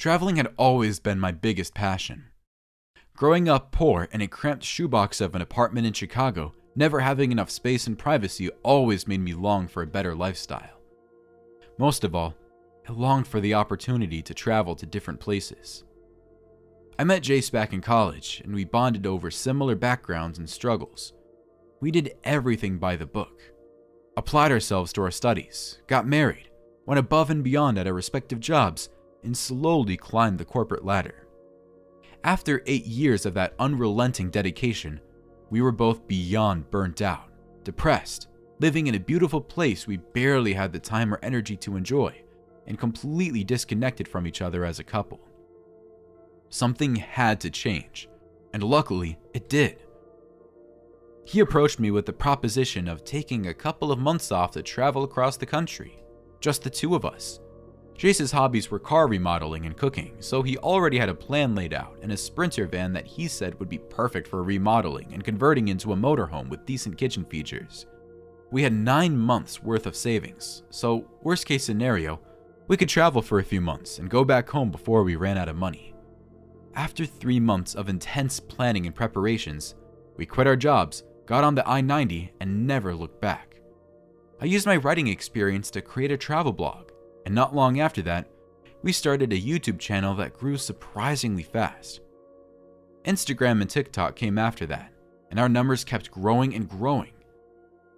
Traveling had always been my biggest passion. Growing up poor in a cramped shoebox of an apartment in Chicago, never having enough space and privacy always made me long for a better lifestyle. Most of all, I longed for the opportunity to travel to different places. I met Jace back in college, and we bonded over similar backgrounds and struggles. We did everything by the book, applied ourselves to our studies, got married, went above and beyond at our respective jobs, and slowly climbed the corporate ladder. After eight years of that unrelenting dedication, we were both beyond burnt out, depressed, living in a beautiful place we barely had the time or energy to enjoy, and completely disconnected from each other as a couple. Something had to change, and luckily, it did. He approached me with the proposition of taking a couple of months off to travel across the country, just the two of us. Jace's hobbies were car remodeling and cooking, so he already had a plan laid out and a sprinter van that he said would be perfect for remodeling and converting into a motorhome with decent kitchen features. We had nine months worth of savings, so, worst case scenario, we could travel for a few months and go back home before we ran out of money. After three months of intense planning and preparations, we quit our jobs, got on the I 90, and never looked back. I used my writing experience to create a travel blog, and not long after that, we started a YouTube channel that grew surprisingly fast. Instagram and TikTok came after that, and our numbers kept growing and growing.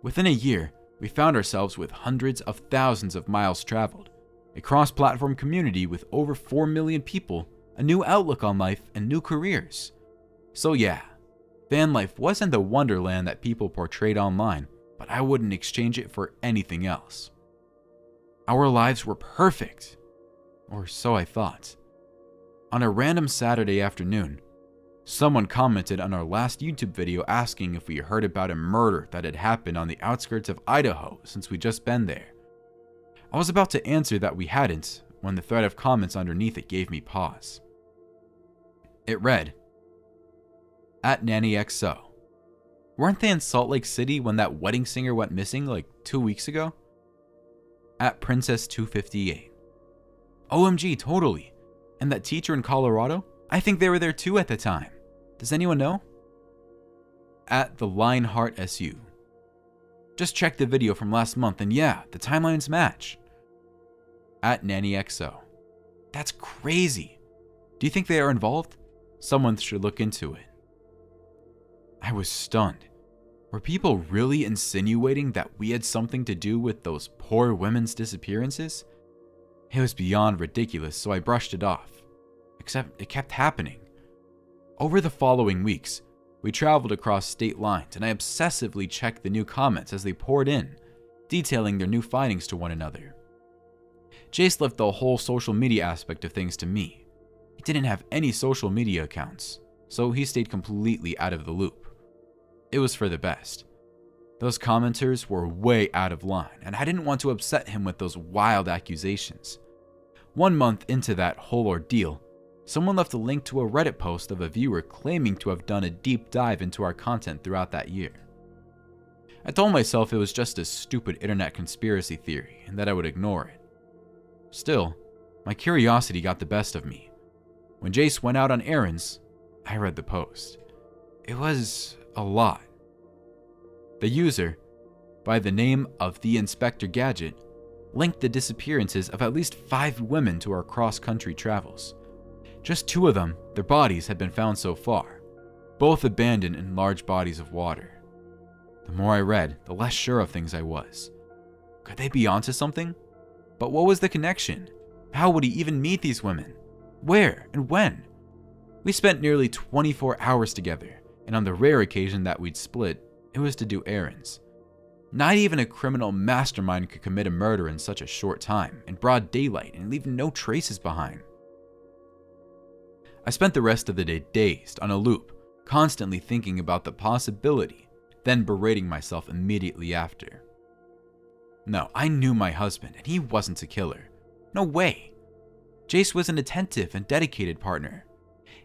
Within a year, we found ourselves with hundreds of thousands of miles traveled, a cross platform community with over 4 million people, a new outlook on life, and new careers. So, yeah, van life wasn't the wonderland that people portrayed online, but I wouldn't exchange it for anything else. Our lives were perfect, or so I thought. On a random Saturday afternoon, Someone commented on our last YouTube video asking if we heard about a murder that had happened on the outskirts of Idaho since we'd just been there. I was about to answer that we hadn't when the thread of comments underneath it gave me pause. It read, At NannyXO. Weren't they in Salt Lake City when that wedding singer went missing like two weeks ago? At Princess258. OMG, totally. And that teacher in Colorado? I think they were there too at the time. Does anyone know? At the Lionheart SU. Just check the video from last month and yeah, the timelines match. At NannyXO. That's crazy. Do you think they are involved? Someone should look into it. I was stunned. Were people really insinuating that we had something to do with those poor women's disappearances? It was beyond ridiculous, so I brushed it off except it kept happening. Over the following weeks, we traveled across state lines and I obsessively checked the new comments as they poured in, detailing their new findings to one another. Jace left the whole social media aspect of things to me. He didn't have any social media accounts, so he stayed completely out of the loop. It was for the best. Those commenters were way out of line, and I didn't want to upset him with those wild accusations. One month into that whole ordeal, Someone left a link to a Reddit post of a viewer claiming to have done a deep dive into our content throughout that year. I told myself it was just a stupid internet conspiracy theory and that I would ignore it. Still, my curiosity got the best of me. When Jace went out on errands, I read the post. It was a lot. The user, by the name of The Inspector Gadget, linked the disappearances of at least five women to our cross country travels. Just two of them, their bodies, had been found so far, both abandoned in large bodies of water. The more I read, the less sure of things I was. Could they be onto something? But what was the connection? How would he even meet these women? Where and when? We spent nearly 24 hours together, and on the rare occasion that we'd split, it was to do errands. Not even a criminal mastermind could commit a murder in such a short time, in broad daylight, and leave no traces behind. I spent the rest of the day dazed, on a loop, constantly thinking about the possibility, then berating myself immediately after. No, I knew my husband, and he wasn't a killer. No way. Jace was an attentive and dedicated partner.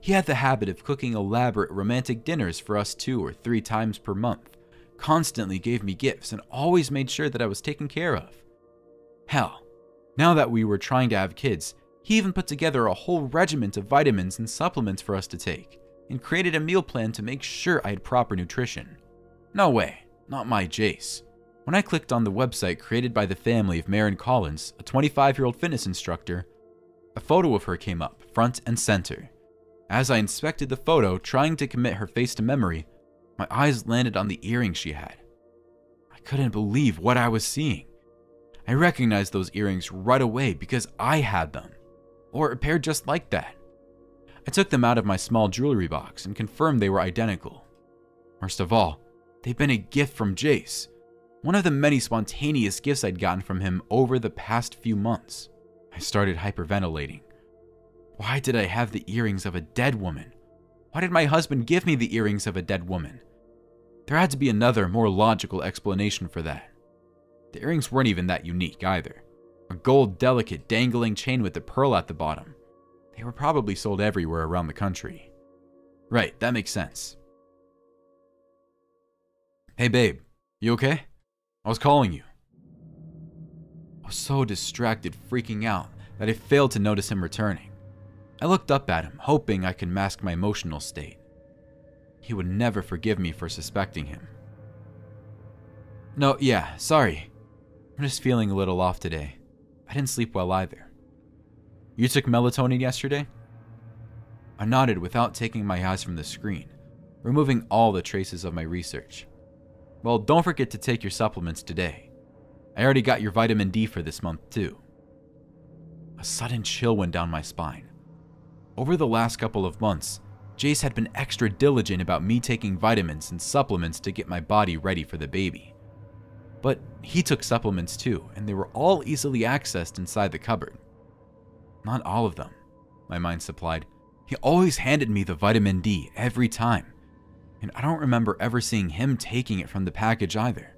He had the habit of cooking elaborate romantic dinners for us two or three times per month, constantly gave me gifts, and always made sure that I was taken care of. Hell, now that we were trying to have kids, He even put together a whole regiment of vitamins and supplements for us to take, and created a meal plan to make sure I had proper nutrition. No way, not my Jace. When I clicked on the website created by the family of Marin Collins, a 25 year old fitness instructor, a photo of her came up, front and center. As I inspected the photo, trying to commit her face to memory, my eyes landed on the earrings she had. I couldn't believe what I was seeing. I recognized those earrings right away because I had them, or a pair just like that. I took them out of my small jewelry box and confirmed they were identical. Worst of all, they'd been a gift from Jace, one of the many spontaneous gifts I'd gotten from him over the past few months. I started hyperventilating. Why did I have the earrings of a dead woman? Why did my husband give me the earrings of a dead woman? There had to be another, more logical explanation for that. The earrings weren't even that unique either. A gold, delicate, dangling chain with a pearl at the bottom. They were probably sold everywhere around the country. Right, that makes sense. Hey babe, you okay? I was calling you. I was so distracted, freaking out, that I failed to notice him returning. I looked up at him, hoping I could mask my emotional state. He would never forgive me for suspecting him. No, yeah, sorry. I'm just feeling a little off today. I didn't sleep well either. You took melatonin yesterday? I nodded without taking my eyes from the screen, removing all the traces of my research. Well, don't forget to take your supplements today. I already got your vitamin D for this month, too. A sudden chill went down my spine. Over the last couple of months, Jace had been extra diligent about me taking vitamins and supplements to get my body ready for the baby. But he took supplements too, and they were all easily accessed inside the cupboard. Not all of them, my mind supplied. He always handed me the vitamin D every time, and I don't remember ever seeing him taking it from the package either.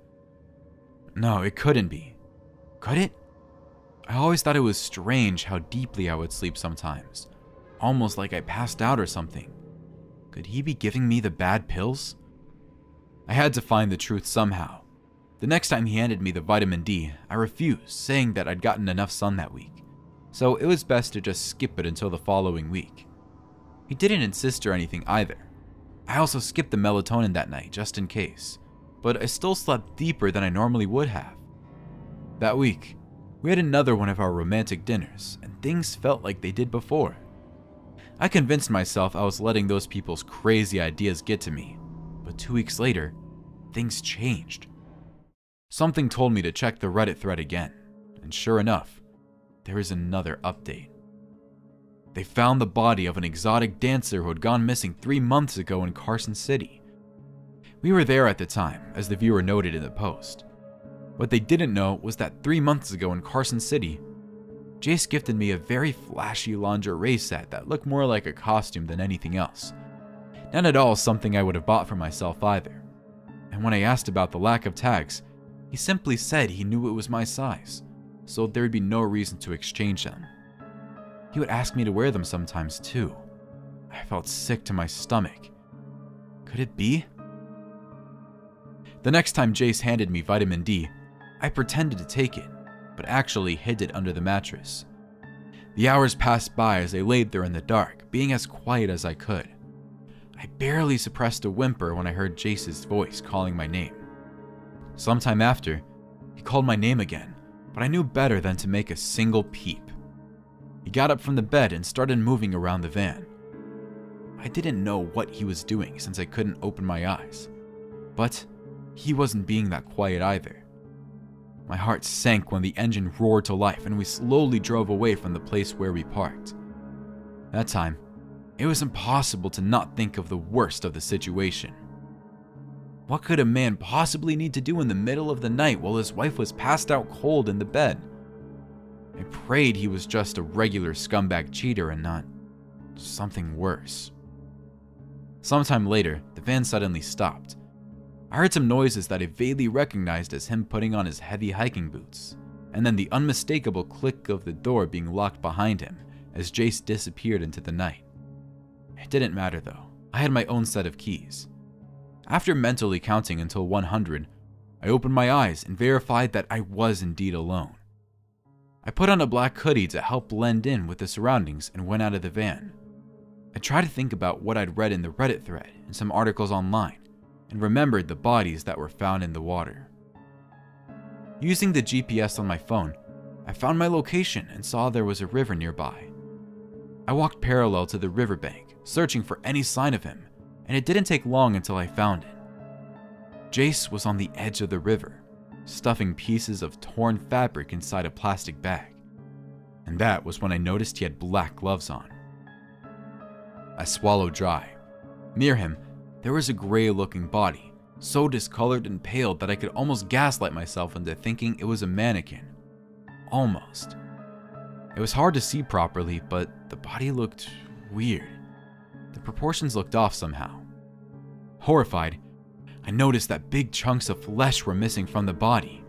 No, it couldn't be. Could it? I always thought it was strange how deeply I would sleep sometimes almost like I passed out or something. Could he be giving me the bad pills? I had to find the truth somehow. The next time he handed me the vitamin D, I refused, saying that I'd gotten enough sun that week, so it was best to just skip it until the following week. He didn't insist or anything either. I also skipped the melatonin that night, just in case, but I still slept deeper than I normally would have. That week, we had another one of our romantic dinners, and things felt like they did before. I convinced myself I was letting those people's crazy ideas get to me, but two weeks later, things changed. Something told me to check the Reddit thread again, and sure enough, there is another update. They found the body of an exotic dancer who had gone missing three months ago in Carson City. We were there at the time, as the viewer noted in the post. What they didn't know was that three months ago in Carson City, Jace gifted me a very flashy lingerie set that looked more like a costume than anything else. Not at all something I would have bought for myself either. And when I asked about the lack of tags, he simply said he knew it was my size, so there'd be no reason to exchange them. He would ask me to wear them sometimes too. I felt sick to my stomach. Could it be? The next time Jace handed me vitamin D, I pretended to take it but actually hid it under the mattress. The hours passed by as I laid there in the dark, being as quiet as I could. I barely suppressed a whimper when I heard Jace's voice calling my name. Sometime after, he called my name again, but I knew better than to make a single peep. He got up from the bed and started moving around the van. I didn't know what he was doing since I couldn't open my eyes, but he wasn't being that quiet either. My heart sank when the engine roared to life and we slowly drove away from the place where we parked. That time, it was impossible to not think of the worst of the situation. What could a man possibly need to do in the middle of the night while his wife was passed out cold in the bed? I prayed he was just a regular scumbag cheater and not something worse. Sometime later, the van suddenly stopped, I heard some noises that I vaguely recognized as him putting on his heavy hiking boots, and then the unmistakable click of the door being locked behind him as Jace disappeared into the night. It didn't matter though, I had my own set of keys. After mentally counting until 100, I opened my eyes and verified that I was indeed alone. I put on a black hoodie to help blend in with the surroundings and went out of the van. I tried to think about what I'd read in the Reddit thread and some articles online, and remembered the bodies that were found in the water. Using the GPS on my phone, I found my location and saw there was a river nearby. I walked parallel to the riverbank, searching for any sign of him, and it didn't take long until I found it. Jace was on the edge of the river, stuffing pieces of torn fabric inside a plastic bag. And that was when I noticed he had black gloves on. I swallowed dry. Near him, there was a gray looking body, so discolored and pale that I could almost gaslight myself into thinking it was a mannequin. Almost. It was hard to see properly, but the body looked weird. The proportions looked off somehow. Horrified, I noticed that big chunks of flesh were missing from the body.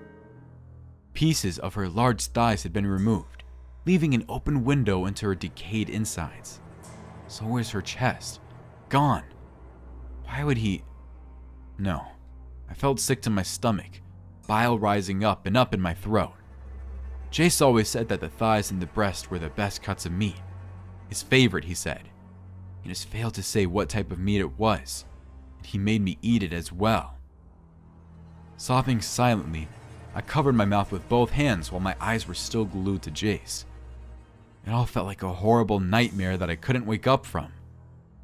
Pieces of her large thighs had been removed, leaving an open window into her decayed insides. So was her chest. Gone. Why would he. No. I felt sick to my stomach, bile rising up and up in my throat. Jace always said that the thighs and the breast were the best cuts of meat. His favorite, he said. He just failed to say what type of meat it was, and he made me eat it as well. Sobbing silently, I covered my mouth with both hands while my eyes were still glued to Jace. It all felt like a horrible nightmare that I couldn't wake up from.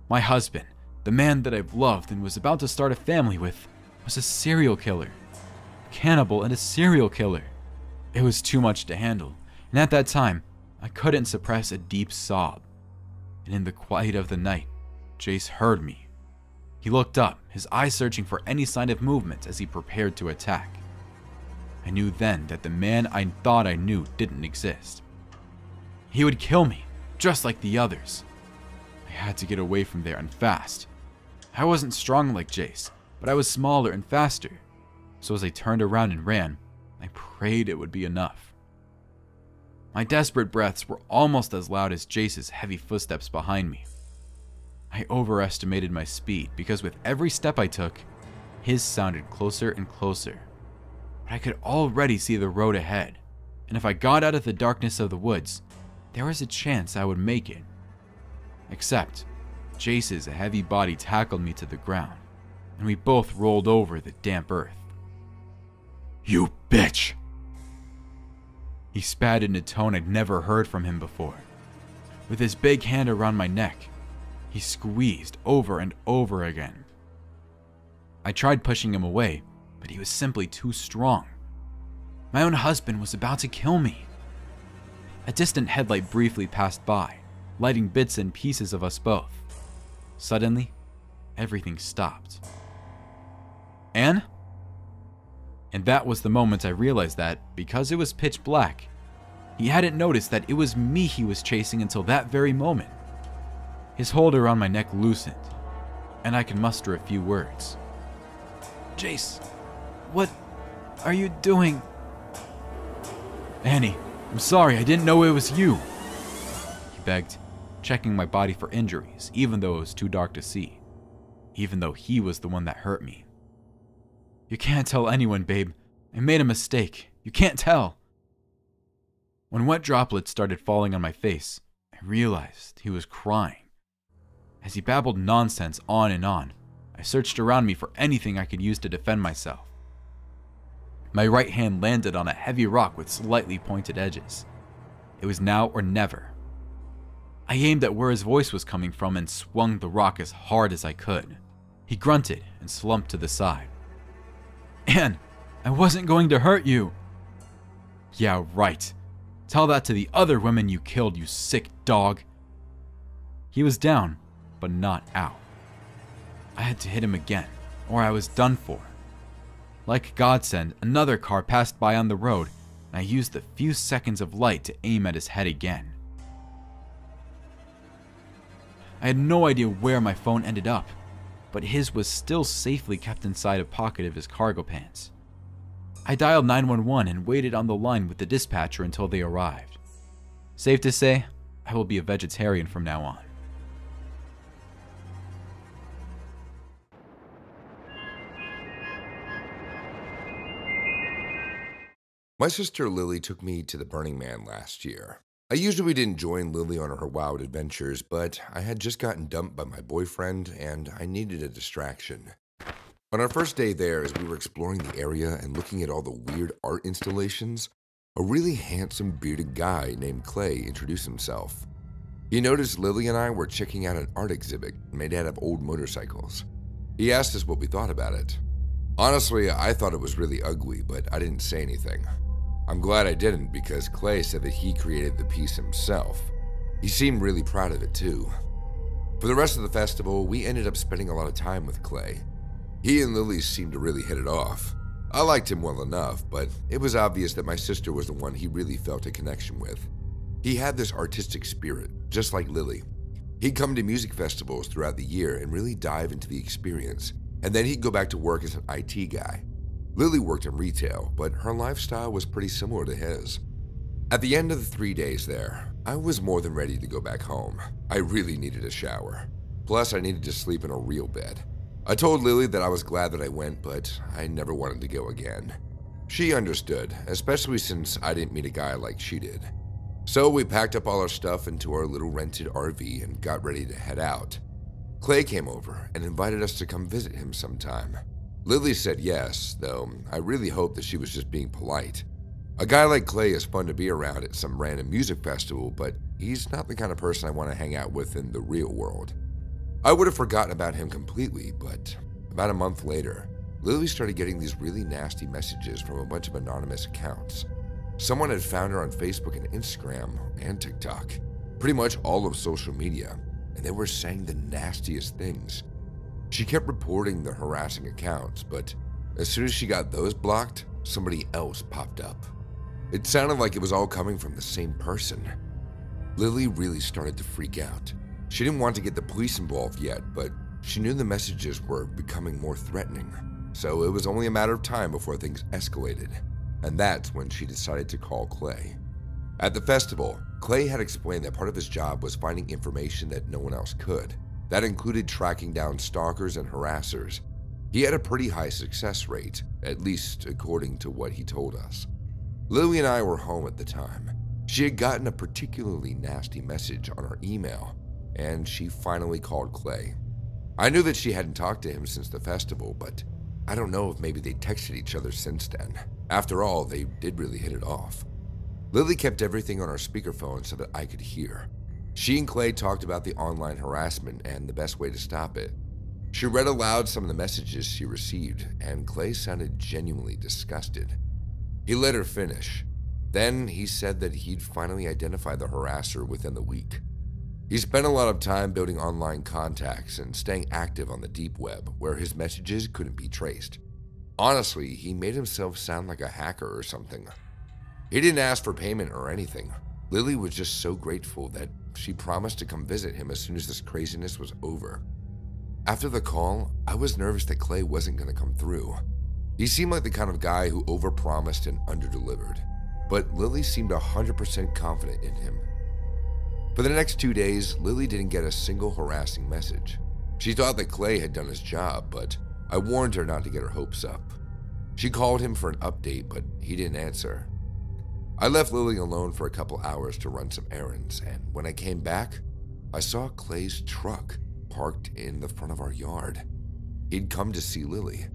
My husband, the man that I've loved and was about to start a family with, was a serial killer. A cannibal and a serial killer. It was too much to handle, and at that time, I couldn't suppress a deep sob. And in the quiet of the night, Jace heard me. He looked up, his eyes searching for any sign of movement as he prepared to attack. I knew then that the man I thought I knew didn't exist. He would kill me, just like the others. I had to get away from there and fast. I wasn't strong like Jace, but I was smaller and faster. So as I turned around and ran, I prayed it would be enough. My desperate breaths were almost as loud as Jace's heavy footsteps behind me. I overestimated my speed because with every step I took, his sounded closer and closer. But I could already see the road ahead, and if I got out of the darkness of the woods, there was a chance I would make it. Except, Jace's heavy body tackled me to the ground, and we both rolled over the damp earth. You bitch! He spat in a tone I'd never heard from him before. With his big hand around my neck, he squeezed over and over again. I tried pushing him away, but he was simply too strong. My own husband was about to kill me. A distant headlight briefly passed by, lighting bits and pieces of us both. Suddenly, everything stopped. Anne? And that was the moment I realized that, because it was pitch black, he hadn't noticed that it was me he was chasing until that very moment. His hold around my neck loosened, and I could muster a few words. Jace, what are you doing? Annie, I'm sorry, I didn't know it was you. He begged, checking my body for injuries, even though it was too dark to see. Even though he was the one that hurt me. You can't tell anyone, babe. I made a mistake. You can't tell. When wet droplets started falling on my face, I realized he was crying. As he babbled nonsense on and on, I searched around me for anything I could use to defend myself. My right hand landed on a heavy rock with slightly pointed edges. It was now or never. I aimed at where his voice was coming from and swung the rock as hard as I could. He grunted and slumped to the side. Anne, I wasn't going to hurt you. Yeah, right. Tell that to the other women you killed, you sick dog. He was down, but not out. I had to hit him again, or I was done for. Like godsend, another car passed by on the road, and I used the few seconds of light to aim at his head again. I had no idea where my phone ended up, but his was still safely kept inside a pocket of his cargo pants. I dialed 911 and waited on the line with the dispatcher until they arrived. Safe to say, I will be a vegetarian from now on. My sister Lily took me to the Burning Man last year. I usually didn't join Lily on her wild adventures, but I had just gotten dumped by my boyfriend and I needed a distraction. On our first day there, as we were exploring the area and looking at all the weird art installations, a really handsome bearded guy named Clay introduced himself. He noticed Lily and I were checking out an art exhibit made out of old motorcycles. He asked us what we thought about it. Honestly, I thought it was really ugly, but I didn't say anything. I'm glad I didn't because Clay said that he created the piece himself. He seemed really proud of it too. For the rest of the festival, we ended up spending a lot of time with Clay. He and Lily seemed to really hit it off. I liked him well enough, but it was obvious that my sister was the one he really felt a connection with. He had this artistic spirit, just like Lily. He'd come to music festivals throughout the year and really dive into the experience, and then he'd go back to work as an IT guy. Lily worked in retail, but her lifestyle was pretty similar to his. At the end of the three days there, I was more than ready to go back home. I really needed a shower. Plus, I needed to sleep in a real bed. I told Lily that I was glad that I went, but I never wanted to go again. She understood, especially since I didn't meet a guy like she did. So we packed up all our stuff into our little rented RV and got ready to head out. Clay came over and invited us to come visit him sometime. Lily said yes, though I really hoped that she was just being polite. A guy like Clay is fun to be around at some random music festival, but he's not the kind of person I want to hang out with in the real world. I would have forgotten about him completely, but about a month later, Lily started getting these really nasty messages from a bunch of anonymous accounts. Someone had found her on Facebook and Instagram and TikTok, pretty much all of social media, and they were saying the nastiest things. She kept reporting the harassing accounts, but as soon as she got those blocked, somebody else popped up. It sounded like it was all coming from the same person. Lily really started to freak out. She didn't want to get the police involved yet, but she knew the messages were becoming more threatening. So it was only a matter of time before things escalated. And that's when she decided to call Clay. At the festival, Clay had explained that part of his job was finding information that no one else could. That included tracking down stalkers and harassers. He had a pretty high success rate, at least according to what he told us. Lily and I were home at the time. She had gotten a particularly nasty message on her email, and she finally called Clay. I knew that she hadn't talked to him since the festival, but I don't know if maybe they texted each other since then. After all, they did really hit it off. Lily kept everything on our speakerphone so that I could hear. She and Clay talked about the online harassment and the best way to stop it. She read aloud some of the messages she received, and Clay sounded genuinely disgusted. He let her finish. Then he said that he'd finally identified the harasser within the week. He spent a lot of time building online contacts and staying active on the deep web where his messages couldn't be traced. Honestly, he made himself sound like a hacker or something. He didn't ask for payment or anything. Lily was just so grateful that she promised to come visit him as soon as this craziness was over. After the call, I was nervous that Clay wasn't going to come through. He seemed like the kind of guy who overpromised and underdelivered, but Lily seemed 100% confident in him. For the next two days, Lily didn't get a single harassing message. She thought that Clay had done his job, but I warned her not to get her hopes up. She called him for an update, but he didn't answer. I left Lily alone for a couple hours to run some errands, and when I came back, I saw Clay's truck parked in the front of our yard. He'd come to see Lily.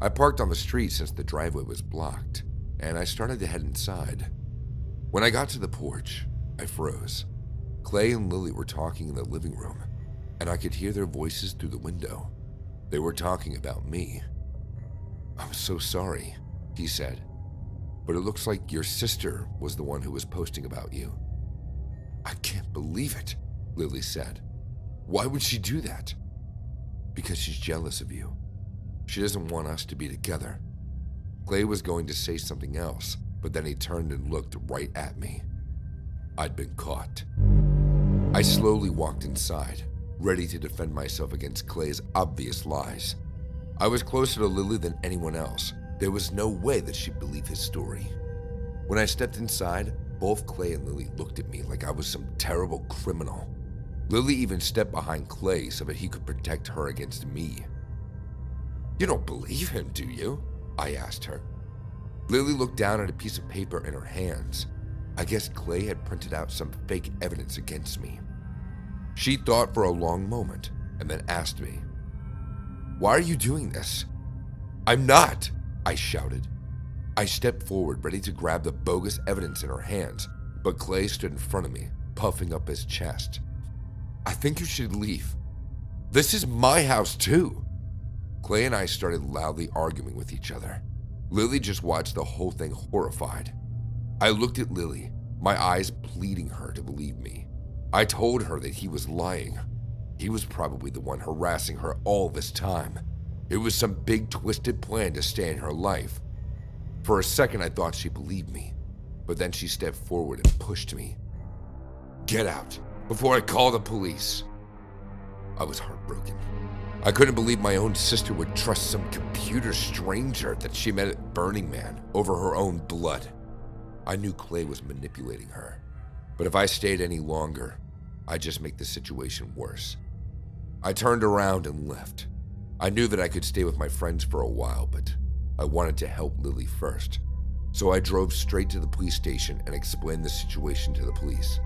I parked on the street since the driveway was blocked, and I started to head inside. When I got to the porch, I froze. Clay and Lily were talking in the living room, and I could hear their voices through the window. They were talking about me. I'm so sorry, he said but it looks like your sister was the one who was posting about you. I can't believe it, Lily said. Why would she do that? Because she's jealous of you. She doesn't want us to be together. Clay was going to say something else, but then he turned and looked right at me. I'd been caught. I slowly walked inside, ready to defend myself against Clay's obvious lies. I was closer to Lily than anyone else, there was no way that she'd believe his story. When I stepped inside, both Clay and Lily looked at me like I was some terrible criminal. Lily even stepped behind Clay so that he could protect her against me. You don't believe him, do you? I asked her. Lily looked down at a piece of paper in her hands. I guess Clay had printed out some fake evidence against me. She thought for a long moment and then asked me, Why are you doing this? I'm not, I shouted. I stepped forward, ready to grab the bogus evidence in her hands, but Clay stood in front of me, puffing up his chest. I think you should leave. This is my house, too. Clay and I started loudly arguing with each other. Lily just watched the whole thing horrified. I looked at Lily, my eyes pleading her to believe me. I told her that he was lying. He was probably the one harassing her all this time. It was some big twisted plan to stay in her life. For a second, I thought she believed me, but then she stepped forward and pushed me. Get out before I call the police. I was heartbroken. I couldn't believe my own sister would trust some computer stranger that she met at Burning Man over her own blood. I knew Clay was manipulating her, but if I stayed any longer, I'd just make the situation worse. I turned around and left. I knew that I could stay with my friends for a while, but I wanted to help Lily first. So I drove straight to the police station and explained the situation to the police.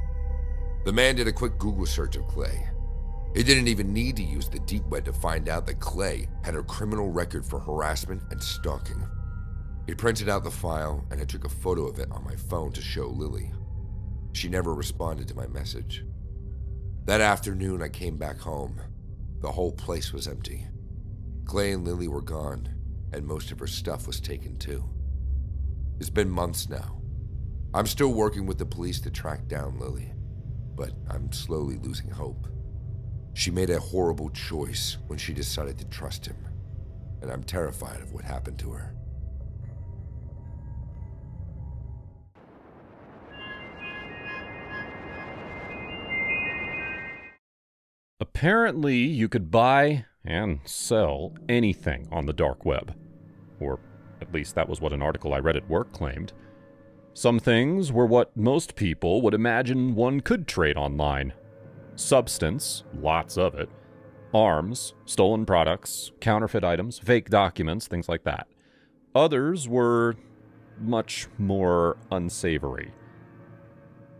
The man did a quick Google search of Clay. He didn't even need to use the deep web to find out that Clay had a criminal record for harassment and stalking. He printed out the file and I took a photo of it on my phone to show Lily. She never responded to my message. That afternoon, I came back home. The whole place was empty. Clay and Lily were gone, and most of her stuff was taken too. It's been months now. I'm still working with the police to track down Lily, but I'm slowly losing hope. She made a horrible choice when she decided to trust him, and I'm terrified of what happened to her. Apparently, you could buy and sell anything on the dark web. Or at least that was what an article I read at work claimed. Some things were what most people would imagine one could trade online substance, lots of it, arms, stolen products, counterfeit items, fake documents, things like that. Others were much more unsavory.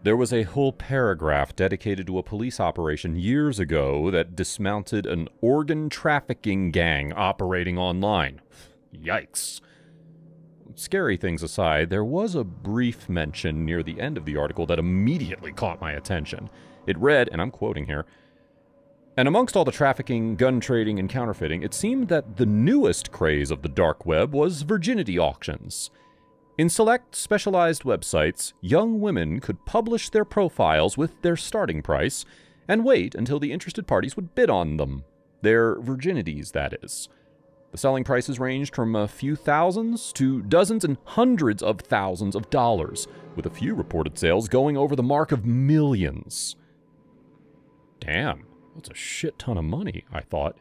There was a whole paragraph dedicated to a police operation years ago that dismounted an organ trafficking gang operating online. Yikes. Scary things aside, there was a brief mention near the end of the article that immediately caught my attention. It read, and I'm quoting here, and amongst all the trafficking, gun trading, and counterfeiting, it seemed that the newest craze of the dark web was virginity auctions. In select specialized websites, young women could publish their profiles with their starting price and wait until the interested parties would bid on them. Their virginities, that is. The selling prices ranged from a few thousands to dozens and hundreds of thousands of dollars, with a few reported sales going over the mark of millions. Damn, that's a shit ton of money, I thought.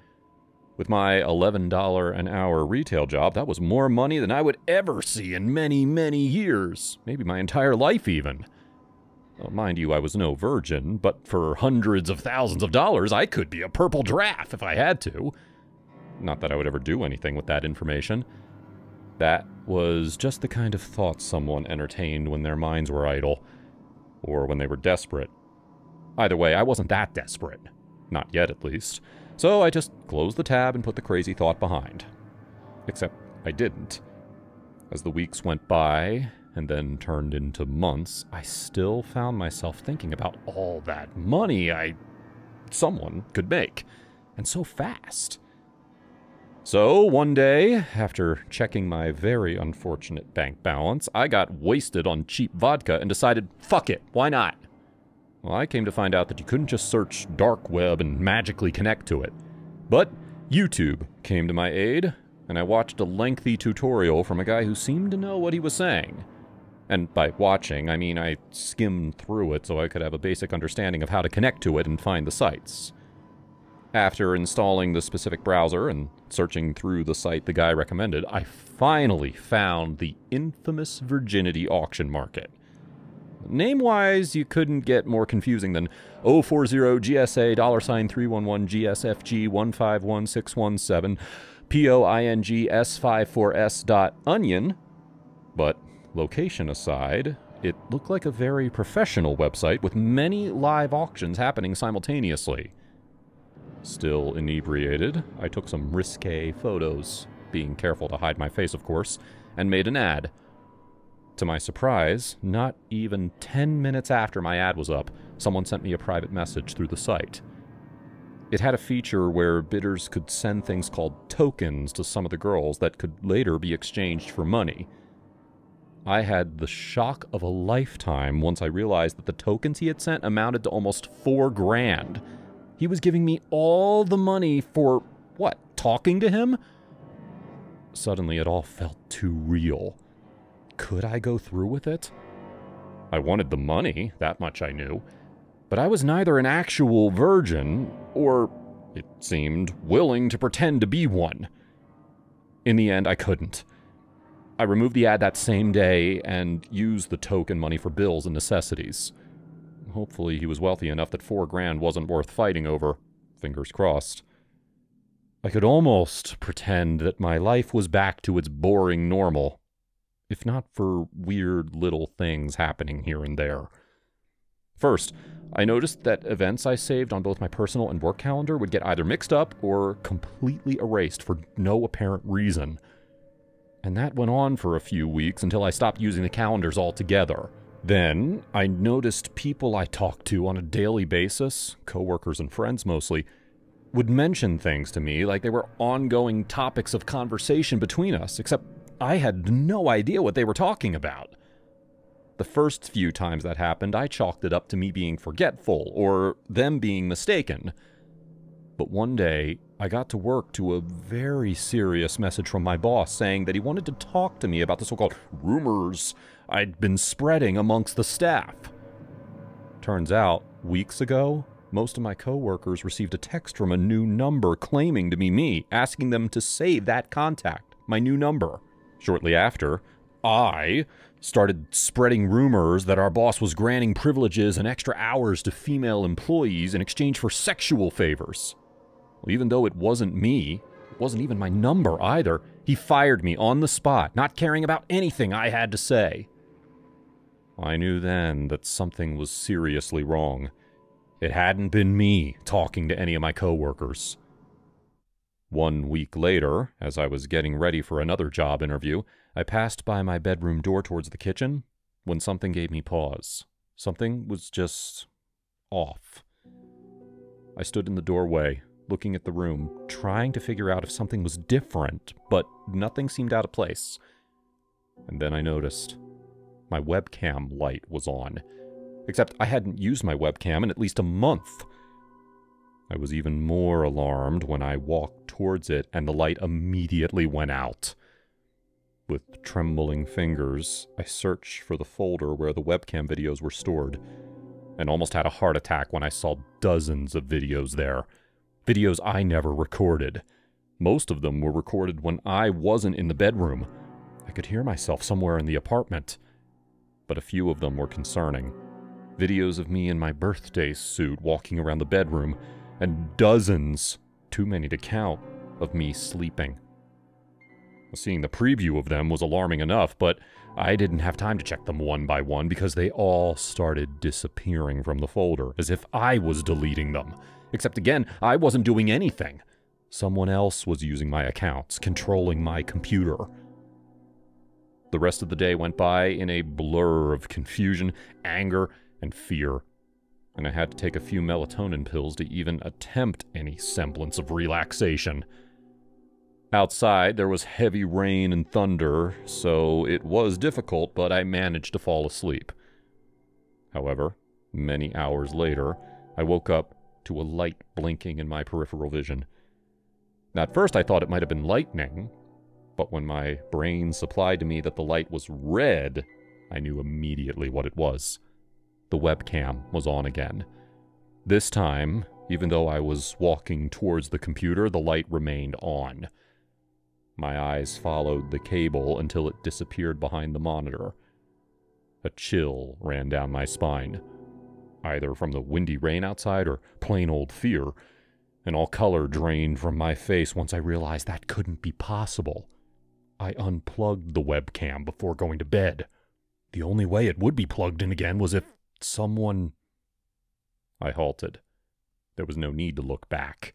With my $11 an hour retail job, that was more money than I would ever see in many, many years. Maybe my entire life, even. Well, mind you, I was no virgin, but for hundreds of thousands of dollars, I could be a purple giraffe if I had to. Not that I would ever do anything with that information. That was just the kind of thoughts someone entertained when their minds were idle, or when they were desperate. Either way, I wasn't that desperate. Not yet, at least. So I just closed the tab and put the crazy thought behind. Except I didn't. As the weeks went by, and then turned into months, I still found myself thinking about all that money I. someone could make. And so fast. So, one day, after checking my very unfortunate bank balance, I got wasted on cheap vodka and decided, fuck it, why not? Well, I came to find out that you couldn't just search dark web and magically connect to it. But YouTube came to my aid, and I watched a lengthy tutorial from a guy who seemed to know what he was saying. And by watching, I mean I skimmed through it so I could have a basic understanding of how to connect to it and find the sites. After installing the specific browser and searching through the site the guy recommended, I finally found the infamous virginity auction market. Name wise, you couldn't get more confusing than 040 GSA dollar sign 311 GSFG 151617 POING S54S dot onion. But location aside, it looked like a very professional website with many live auctions happening simultaneously. Still inebriated, I took some risque photos, being careful to hide my face, of course, and made an ad. To my surprise, not even 10 minutes after my ad was up, someone sent me a private message through the site. It had a feature where bidders could send things called tokens to some of the girls that could later be exchanged for money. I had the shock of a lifetime once I realized that the tokens he had sent amounted to almost four grand. He was giving me all the money for, what, talking to him? Suddenly it all felt too real. Could I go through with it? I wanted the money, that much I knew. But I was neither an actual virgin or, it seemed, willing to pretend to be one. In the end, I couldn't. I removed the ad that same day and used the token money for bills and necessities. Hopefully, he was wealthy enough that four grand wasn't worth fighting over. Fingers crossed. I could almost pretend that my life was back to its boring normal, if not for weird little things happening here and there. First, I noticed that events I saved on both my personal and work calendar would get either mixed up or completely erased for no apparent reason. And that went on for a few weeks until I stopped using the calendars altogether. Then, I noticed people I talked to on a daily basis, coworkers and friends mostly, would mention things to me like they were ongoing topics of conversation between us, except I had no idea what they were talking about. The first few times that happened, I chalked it up to me being forgetful or them being mistaken. But one day, I got to work to a very serious message from my boss saying that he wanted to talk to me about the so called rumors I'd been spreading amongst the staff. Turns out, weeks ago, most of my coworkers received a text from a new number claiming to be me, asking them to save that contact, my new number. Shortly after, I started spreading rumors that our boss was granting privileges and extra hours to female employees in exchange for sexual favors. Well, even though it wasn't me, it wasn't even my number either, he fired me on the spot, not caring about anything I had to say. I knew then that something was seriously wrong. It hadn't been me talking to any of my coworkers. One week later, as I was getting ready for another job interview, I passed by my bedroom door towards the kitchen when something gave me pause. Something was just off. I stood in the doorway, looking at the room, trying to figure out if something was different, but nothing seemed out of place. And then I noticed my webcam light was on. Except I hadn't used my webcam in at least a month. I was even more alarmed when I walked towards it and the light immediately went out. With trembling fingers, I searched for the folder where the webcam videos were stored, and almost had a heart attack when I saw dozens of videos there. Videos I never recorded. Most of them were recorded when I wasn't in the bedroom. I could hear myself somewhere in the apartment. But a few of them were concerning. Videos of me in my birthday suit walking around the bedroom, and dozens, too many to count, of me sleeping. Seeing the preview of them was alarming enough, but I didn't have time to check them one by one because they all started disappearing from the folder, as if I was deleting them. Except again, I wasn't doing anything. Someone else was using my accounts, controlling my computer. The rest of the day went by in a blur of confusion, anger, and fear, and I had to take a few melatonin pills to even attempt any semblance of relaxation. Outside, there was heavy rain and thunder, so it was difficult, but I managed to fall asleep. However, many hours later, I woke up to a light blinking in my peripheral vision. At first, I thought it might have been lightning, but when my brain supplied to me that the light was red, I knew immediately what it was. The webcam was on again. This time, even though I was walking towards the computer, the light remained on. My eyes followed the cable until it disappeared behind the monitor. A chill ran down my spine, either from the windy rain outside or plain old fear, and all color drained from my face once I realized that couldn't be possible. I unplugged the webcam before going to bed. The only way it would be plugged in again was if someone. I halted. There was no need to look back.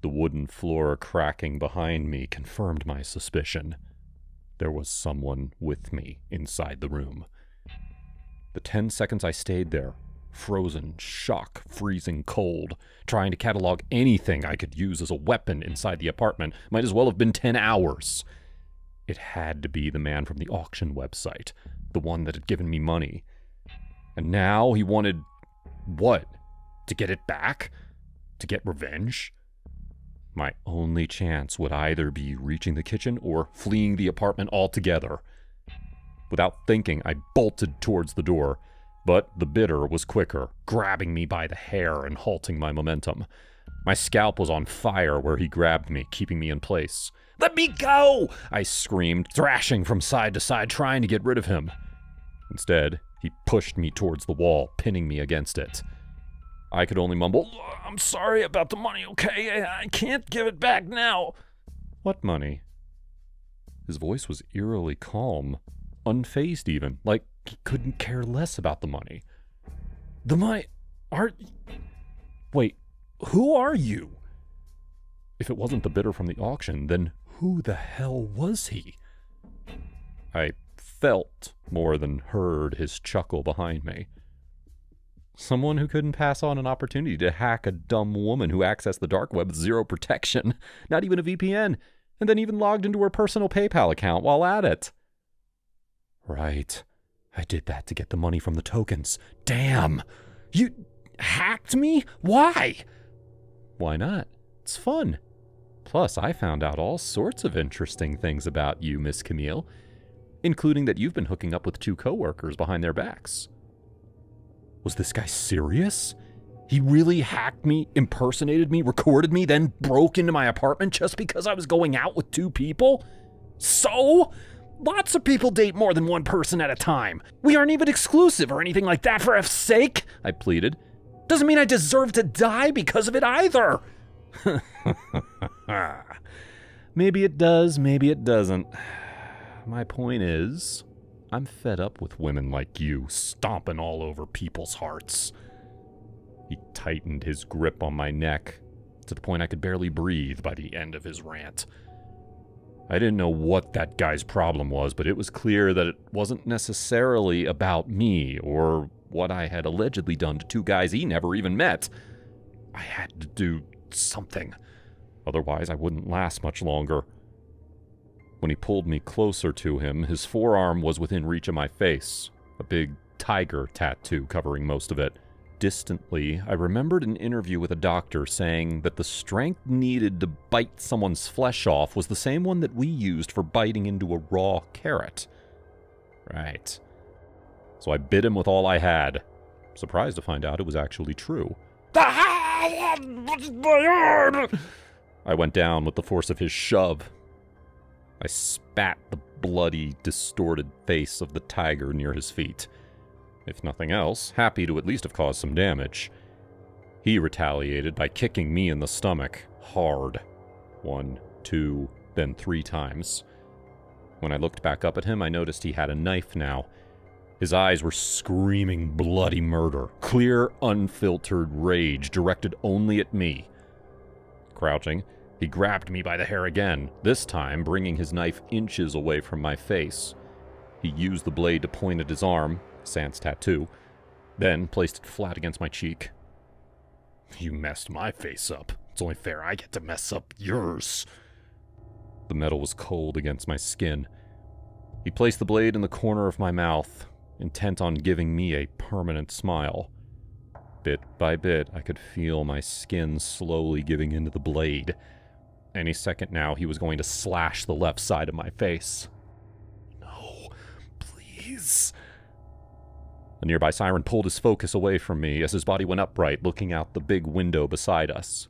The wooden floor cracking behind me confirmed my suspicion. There was someone with me inside the room. The ten seconds I stayed there, frozen, shock, freezing cold, trying to catalog anything I could use as a weapon inside the apartment, might as well have been ten hours. It had to be the man from the auction website, the one that had given me money. And now he wanted. what? To get it back? To get revenge? My only chance would either be reaching the kitchen or fleeing the apartment altogether. Without thinking, I bolted towards the door, but the bidder was quicker, grabbing me by the hair and halting my momentum. My scalp was on fire where he grabbed me, keeping me in place. Let me go! I screamed, thrashing from side to side, trying to get rid of him. Instead, he pushed me towards the wall, pinning me against it. I could only mumble, I'm sorry about the money, okay? I can't give it back now. What money? His voice was eerily calm, unfazed even, like he couldn't care less about the money. The money. Are. Wait, who are you? If it wasn't the bidder from the auction, then who the hell was he? I felt more than heard his chuckle behind me. Someone who couldn't pass on an opportunity to hack a dumb woman who accessed the dark web with zero protection, not even a VPN, and then even logged into her personal PayPal account while at it. Right. I did that to get the money from the tokens. Damn! You hacked me? Why? Why not? It's fun. Plus, I found out all sorts of interesting things about you, Miss Camille, including that you've been hooking up with two coworkers behind their backs. Was this guy serious? He really hacked me, impersonated me, recorded me, then broke into my apartment just because I was going out with two people? So? Lots of people date more than one person at a time. We aren't even exclusive or anything like that, for F's sake, I pleaded. Doesn't mean I deserve to die because of it either. maybe it does, maybe it doesn't. My point is, I'm fed up with women like you stomping all over people's hearts. He tightened his grip on my neck to the point I could barely breathe by the end of his rant. I didn't know what that guy's problem was, but it was clear that it wasn't necessarily about me or what I had allegedly done to two guys he never even met. I had to do something. Otherwise, I wouldn't last much longer. When he pulled me closer to him, his forearm was within reach of my face, a big tiger tattoo covering most of it. Distantly, I remembered an interview with a doctor saying that the strength needed to bite someone's flesh off was the same one that we used for biting into a raw carrot. Right. So I bit him with all I had. Surprised to find out it was actually true. I went down with the force of his shove, I spat the bloody, distorted face of the tiger near his feet. If nothing else, happy to at least have caused some damage. He retaliated by kicking me in the stomach, hard. One, two, then three times. When I looked back up at him, I noticed he had a knife now. His eyes were screaming bloody murder, clear, unfiltered rage directed only at me. Crouching, he grabbed me by the hair again, this time bringing his knife inches away from my face. He used the blade to point at his arm, Sans tattoo, then placed it flat against my cheek. You messed my face up. It's only fair I get to mess up yours. The metal was cold against my skin. He placed the blade in the corner of my mouth, intent on giving me a permanent smile. Bit by bit, I could feel my skin slowly giving into the blade, any second now, he was going to slash the left side of my face. No, please. A nearby siren pulled his focus away from me as his body went upright, looking out the big window beside us.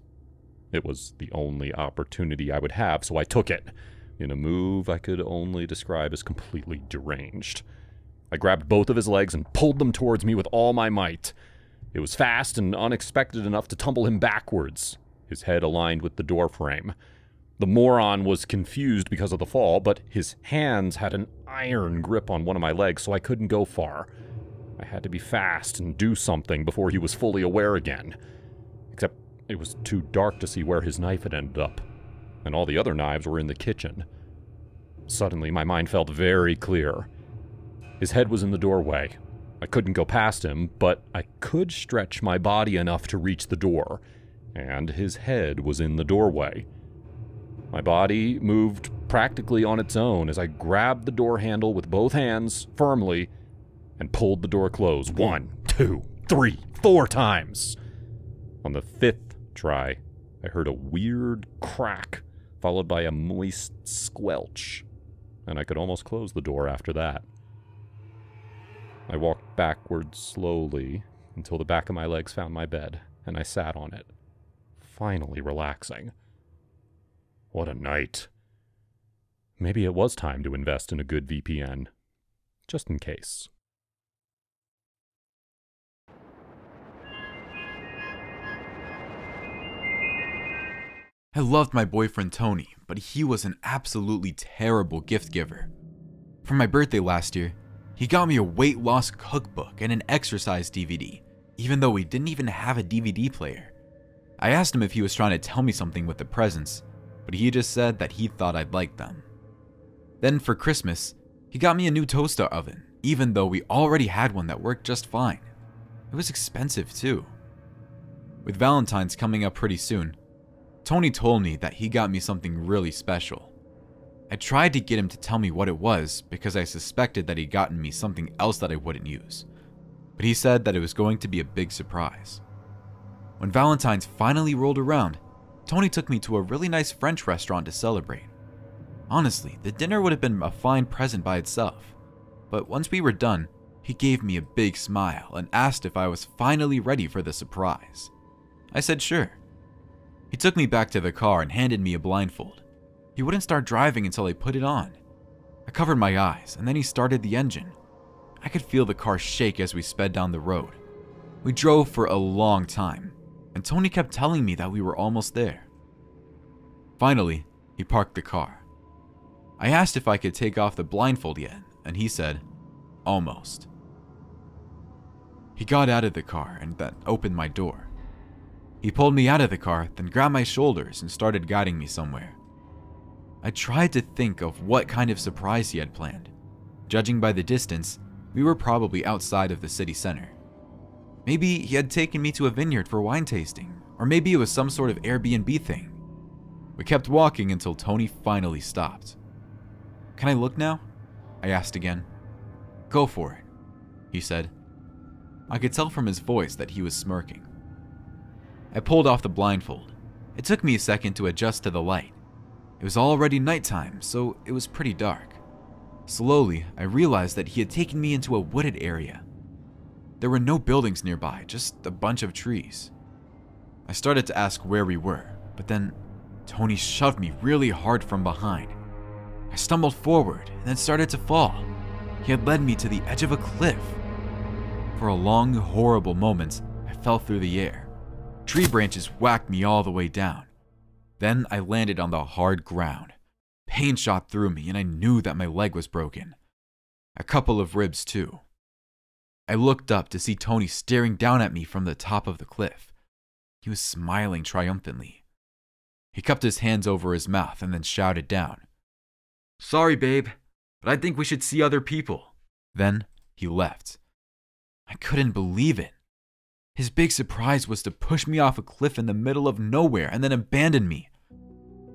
It was the only opportunity I would have, so I took it, in a move I could only describe as completely deranged. I grabbed both of his legs and pulled them towards me with all my might. It was fast and unexpected enough to tumble him backwards, his head aligned with the doorframe. The moron was confused because of the fall, but his hands had an iron grip on one of my legs, so I couldn't go far. I had to be fast and do something before he was fully aware again. Except it was too dark to see where his knife had ended up, and all the other knives were in the kitchen. Suddenly, my mind felt very clear. His head was in the doorway. I couldn't go past him, but I could stretch my body enough to reach the door, and his head was in the doorway. My body moved practically on its own as I grabbed the door handle with both hands firmly and pulled the door closed one, two, three, four times. On the fifth try, I heard a weird crack, followed by a moist squelch, and I could almost close the door after that. I walked backwards slowly until the back of my legs found my bed, and I sat on it, finally relaxing. What a night. Maybe it was time to invest in a good VPN, just in case. I loved my boyfriend Tony, but he was an absolutely terrible gift giver. For my birthday last year, he got me a weight loss cookbook and an exercise DVD, even though we didn't even have a DVD player. I asked him if he was trying to tell me something with the presents, but he just said that he thought I'd like them. Then for Christmas, he got me a new toaster oven, even though we already had one that worked just fine. It was expensive too. With Valentine's coming up pretty soon, Tony told me that he got me something really special. I tried to get him to tell me what it was because I suspected that he'd gotten me something else that I wouldn't use, but he said that it was going to be a big surprise. When Valentine's finally rolled around, Tony took me to a really nice French restaurant to celebrate. Honestly, the dinner would have been a fine present by itself, but once we were done, he gave me a big smile and asked if I was finally ready for the surprise. I said sure. He took me back to the car and handed me a blindfold. He wouldn't start driving until I put it on. I covered my eyes, and then he started the engine. I could feel the car shake as we sped down the road. We drove for a long time, and Tony kept telling me that we were almost there. Finally, he parked the car. I asked if I could take off the blindfold yet, and he said, almost. He got out of the car and then opened my door. He pulled me out of the car, then grabbed my shoulders and started guiding me somewhere. I tried to think of what kind of surprise he had planned. Judging by the distance, we were probably outside of the city center. Maybe he had taken me to a vineyard for wine tasting, or maybe it was some sort of Airbnb thing. We kept walking until Tony finally stopped. Can I look now? I asked again. Go for it, he said. I could tell from his voice that he was smirking. I pulled off the blindfold. It took me a second to adjust to the light. It was already nighttime, so it was pretty dark. Slowly, I realized that he had taken me into a wooded area. There were no buildings nearby, just a bunch of trees. I started to ask where we were, but then Tony shoved me really hard from behind. I stumbled forward and then started to fall. He had led me to the edge of a cliff. For a long, horrible moment, I fell through the air. Tree branches whacked me all the way down. Then I landed on the hard ground. Pain shot through me, and I knew that my leg was broken. A couple of ribs, too. I looked up to see Tony staring down at me from the top of the cliff. He was smiling triumphantly. He cupped his hands over his mouth and then shouted down, Sorry, babe, but I think we should see other people. Then he left. I couldn't believe it. His big surprise was to push me off a cliff in the middle of nowhere and then abandon me.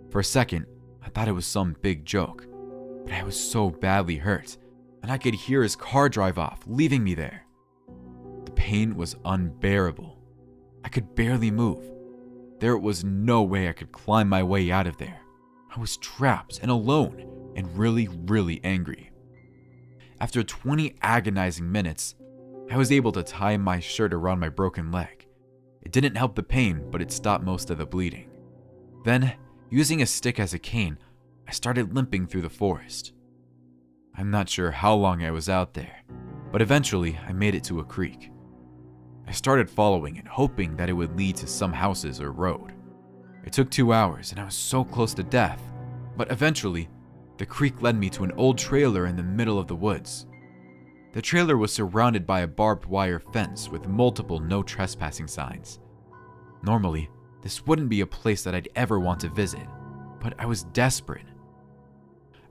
For a second, I thought it was some big joke, but I was so badly hurt, and I could hear his car drive off, leaving me there. The pain was unbearable. I could barely move. There was no way I could climb my way out of there. I was trapped and alone and really, really angry. After 20 agonizing minutes, I was able to tie my shirt around my broken leg. It didn't help the pain, but it stopped most of the bleeding. Then, using a stick as a cane, I started limping through the forest. I'm not sure how long I was out there, but eventually I made it to a creek. I started following it, hoping that it would lead to some houses or road. It took two hours, and I was so close to death. But eventually, the creek led me to an old trailer in the middle of the woods. The trailer was surrounded by a barbed wire fence with multiple no trespassing signs. Normally, this wouldn't be a place that I'd ever want to visit, but I was desperate.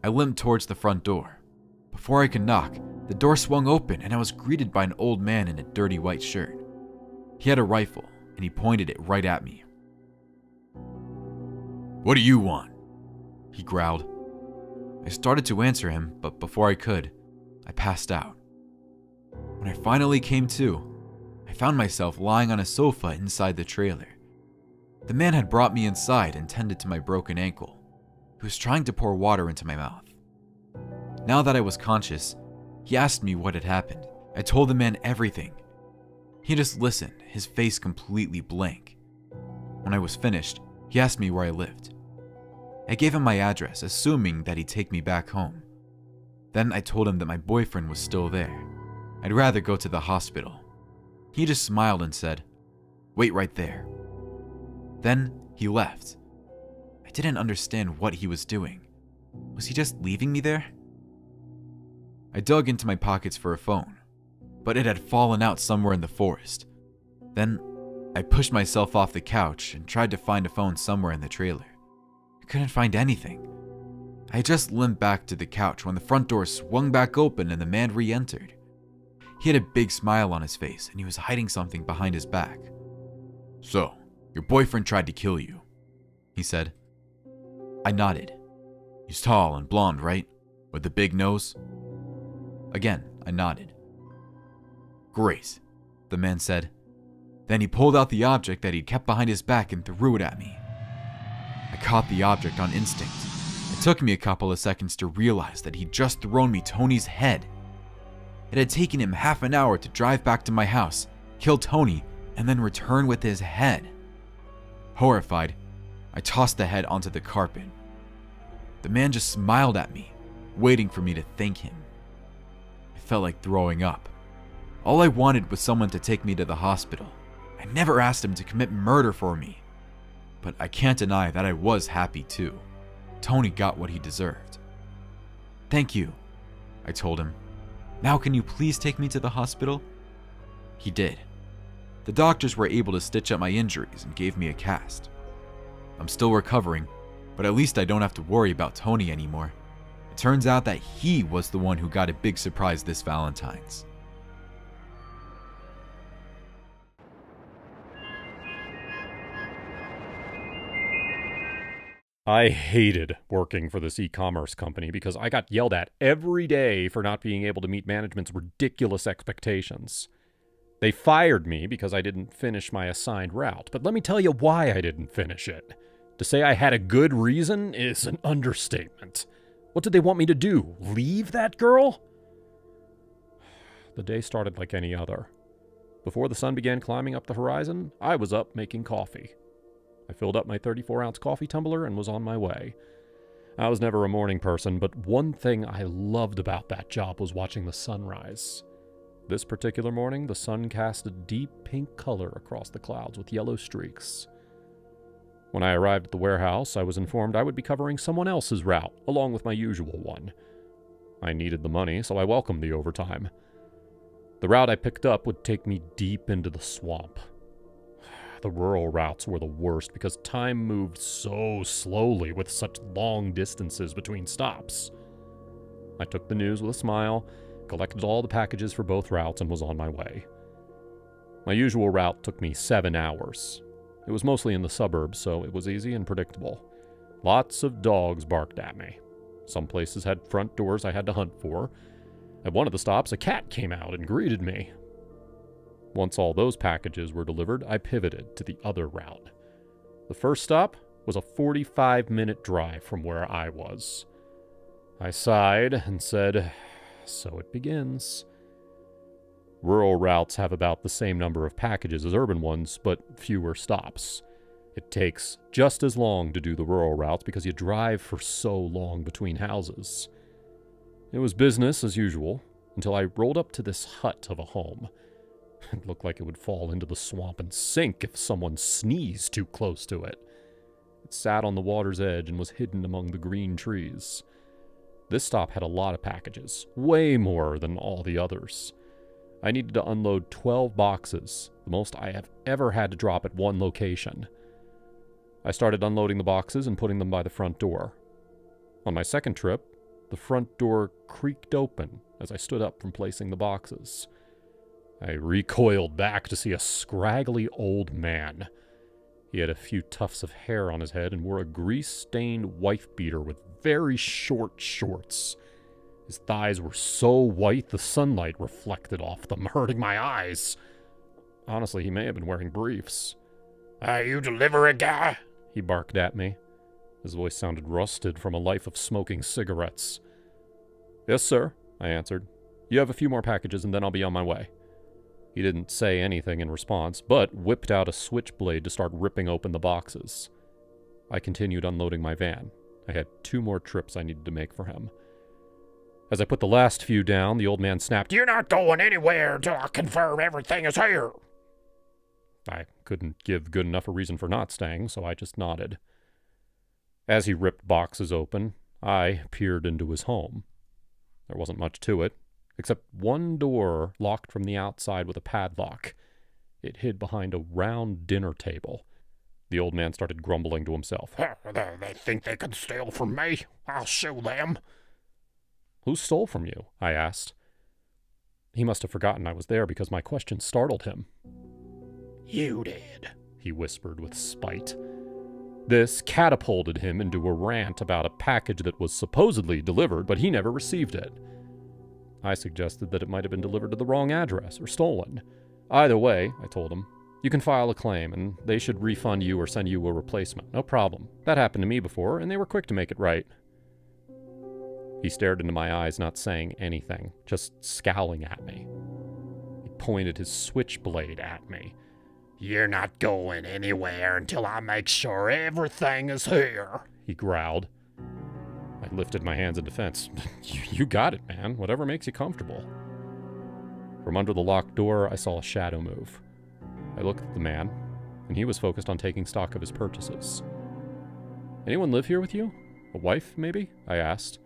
I limped towards the front door. Before I could knock, the door swung open and I was greeted by an old man in a dirty white shirt. He had a rifle and he pointed it right at me. What do you want? He growled. I started to answer him, but before I could, I passed out. When I finally came to, I found myself lying on a sofa inside the trailer. The man had brought me inside and tended to my broken ankle. He was trying to pour water into my mouth. Now that I was conscious, he asked me what had happened. I told the man everything. He just listened, his face completely blank. When I was finished, he asked me where I lived. I gave him my address, assuming that he'd take me back home. Then I told him that my boyfriend was still there. I'd rather go to the hospital. He just smiled and said, Wait right there. Then he left. I didn't understand what he was doing. Was he just leaving me there? I dug into my pockets for a phone, but it had fallen out somewhere in the forest. Then I pushed myself off the couch and tried to find a phone somewhere in the trailer. I couldn't find anything. I just limped back to the couch when the front door swung back open and the man re entered. He had a big smile on his face and he was hiding something behind his back. So, your boyfriend tried to kill you, he said. I nodded. He's tall and blond, right? With the big nose? Again, I nodded. Great, the man said. Then he pulled out the object that he'd kept behind his back and threw it at me. I caught the object on instinct. It took me a couple of seconds to realize that he'd just thrown me Tony's head. It had taken him half an hour to drive back to my house, kill Tony, and then return with his head. Horrified, I tossed the head onto the carpet. The man just smiled at me, waiting for me to thank him. I felt like throwing up. All I wanted was someone to take me to the hospital. I never asked him to commit murder for me but I can't deny that I was happy too. Tony got what he deserved. Thank you, I told him. Now, can you please take me to the hospital? He did. The doctors were able to stitch up my injuries and gave me a cast. I'm still recovering, but at least I don't have to worry about Tony anymore. It turns out that he was the one who got a big surprise this Valentine's. I hated working for this e commerce company because I got yelled at every day for not being able to meet management's ridiculous expectations. They fired me because I didn't finish my assigned route, but let me tell you why I didn't finish it. To say I had a good reason is an understatement. What did they want me to do? Leave that girl? The day started like any other. Before the sun began climbing up the horizon, I was up making coffee. I filled up my 34 ounce coffee tumbler and was on my way. I was never a morning person, but one thing I loved about that job was watching the sunrise. This particular morning, the sun cast a deep pink color across the clouds with yellow streaks. When I arrived at the warehouse, I was informed I would be covering someone else's route, along with my usual one. I needed the money, so I welcomed the overtime. The route I picked up would take me deep into the swamp. The rural routes were the worst because time moved so slowly with such long distances between stops. I took the news with a smile, collected all the packages for both routes, and was on my way. My usual route took me seven hours. It was mostly in the suburbs, so it was easy and predictable. Lots of dogs barked at me. Some places had front doors I had to hunt for. At one of the stops, a cat came out and greeted me. Once all those packages were delivered, I pivoted to the other route. The first stop was a 45 minute drive from where I was. I sighed and said, So it begins. Rural routes have about the same number of packages as urban ones, but fewer stops. It takes just as long to do the rural routes because you drive for so long between houses. It was business as usual until I rolled up to this hut of a home. It looked like it would fall into the swamp and sink if someone sneezed too close to it. It sat on the water's edge and was hidden among the green trees. This stop had a lot of packages, way more than all the others. I needed to unload 12 boxes, the most I have ever had to drop at one location. I started unloading the boxes and putting them by the front door. On my second trip, the front door creaked open as I stood up from placing the boxes. I recoiled back to see a scraggly old man. He had a few tufts of hair on his head and wore a grease stained wife beater with very short shorts. His thighs were so white the sunlight reflected off them, hurting my eyes. Honestly, he may have been wearing briefs. Are you delivery guy? He barked at me. His voice sounded rusted from a life of smoking cigarettes. Yes, sir, I answered. You have a few more packages and then I'll be on my way. He didn't say anything in response, but whipped out a switchblade to start ripping open the boxes. I continued unloading my van. I had two more trips I needed to make for him. As I put the last few down, the old man snapped, You're not going anywhere until I confirm everything is here. I couldn't give good enough a reason for not staying, so I just nodded. As he ripped boxes open, I peered into his home. There wasn't much to it, except one door locked from the outside with a padlock. It hid behind a round dinner table. The old man started grumbling to himself. Oh, they think they can steal from me. I'll show them. Who stole from you? I asked. He must have forgotten I was there because my question startled him. You did, he whispered with spite. This catapulted him into a rant about a package that was supposedly delivered, but he never received it. I suggested that it might have been delivered to the wrong address or stolen. Either way, I told him, you can file a claim and they should refund you or send you a replacement. No problem. That happened to me before, and they were quick to make it right. He stared into my eyes, not saying anything, just scowling at me. He pointed his switchblade at me. You're not going anywhere until I make sure everything is here, he growled. I lifted my hands in defense. you got it, man. Whatever makes you comfortable. From under the locked door, I saw a shadow move. I looked at the man, and he was focused on taking stock of his purchases. Anyone live here with you? A wife, maybe? I asked.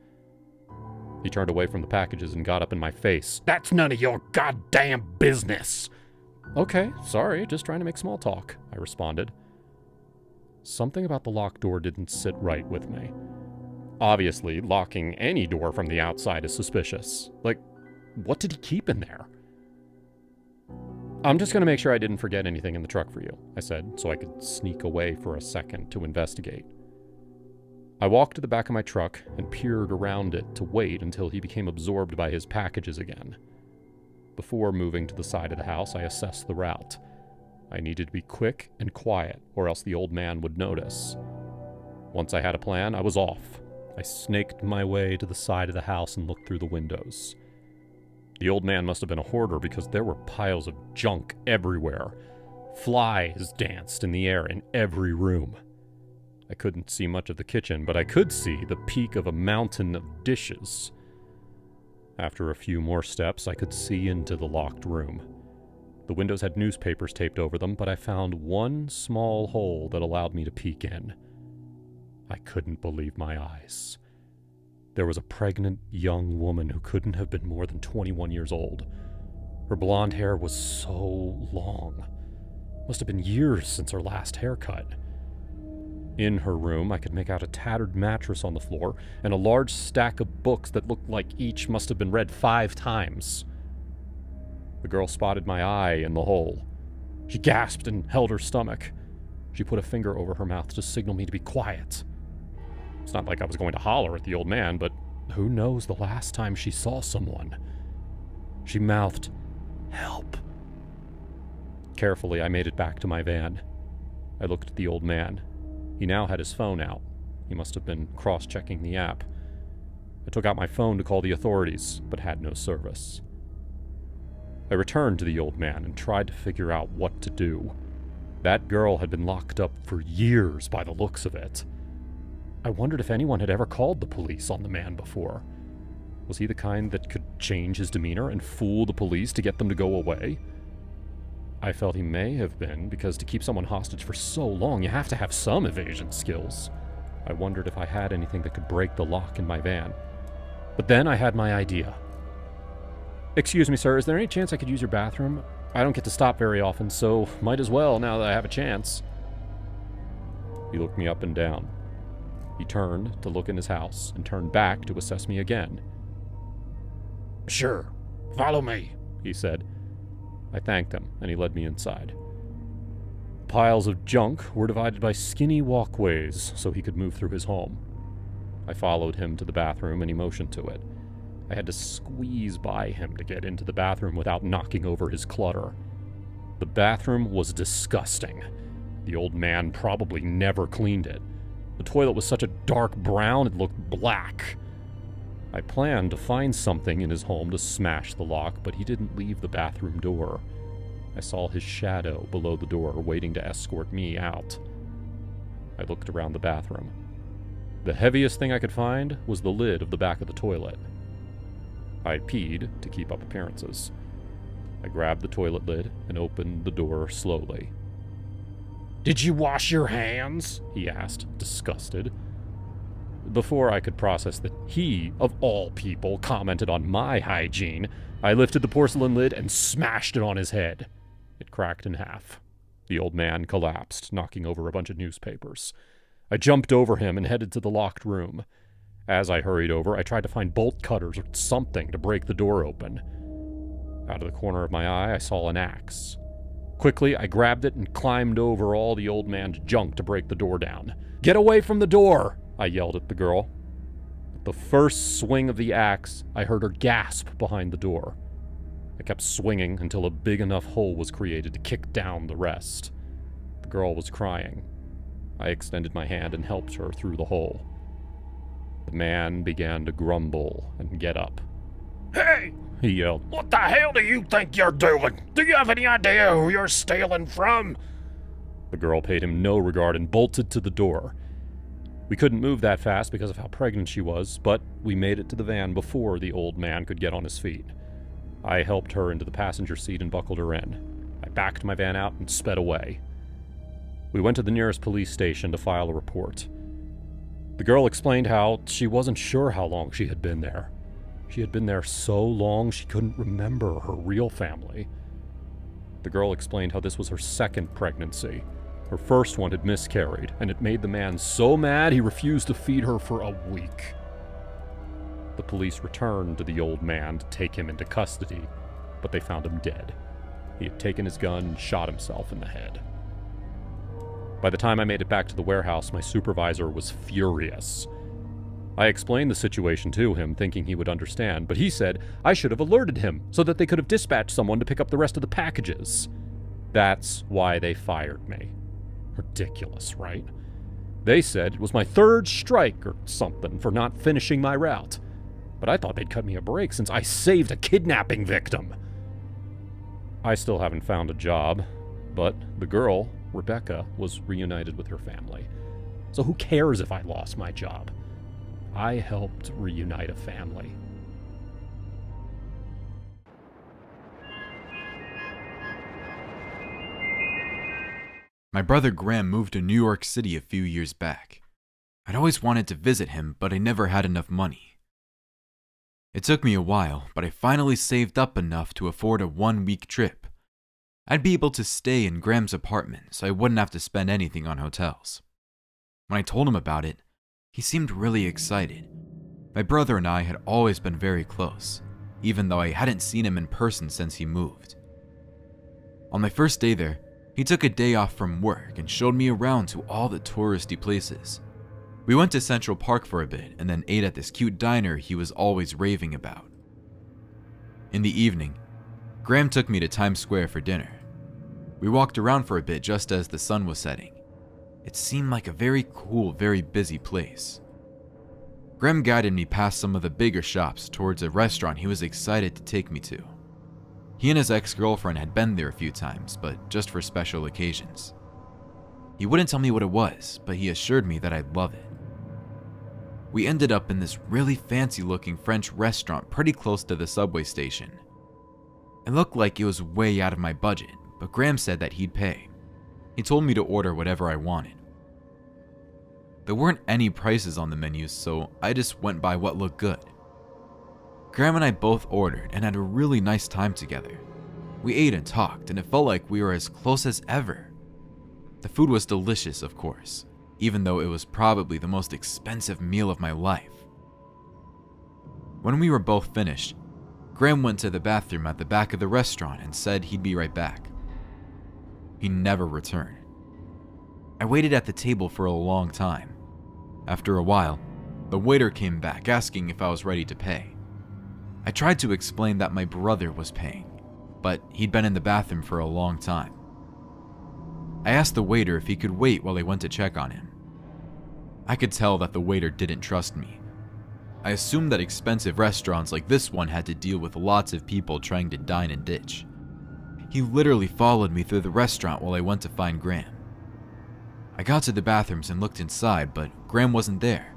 He turned away from the packages and got up in my face. That's none of your goddamn business. Okay, sorry, just trying to make small talk, I responded. Something about the locked door didn't sit right with me. Obviously, locking any door from the outside is suspicious. Like, what did he keep in there? I'm just going to make sure I didn't forget anything in the truck for you, I said, so I could sneak away for a second to investigate. I walked to the back of my truck and peered around it to wait until he became absorbed by his packages again. Before moving to the side of the house, I assessed the route. I needed to be quick and quiet, or else the old man would notice. Once I had a plan, I was off. I snaked my way to the side of the house and looked through the windows. The old man must have been a hoarder because there were piles of junk everywhere. Flies danced in the air in every room. I couldn't see much of the kitchen, but I could see the peak of a mountain of dishes. After a few more steps, I could see into the locked room. The windows had newspapers taped over them, but I found one small hole that allowed me to peek in. I couldn't believe my eyes. There was a pregnant young woman who couldn't have been more than 21 years old. Her blonde hair was so long. Must have been years since her last haircut. In her room, I could make out a tattered mattress on the floor and a large stack of books that looked like each must have been read five times. The girl spotted my eye in the hole. She gasped and held her stomach. She put a finger over her mouth to signal me to be quiet. It's not like I was going to holler at the old man, but who knows the last time she saw someone? She mouthed, Help. Carefully, I made it back to my van. I looked at the old man. He now had his phone out. He must have been cross checking the app. I took out my phone to call the authorities, but had no service. I returned to the old man and tried to figure out what to do. That girl had been locked up for years by the looks of it. I wondered if anyone had ever called the police on the man before. Was he the kind that could change his demeanor and fool the police to get them to go away? I felt he may have been, because to keep someone hostage for so long, you have to have some evasion skills. I wondered if I had anything that could break the lock in my van. But then I had my idea. Excuse me, sir, is there any chance I could use your bathroom? I don't get to stop very often, so might as well now that I have a chance. He looked me up and down. He turned to look in his house and turned back to assess me again. Sure. Follow me, he said. I thanked him, and he led me inside. Piles of junk were divided by skinny walkways so he could move through his home. I followed him to the bathroom and he motioned to it. I had to squeeze by him to get into the bathroom without knocking over his clutter. The bathroom was disgusting. The old man probably never cleaned it. The toilet was such a dark brown it looked black. I planned to find something in his home to smash the lock, but he didn't leave the bathroom door. I saw his shadow below the door, waiting to escort me out. I looked around the bathroom. The heaviest thing I could find was the lid of the back of the toilet. I peed to keep up appearances. I grabbed the toilet lid and opened the door slowly. Did you wash your hands? He asked, disgusted. Before I could process that he, of all people, commented on my hygiene, I lifted the porcelain lid and smashed it on his head. It cracked in half. The old man collapsed, knocking over a bunch of newspapers. I jumped over him and headed to the locked room. As I hurried over, I tried to find bolt cutters or something to break the door open. Out of the corner of my eye, I saw an axe. Quickly, I grabbed it and climbed over all the old man's junk to break the door down. Get away from the door! I yelled at the girl. At the first swing of the axe, I heard her gasp behind the door. I kept swinging until a big enough hole was created to kick down the rest. The girl was crying. I extended my hand and helped her through the hole. The man began to grumble and get up. Hey! He yelled. What the hell do you think you're doing? Do you have any idea who you're stealing from? The girl paid him no regard and bolted to the door. We couldn't move that fast because of how pregnant she was, but we made it to the van before the old man could get on his feet. I helped her into the passenger seat and buckled her in. I backed my van out and sped away. We went to the nearest police station to file a report. The girl explained how she wasn't sure how long she had been there. She had been there so long she couldn't remember her real family. The girl explained how this was her second pregnancy her first one had miscarried, and it made the man so mad he refused to feed her for a week. The police returned to the old man to take him into custody, but they found him dead. He had taken his gun and shot himself in the head. By the time I made it back to the warehouse, my supervisor was furious. I explained the situation to him, thinking he would understand, but he said I should have alerted him so that they could have dispatched someone to pick up the rest of the packages. That's why they fired me. Ridiculous, right? They said it was my third strike or something for not finishing my route. But I thought they'd cut me a break since I saved a kidnapping victim. I still haven't found a job, but the girl, Rebecca, was reunited with her family. So who cares if I lost my job? I helped reunite a family. My brother Graham moved to New York City a few years back. I'd always wanted to visit him, but I never had enough money. It took me a while, but I finally saved up enough to afford a one week trip. I'd be able to stay in Graham's apartment, so I wouldn't have to spend anything on hotels. When I told him about it, he seemed really excited. My brother and I had always been very close, even though I hadn't seen him in person since he moved. On my first day there, he took a day off from work and showed me around to all the touristy places. We went to Central Park for a bit and then ate at this cute diner he was always raving about. In the evening, Graham took me to Times Square for dinner. We walked around for a bit just as the sun was setting. It seemed like a very cool, very busy place. Graham guided me past some of the bigger shops towards a restaurant he was excited to take me to. He and his ex girlfriend had been there a few times, but just for special occasions. He wouldn't tell me what it was, but he assured me that I'd love it. We ended up in this really fancy looking French restaurant pretty close to the subway station. It looked like it was way out of my budget, but Graham said that he'd pay. He told me to order whatever I wanted. There weren't any prices on the menus, so I just went by what looked good. Graham and I both ordered and had a really nice time together. We ate and talked, and it felt like we were as close as ever. The food was delicious, of course, even though it was probably the most expensive meal of my life. When we were both finished, Graham went to the bathroom at the back of the restaurant and said he'd be right back. He never returned. I waited at the table for a long time. After a while, the waiter came back asking if I was ready to pay. I tried to explain that my brother was paying, but he'd been in the bathroom for a long time. I asked the waiter if he could wait while I went to check on him. I could tell that the waiter didn't trust me. I assumed that expensive restaurants like this one had to deal with lots of people trying to dine and ditch. He literally followed me through the restaurant while I went to find Graham. I got to the bathrooms and looked inside, but Graham wasn't there.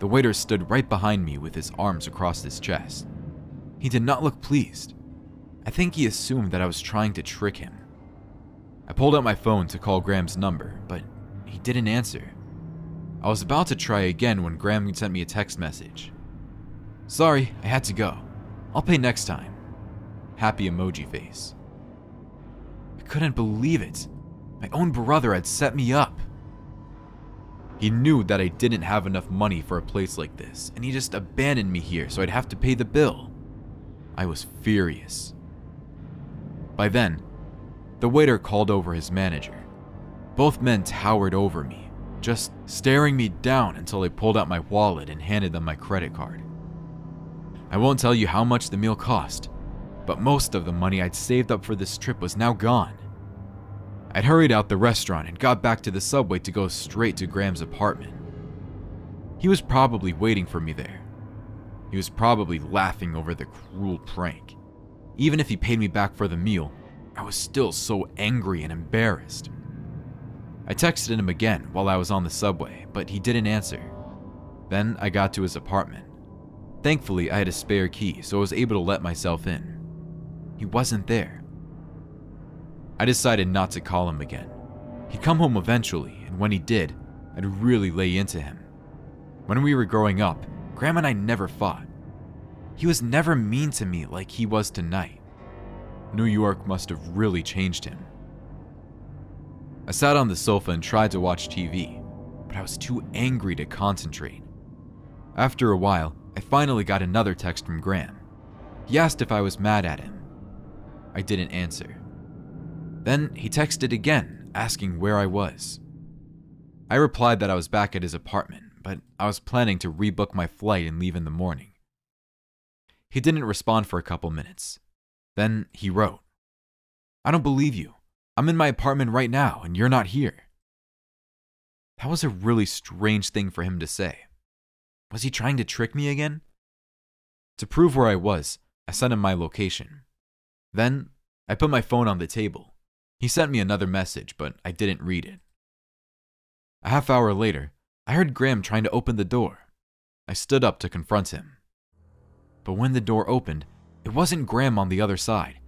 The waiter stood right behind me with his arms across his chest. He did not look pleased. I think he assumed that I was trying to trick him. I pulled out my phone to call Graham's number, but he didn't answer. I was about to try again when Graham sent me a text message. Sorry, I had to go. I'll pay next time. Happy emoji face. Couldn't believe it. My own brother had set me up. He knew that I didn't have enough money for a place like this, and he just abandoned me here so I'd have to pay the bill. I was furious. By then, the waiter called over his manager. Both men towered over me, just staring me down until I pulled out my wallet and handed them my credit card. I won't tell you how much the meal cost, but most of the money I'd saved up for this trip was now gone. I'd hurried out the restaurant and got back to the subway to go straight to Graham's apartment. He was probably waiting for me there. He was probably laughing over the cruel prank. Even if he paid me back for the meal, I was still so angry and embarrassed. I texted him again while I was on the subway, but he didn't answer. Then I got to his apartment. Thankfully, I had a spare key, so I was able to let myself in. He wasn't there. I decided not to call him again. He'd come home eventually, and when he did, I'd really lay into him. When we were growing up, Graham and I never fought. He was never mean to me like he was tonight. New York must have really changed him. I sat on the sofa and tried to watch TV, but I was too angry to concentrate. After a while, I finally got another text from Graham. He asked if I was mad at him. I didn't answer. Then he texted again, asking where I was. I replied that I was back at his apartment, but I was planning to rebook my flight and leave in the morning. He didn't respond for a couple minutes. Then he wrote, I don't believe you. I'm in my apartment right now, and you're not here. That was a really strange thing for him to say. Was he trying to trick me again? To prove where I was, I sent him my location. Then, I put my phone on the table. He sent me another message, but I didn't read it. A half hour later, I heard Graham trying to open the door. I stood up to confront him. But when the door opened, it wasn't Graham on the other side.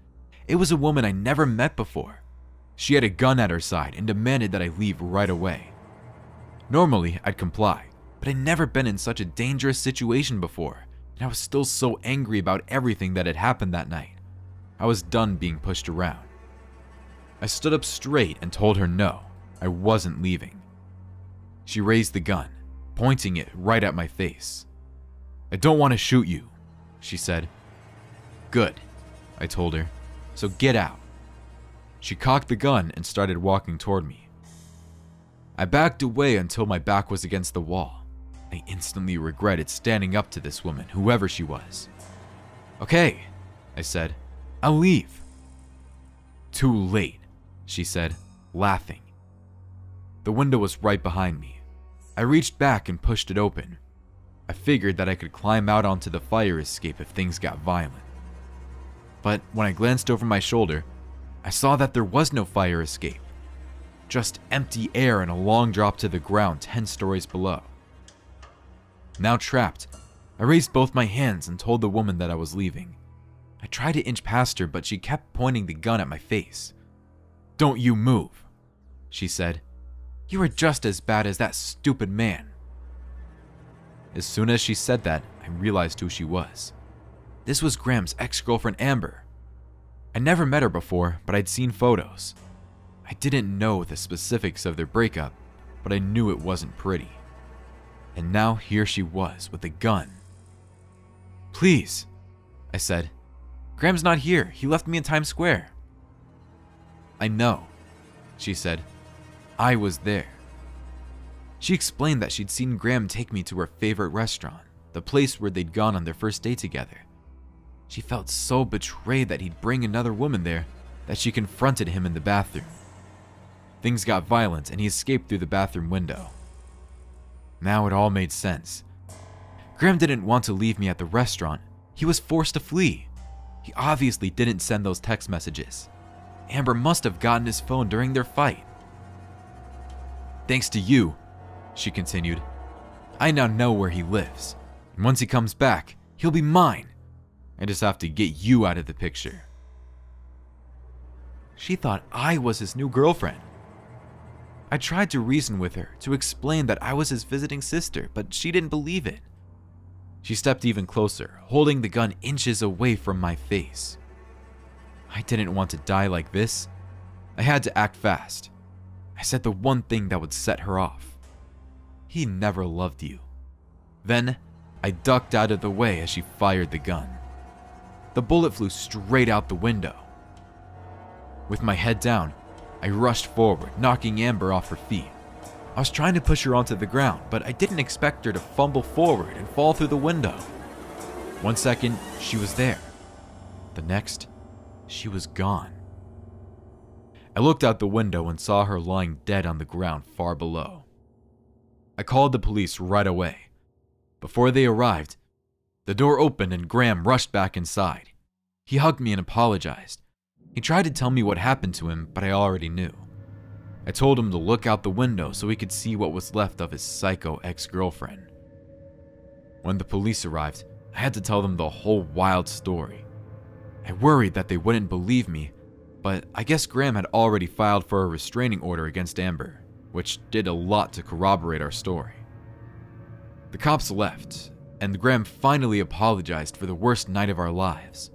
It was a woman I never met before. She had a gun at her side and demanded that I leave right away. Normally, I'd comply, but I'd never been in such a dangerous situation before, and I was still so angry about everything that had happened that night. I was done being pushed around. I stood up straight and told her no, I wasn't leaving. She raised the gun, pointing it right at my face. I don't want to shoot you, she said, Good, I told her. So get out. She cocked the gun and started walking toward me. I backed away until my back was against the wall. I instantly regretted standing up to this woman, whoever she was. Okay, I said. I'll leave. Too late, she said, laughing. The window was right behind me. I reached back and pushed it open. I figured that I could climb out onto the fire escape if things got violent. But when I glanced over my shoulder, I saw that there was no fire escape. Just empty air and a long drop to the ground 10 stories below. Now trapped, I raised both my hands and told the woman that I was leaving. I tried to inch past her, but she kept pointing the gun at my face. Don't you move, she said. You are just as bad as that stupid man. As soon as she said that, I realized who she was. This was Graham's ex girlfriend Amber. I never met her before, but I'd seen photos. I didn't know the specifics of their breakup, but I knew it wasn't pretty. And now here she was with a gun. Please, I said. Graham's not here. He left me in Times Square. I know, she said. I was there. She explained that she'd seen Graham take me to her favorite restaurant, the place where they'd gone on their first date together. She felt so betrayed that he'd bring another woman there that she confronted him in the bathroom. Things got violent and he escaped through the bathroom window. Now it all made sense. Graham didn't want to leave me at the restaurant. He was forced to flee. He obviously didn't send those text messages. Amber must have gotten his phone during their fight. Thanks to you, she continued, I now know where he lives. And once he comes back, he'll be mine. I just have to get you out of the picture. She thought I was his new girlfriend. I tried to reason with her, to explain that I was his visiting sister, but she didn't believe it. She stepped even closer, holding the gun inches away from my face. I didn't want to die like this. I had to act fast. I said the one thing that would set her off. He never loved you. Then, I ducked out of the way as she fired the gun. The bullet flew straight out the window. With my head down, I rushed forward, knocking Amber off her feet. I was trying to push her onto the ground, but I didn't expect her to fumble forward and fall through the window. One second, she was there. The next, she was gone. I looked out the window and saw her lying dead on the ground far below. I called the police right away. Before they arrived, the door opened and Graham rushed back inside. He hugged me and apologized. He tried to tell me what happened to him, but I already knew. I told him to look out the window so he could see what was left of his psycho ex girlfriend. When the police arrived, I had to tell them the whole wild story. I worried that they wouldn't believe me, but I guess Graham had already filed for a restraining order against Amber, which did a lot to corroborate our story. The cops left, and Graham finally apologized for the worst night of our lives.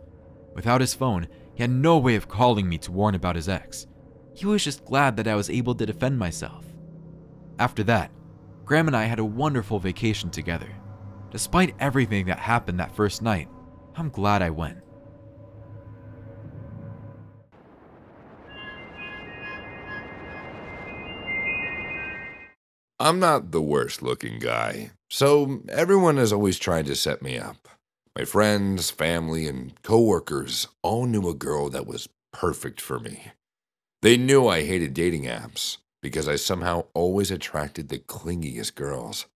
Without his phone, he had no way of calling me to warn about his ex. He was just glad that I was able to defend myself. After that, Graham and I had a wonderful vacation together. Despite everything that happened that first night, I'm glad I went. I'm not the worst looking guy, so everyone has always tried to set me up. My friends, family, and coworkers all knew a girl that was perfect for me. They knew I hated dating apps because I somehow always attracted the clingiest girls.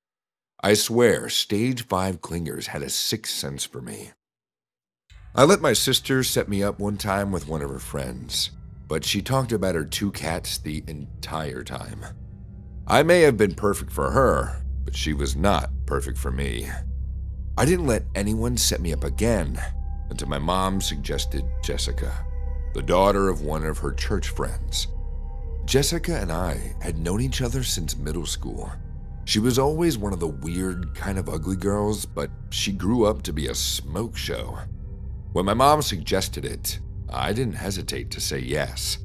I swear, stage 5 clingers had a sixth sense for me. I let my sister set me up one time with one of her friends, but she talked about her two cats the entire time. I may have been perfect for her, but she was not perfect for me. I didn't let anyone set me up again until my mom suggested Jessica, the daughter of one of her church friends. Jessica and I had known each other since middle school. She was always one of the weird, kind of ugly girls, but she grew up to be a smoke show. When my mom suggested it, I didn't hesitate to say yes.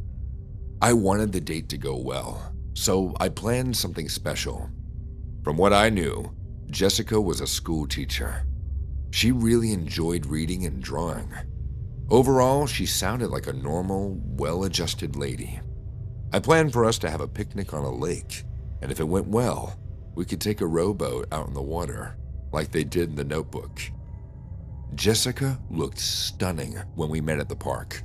I wanted the date to go well, so I planned something special. From what I knew, Jessica was a school teacher. She really enjoyed reading and drawing. Overall, she sounded like a normal, well adjusted lady. I planned for us to have a picnic on a lake, and if it went well, we could take a rowboat out in the water, like they did in the notebook. Jessica looked stunning when we met at the park.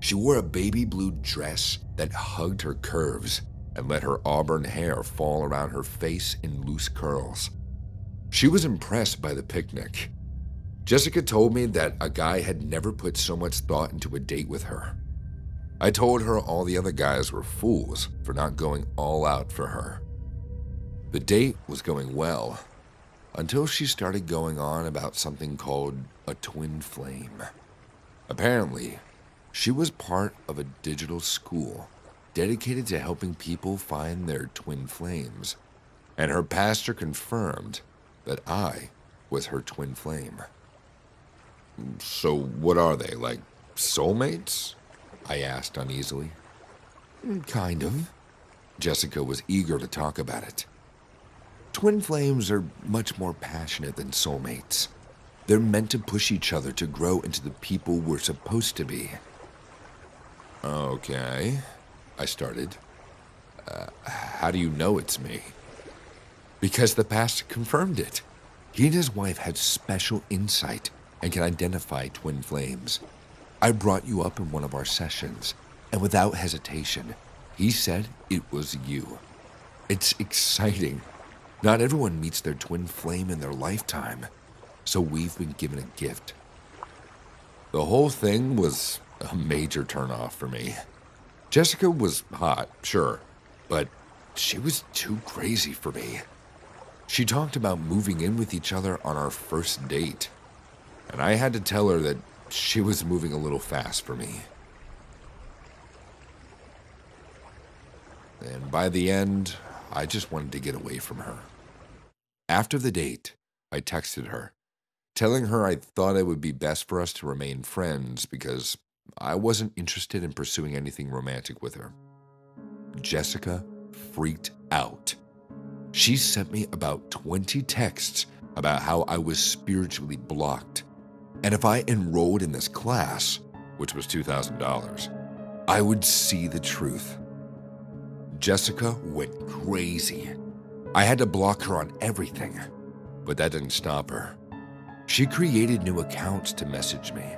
She wore a baby blue dress that hugged her curves and let her auburn hair fall around her face in loose curls. She was impressed by the picnic. Jessica told me that a guy had never put so much thought into a date with her. I told her all the other guys were fools for not going all out for her. The date was going well until she started going on about something called a twin flame. Apparently, she was part of a digital school dedicated to helping people find their twin flames, and her pastor confirmed that I was her twin flame. So, what are they, like soulmates? I asked uneasily. "Mm, Kind of. Jessica was eager to talk about it. Twin flames are much more passionate than soulmates. They're meant to push each other to grow into the people we're supposed to be. Okay, I started. Uh, how do you know it's me? Because the past confirmed it. He and his wife had special insight and can identify twin flames. I brought you up in one of our sessions, and without hesitation, he said it was you. It's exciting. Not everyone meets their twin flame in their lifetime, so we've been given a gift. The whole thing was a major turnoff for me. Jessica was hot, sure, but she was too crazy for me. She talked about moving in with each other on our first date, and I had to tell her that she was moving a little fast for me. And by the end, I just wanted to get away from her. After the date, I texted her, telling her I thought it would be best for us to remain friends because I wasn't interested in pursuing anything romantic with her. Jessica freaked out. She sent me about 20 texts about how I was spiritually blocked. And if I enrolled in this class, which was $2,000, I would see the truth. Jessica went crazy. I had to block her on everything, but that didn't stop her. She created new accounts to message me.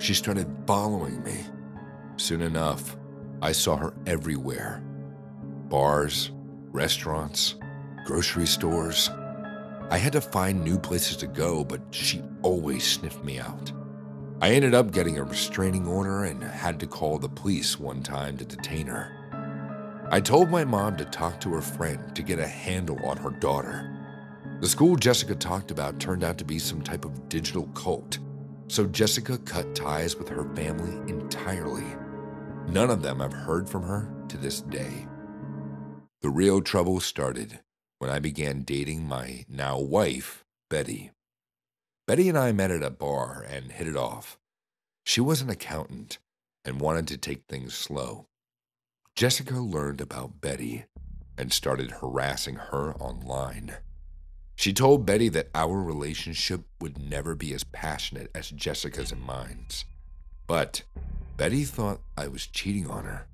She started following me. Soon enough, I saw her everywhere bars, restaurants, grocery stores. I had to find new places to go, but she always sniffed me out. I ended up getting a restraining order and had to call the police one time to detain her. I told my mom to talk to her friend to get a handle on her daughter. The school Jessica talked about turned out to be some type of digital cult, so Jessica cut ties with her family entirely. None of them have heard from her to this day. The real trouble started when I began dating my now wife, Betty. Betty and I met at a bar and hit it off. She was an accountant and wanted to take things slow. Jessica learned about Betty and started harassing her online. She told Betty that our relationship would never be as passionate as Jessica's and mine's. But Betty thought I was cheating on her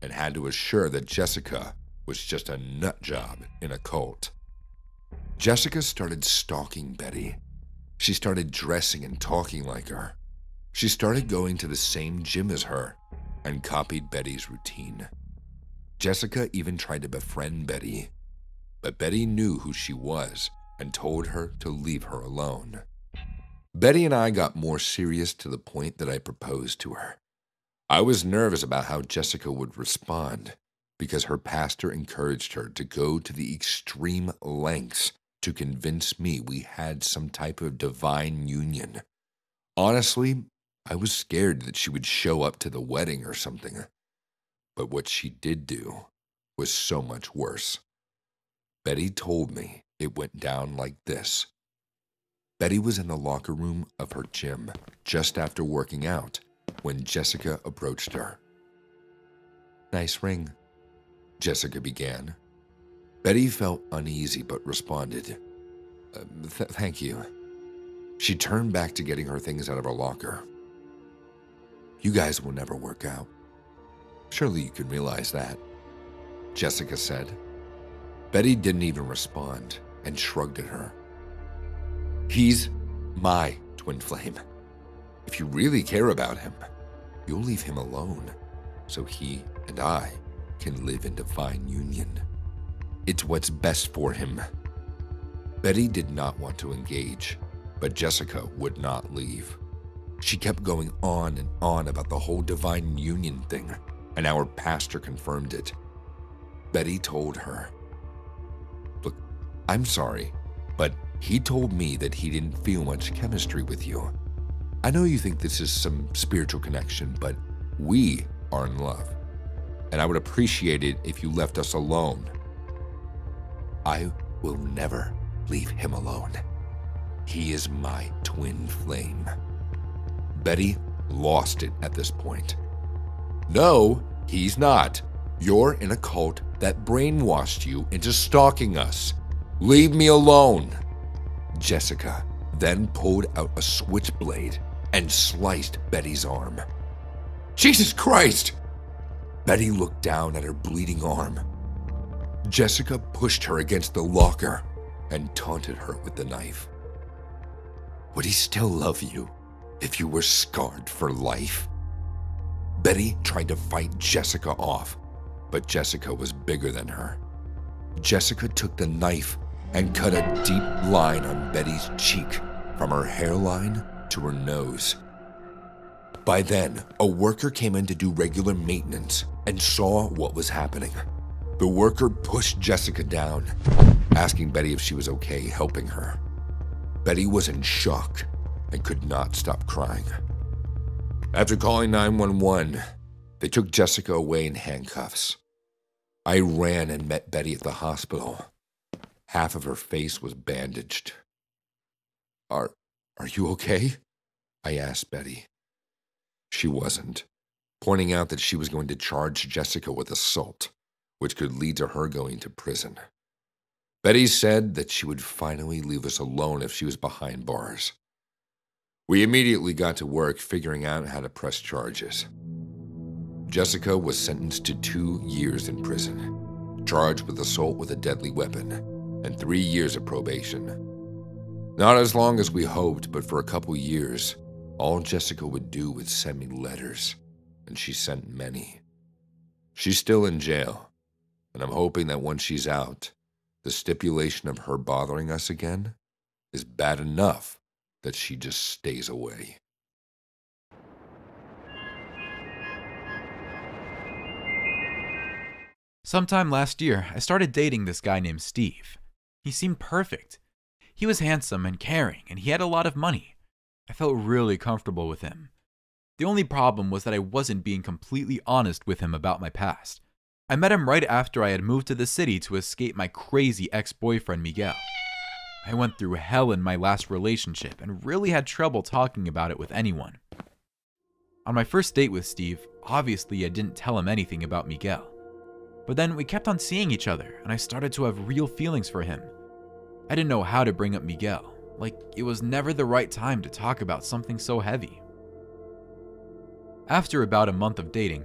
and had to assure that Jessica was just a nut job in a cult. Jessica started stalking Betty. She started dressing and talking like her. She started going to the same gym as her and copied Betty's routine. Jessica even tried to befriend Betty, but Betty knew who she was and told her to leave her alone. Betty and I got more serious to the point that I proposed to her. I was nervous about how Jessica would respond because her pastor encouraged her to go to the extreme lengths to convince me we had some type of divine union. Honestly, I was scared that she would show up to the wedding or something. But what she did do was so much worse. Betty told me it went down like this. Betty was in the locker room of her gym just after working out when Jessica approached her. Nice ring, Jessica began. Betty felt uneasy but responded, "Uh, th- Thank you. She turned back to getting her things out of her locker. You guys will never work out. Surely you can realize that, Jessica said. Betty didn't even respond and shrugged at her. He's my twin flame. If you really care about him, you'll leave him alone so he and I can live in divine union. It's what's best for him. Betty did not want to engage, but Jessica would not leave. She kept going on and on about the whole divine union thing, and our pastor confirmed it. Betty told her, Look, I'm sorry, but he told me that he didn't feel much chemistry with you. I know you think this is some spiritual connection, but we are in love. And I would appreciate it if you left us alone. I will never leave him alone. He is my twin flame. Betty lost it at this point. No, he's not. You're in a cult that brainwashed you into stalking us. Leave me alone. Jessica then pulled out a switchblade and sliced Betty's arm. Jesus Christ! Betty looked down at her bleeding arm. Jessica pushed her against the locker and taunted her with the knife. Would he still love you if you were scarred for life? Betty tried to fight Jessica off, but Jessica was bigger than her. Jessica took the knife and cut a deep line on Betty's cheek from her hairline to her nose. By then, a worker came in to do regular maintenance and saw what was happening. The worker pushed Jessica down, asking Betty if she was okay helping her. Betty was in shock and could not stop crying. After calling 911, they took Jessica away in handcuffs. I ran and met Betty at the hospital. Half of her face was bandaged. Are, are you okay? I asked Betty. She wasn't, pointing out that she was going to charge Jessica with assault, which could lead to her going to prison. Betty said that she would finally leave us alone if she was behind bars. We immediately got to work figuring out how to press charges. Jessica was sentenced to two years in prison, charged with assault with a deadly weapon, and three years of probation. Not as long as we hoped, but for a couple years, all Jessica would do was send me letters, and she sent many. She's still in jail, and I'm hoping that once she's out, the stipulation of her bothering us again is bad enough that she just stays away. Sometime last year, I started dating this guy named Steve. He seemed perfect. He was handsome and caring, and he had a lot of money. I felt really comfortable with him. The only problem was that I wasn't being completely honest with him about my past. I met him right after I had moved to the city to escape my crazy ex boyfriend Miguel. I went through hell in my last relationship and really had trouble talking about it with anyone. On my first date with Steve, obviously I didn't tell him anything about Miguel. But then we kept on seeing each other, and I started to have real feelings for him. I didn't know how to bring up Miguel. Like, it was never the right time to talk about something so heavy. After about a month of dating,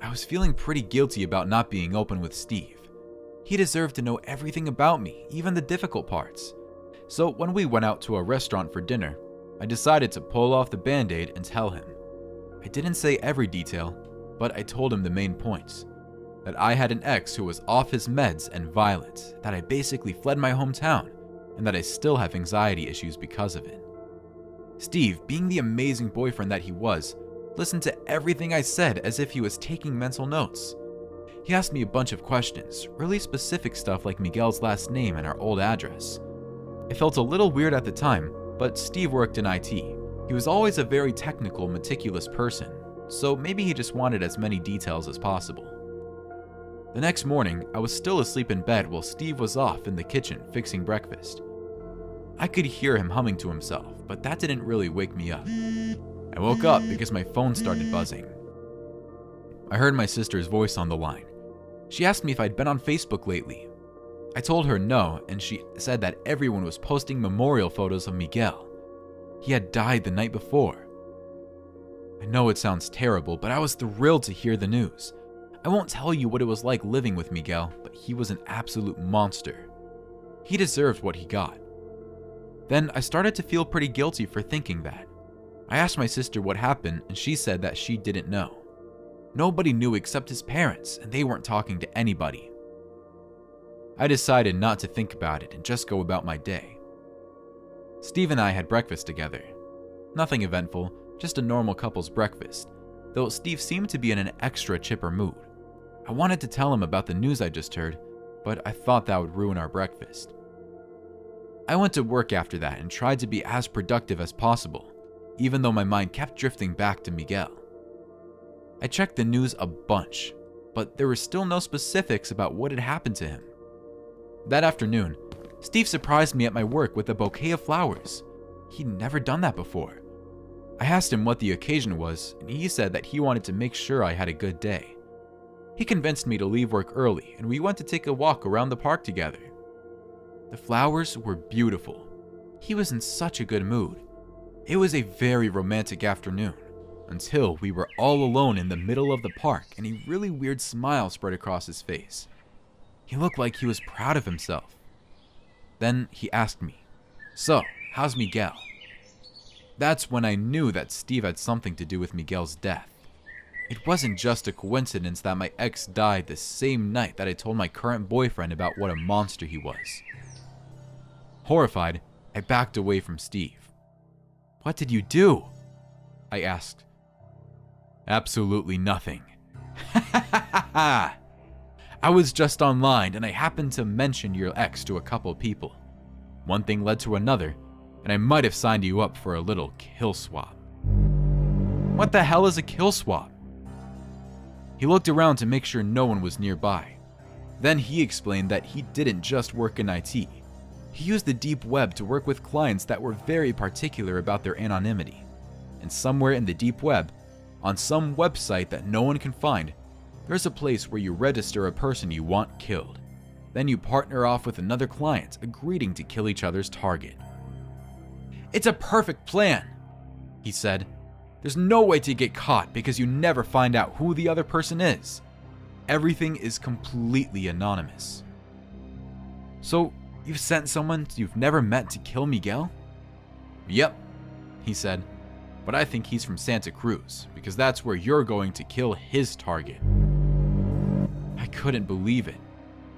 I was feeling pretty guilty about not being open with Steve. He deserved to know everything about me, even the difficult parts. So when we went out to a restaurant for dinner, I decided to pull off the band aid and tell him. I didn't say every detail, but I told him the main points that I had an ex who was off his meds and violent, that I basically fled my hometown, and that I still have anxiety issues because of it. Steve, being the amazing boyfriend that he was, listened to everything I said as if he was taking mental notes. He asked me a bunch of questions, really specific stuff like Miguel's last name and our old address. It felt a little weird at the time, but Steve worked in IT. He was always a very technical, meticulous person, so maybe he just wanted as many details as possible. The next morning, I was still asleep in bed while Steve was off in the kitchen fixing breakfast. I could hear him humming to himself, but that didn't really wake me up. I woke up because my phone started buzzing. I heard my sister's voice on the line. She asked me if I'd been on Facebook lately. I told her no, and she said that everyone was posting memorial photos of Miguel. He had died the night before. I know it sounds terrible, but I was thrilled to hear the news. I won't tell you what it was like living with Miguel, but he was an absolute monster. He deserved what he got. Then I started to feel pretty guilty for thinking that. I asked my sister what happened, and she said that she didn't know. Nobody knew except his parents, and they weren't talking to anybody. I decided not to think about it and just go about my day. Steve and I had breakfast together. Nothing eventful, just a normal couple's breakfast, though Steve seemed to be in an extra chipper mood. I wanted to tell him about the news I just heard, but I thought that would ruin our breakfast. I went to work after that and tried to be as productive as possible, even though my mind kept drifting back to Miguel. I checked the news a bunch. but there were still no specifics about what had happened to him. That afternoon, Steve surprised me at my work with a bouquet of flowers. He'd never done that before. I asked him what the occasion was, and he said that he wanted to make sure I had a good day. He convinced me to leave work early, and we went to take a walk around the park together. The flowers were beautiful. He was in such a good mood. It was a very romantic afternoon until we were all alone in the middle of the park and a really weird smile spread across his face. He looked like he was proud of himself. Then he asked me, So, how's Miguel? That's when I knew that Steve had something to do with Miguel's death. It wasn't just a coincidence that my ex died the same night that I told my current boyfriend about what a monster he was. Horrified, I backed away from Steve. What did you do? I asked. Absolutely nothing. I was just online and I happened to mention your ex to a couple people. One thing led to another, and I might have signed you up for a little kill swap. What the hell is a kill swap? He looked around to make sure no one was nearby. Then he explained that he didn't just work in IT. He used the deep web to work with clients that were very particular about their anonymity. And somewhere in the deep web, on some website that no one can find, there's a place where you register a person you want killed. Then you partner off with another client, agreeing to kill each other's target. It's a perfect plan, he said. There's no way to get caught because you never find out who the other person is. Everything is completely anonymous. So, you've sent someone you've never met to kill Miguel? Yep, he said. But I think he's from Santa Cruz, because that's where you're going to kill his target. I couldn't believe it.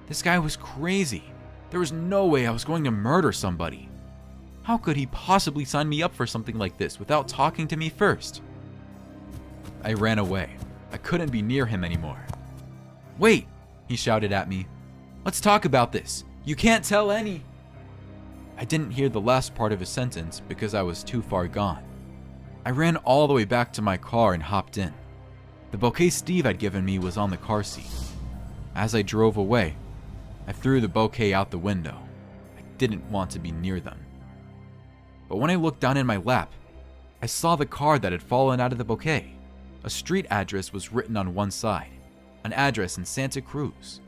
This guy was crazy. There was no way I was going to murder somebody. How could he possibly sign me up for something like this without talking to me first? I ran away. I couldn't be near him anymore. Wait, he shouted at me. Let's talk about this. You can't tell any. I didn't hear the last part of his sentence because I was too far gone. I ran all the way back to my car and hopped in. The bouquet Steve had given me was on the car seat. As I drove away, I threw the bouquet out the window. I didn't want to be near them. But when I looked down in my lap, I saw the card that had fallen out of the bouquet. A street address was written on one side, an address in Santa Cruz.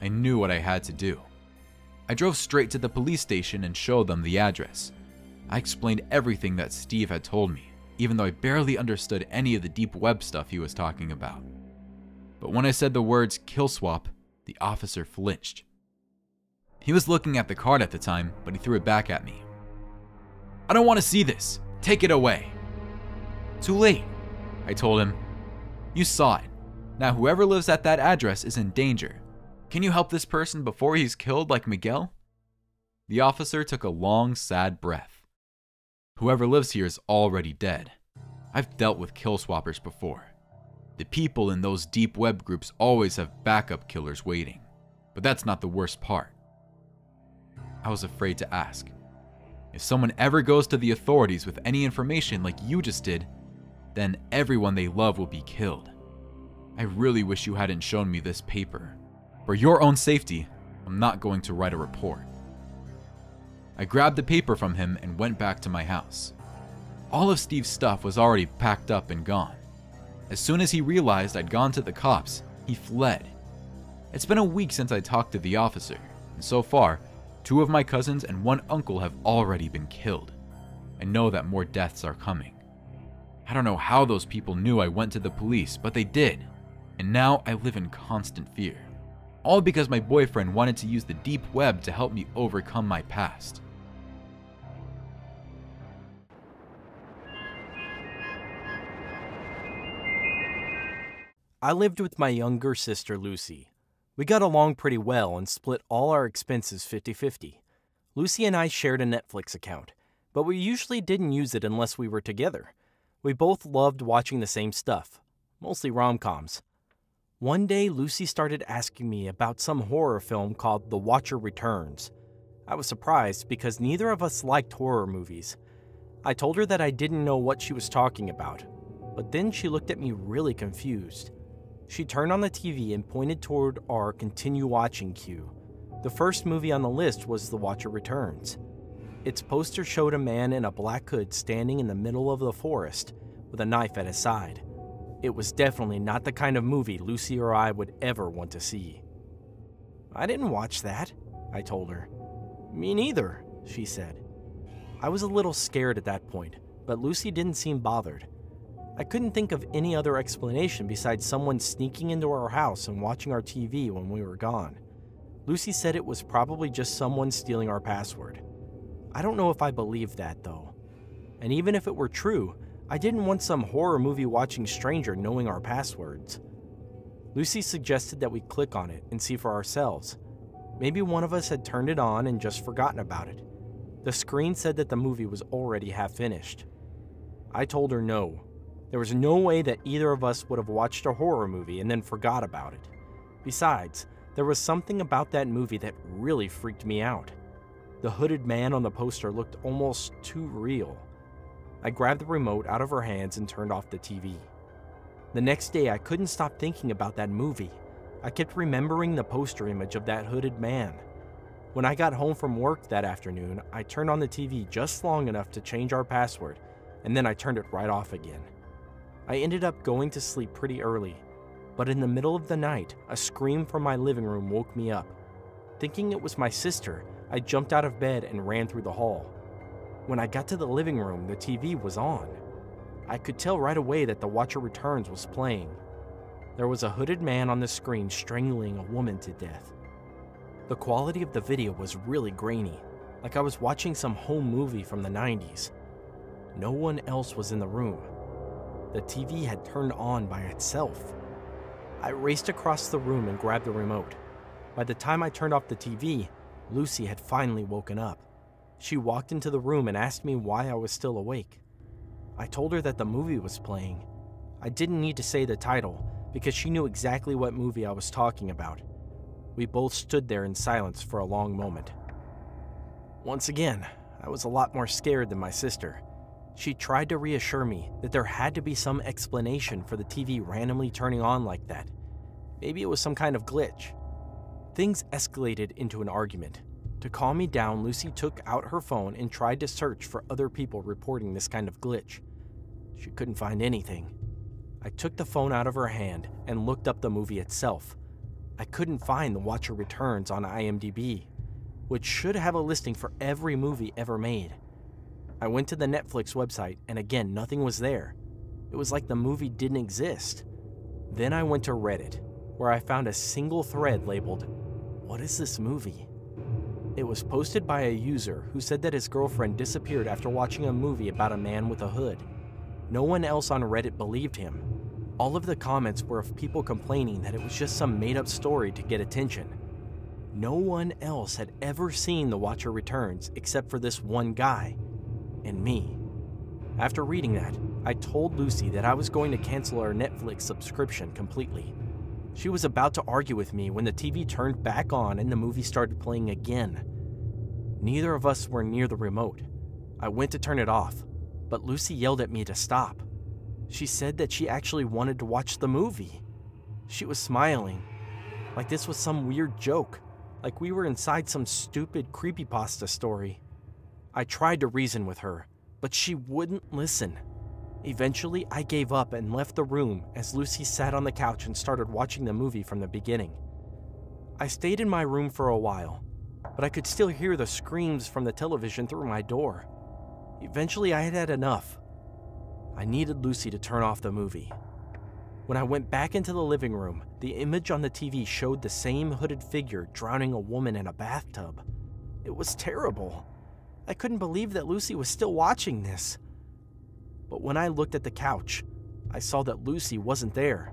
I knew what I had to do. I drove straight to the police station and showed them the address. I explained everything that Steve had told me, even though I barely understood any of the deep web stuff he was talking about. But when I said the words kill swap, the officer flinched. He was looking at the card at the time, but he threw it back at me. I don't want to see this. Take it away. Too late, I told him. You saw it. Now, whoever lives at that address is in danger. Can you help this person before he's killed like Miguel? The officer took a long, sad breath. Whoever lives here is already dead. I've dealt with kill swappers before. The people in those deep web groups always have backup killers waiting. But that's not the worst part. I was afraid to ask. If someone ever goes to the authorities with any information like you just did, then everyone they love will be killed. I really wish you hadn't shown me this paper. For your own safety, I'm not going to write a report. I grabbed the paper from him and went back to my house. All of Steve's stuff was already packed up and gone. As soon as he realized I'd gone to the cops, he fled. It's been a week since I talked to the officer, and so far, Two of my cousins and one uncle have already been killed. I know that more deaths are coming. I don't know how those people knew I went to the police, but they did. And now I live in constant fear. All because my boyfriend wanted to use the deep web to help me overcome my past. I lived with my younger sister Lucy. We got along pretty well and split all our expenses 50 50. Lucy and I shared a Netflix account, but we usually didn't use it unless we were together. We both loved watching the same stuff, mostly rom coms. One day, Lucy started asking me about some horror film called The Watcher Returns. I was surprised because neither of us liked horror movies. I told her that I didn't know what she was talking about, but then she looked at me really confused. She turned on the TV and pointed toward our continue watching queue. The first movie on the list was The Watcher Returns. Its poster showed a man in a black hood standing in the middle of the forest with a knife at his side. It was definitely not the kind of movie Lucy or I would ever want to see. I didn't watch that, I told her. Me neither, she said. I was a little scared at that point, but Lucy didn't seem bothered. I couldn't think of any other explanation besides someone sneaking into our house and watching our TV when we were gone. Lucy said it was probably just someone stealing our password. I don't know if I believed that, though. And even if it were true, I didn't want some horror movie watching stranger knowing our passwords. Lucy suggested that we click on it and see for ourselves. Maybe one of us had turned it on and just forgotten about it. The screen said that the movie was already half finished. I told her no. There was no way that either of us would have watched a horror movie and then forgot about it. Besides, there was something about that movie that really freaked me out. The hooded man on the poster looked almost too real. I grabbed the remote out of her hands and turned off the TV. The next day, I couldn't stop thinking about that movie. I kept remembering the poster image of that hooded man. When I got home from work that afternoon, I turned on the TV just long enough to change our password, and then I turned it right off again. I ended up going to sleep pretty early, but in the middle of the night, a scream from my living room woke me up. Thinking it was my sister, I jumped out of bed and ran through the hall. When I got to the living room, the TV was on. I could tell right away that The Watcher Returns was playing. There was a hooded man on the screen strangling a woman to death. The quality of the video was really grainy, like I was watching some home movie from the 90s. No one else was in the room. The TV had turned on by itself. I raced across the room and grabbed the remote. By the time I turned off the TV, Lucy had finally woken up. She walked into the room and asked me why I was still awake. I told her that the movie was playing. I didn't need to say the title because she knew exactly what movie I was talking about. We both stood there in silence for a long moment. Once again, I was a lot more scared than my sister. She tried to reassure me that there had to be some explanation for the TV randomly turning on like that. Maybe it was some kind of glitch. Things escalated into an argument. To calm me down, Lucy took out her phone and tried to search for other people reporting this kind of glitch. She couldn't find anything. I took the phone out of her hand and looked up the movie itself. I couldn't find The Watcher Returns on IMDb, which should have a listing for every movie ever made. I went to the Netflix website and again, nothing was there. It was like the movie didn't exist. Then I went to Reddit, where I found a single thread labeled, What is this movie? It was posted by a user who said that his girlfriend disappeared after watching a movie about a man with a hood. No one else on Reddit believed him. All of the comments were of people complaining that it was just some made up story to get attention. No one else had ever seen The Watcher Returns except for this one guy and me. After reading that, I told Lucy that I was going to cancel our Netflix subscription completely. She was about to argue with me when the TV turned back on and the movie started playing again. Neither of us were near the remote. I went to turn it off, but Lucy yelled at me to stop. She said that she actually wanted to watch the movie. She was smiling, like this was some weird joke, like we were inside some stupid creepypasta story. I tried to reason with her, but she wouldn't listen. Eventually, I gave up and left the room as Lucy sat on the couch and started watching the movie from the beginning. I stayed in my room for a while, but I could still hear the screams from the television through my door. Eventually, I had had enough. I needed Lucy to turn off the movie. When I went back into the living room, the image on the TV showed the same hooded figure drowning a woman in a bathtub. It was terrible. I couldn't believe that Lucy was still watching this. But when I looked at the couch, I saw that Lucy wasn't there.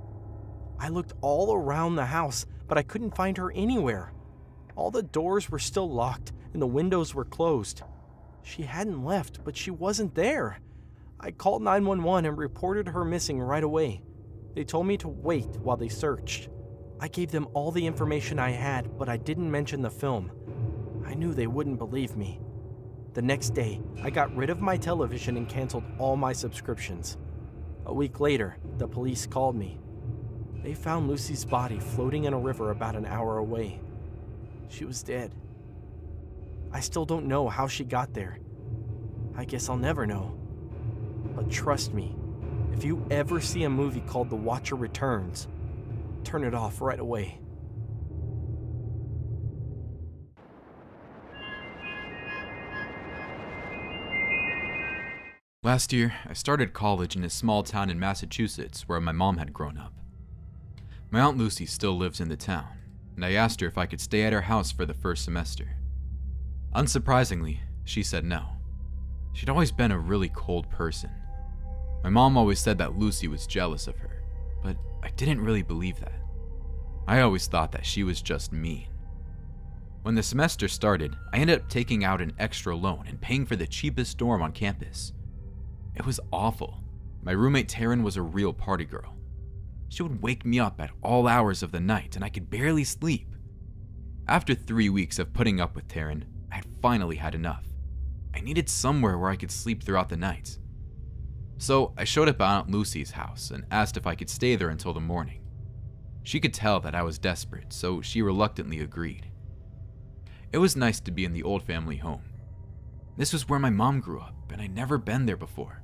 I looked all around the house, but I couldn't find her anywhere. All the doors were still locked and the windows were closed. She hadn't left, but she wasn't there. I called 911 and reported her missing right away. They told me to wait while they searched. I gave them all the information I had, but I didn't mention the film. I knew they wouldn't believe me. The next day, I got rid of my television and canceled all my subscriptions. A week later, the police called me. They found Lucy's body floating in a river about an hour away. She was dead. I still don't know how she got there. I guess I'll never know. But trust me, if you ever see a movie called The Watcher Returns, turn it off right away. Last year, I started college in a small town in Massachusetts where my mom had grown up. My Aunt Lucy still lives in the town, and I asked her if I could stay at her house for the first semester. Unsurprisingly, she said no. She'd always been a really cold person. My mom always said that Lucy was jealous of her, but I didn't really believe that. I always thought that she was just mean. When the semester started, I ended up taking out an extra loan and paying for the cheapest dorm on campus. It was awful. My roommate Taryn was a real party girl. She would wake me up at all hours of the night and I could barely sleep. After three weeks of putting up with Taryn, I had finally had enough. I needed somewhere where I could sleep throughout the night. So I showed up at Aunt Lucy's house and asked if I could stay there until the morning. She could tell that I was desperate, so she reluctantly agreed. It was nice to be in the old family home. This was where my mom grew up, and I'd never been there before.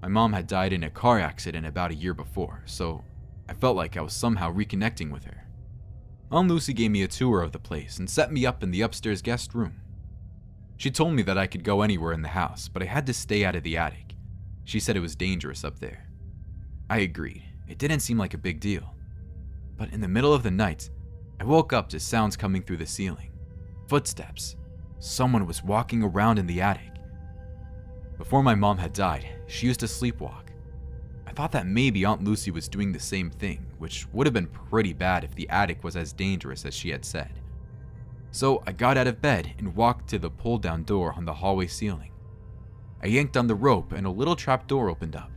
My mom had died in a car accident about a year before, so I felt like I was somehow reconnecting with her. Aunt Lucy gave me a tour of the place and set me up in the upstairs guest room. She told me that I could go anywhere in the house, but I had to stay out of the attic. She said it was dangerous up there. I agreed. It didn't seem like a big deal. But in the middle of the night, I woke up to sounds coming through the ceiling. Footsteps. Someone was walking around in the attic. Before my mom had died, she used to sleepwalk. I thought that maybe Aunt Lucy was doing the same thing, which would have been pretty bad if the attic was as dangerous as she had said. So I got out of bed and walked to the pull down door on the hallway ceiling. I yanked on the rope and a little trap door opened up.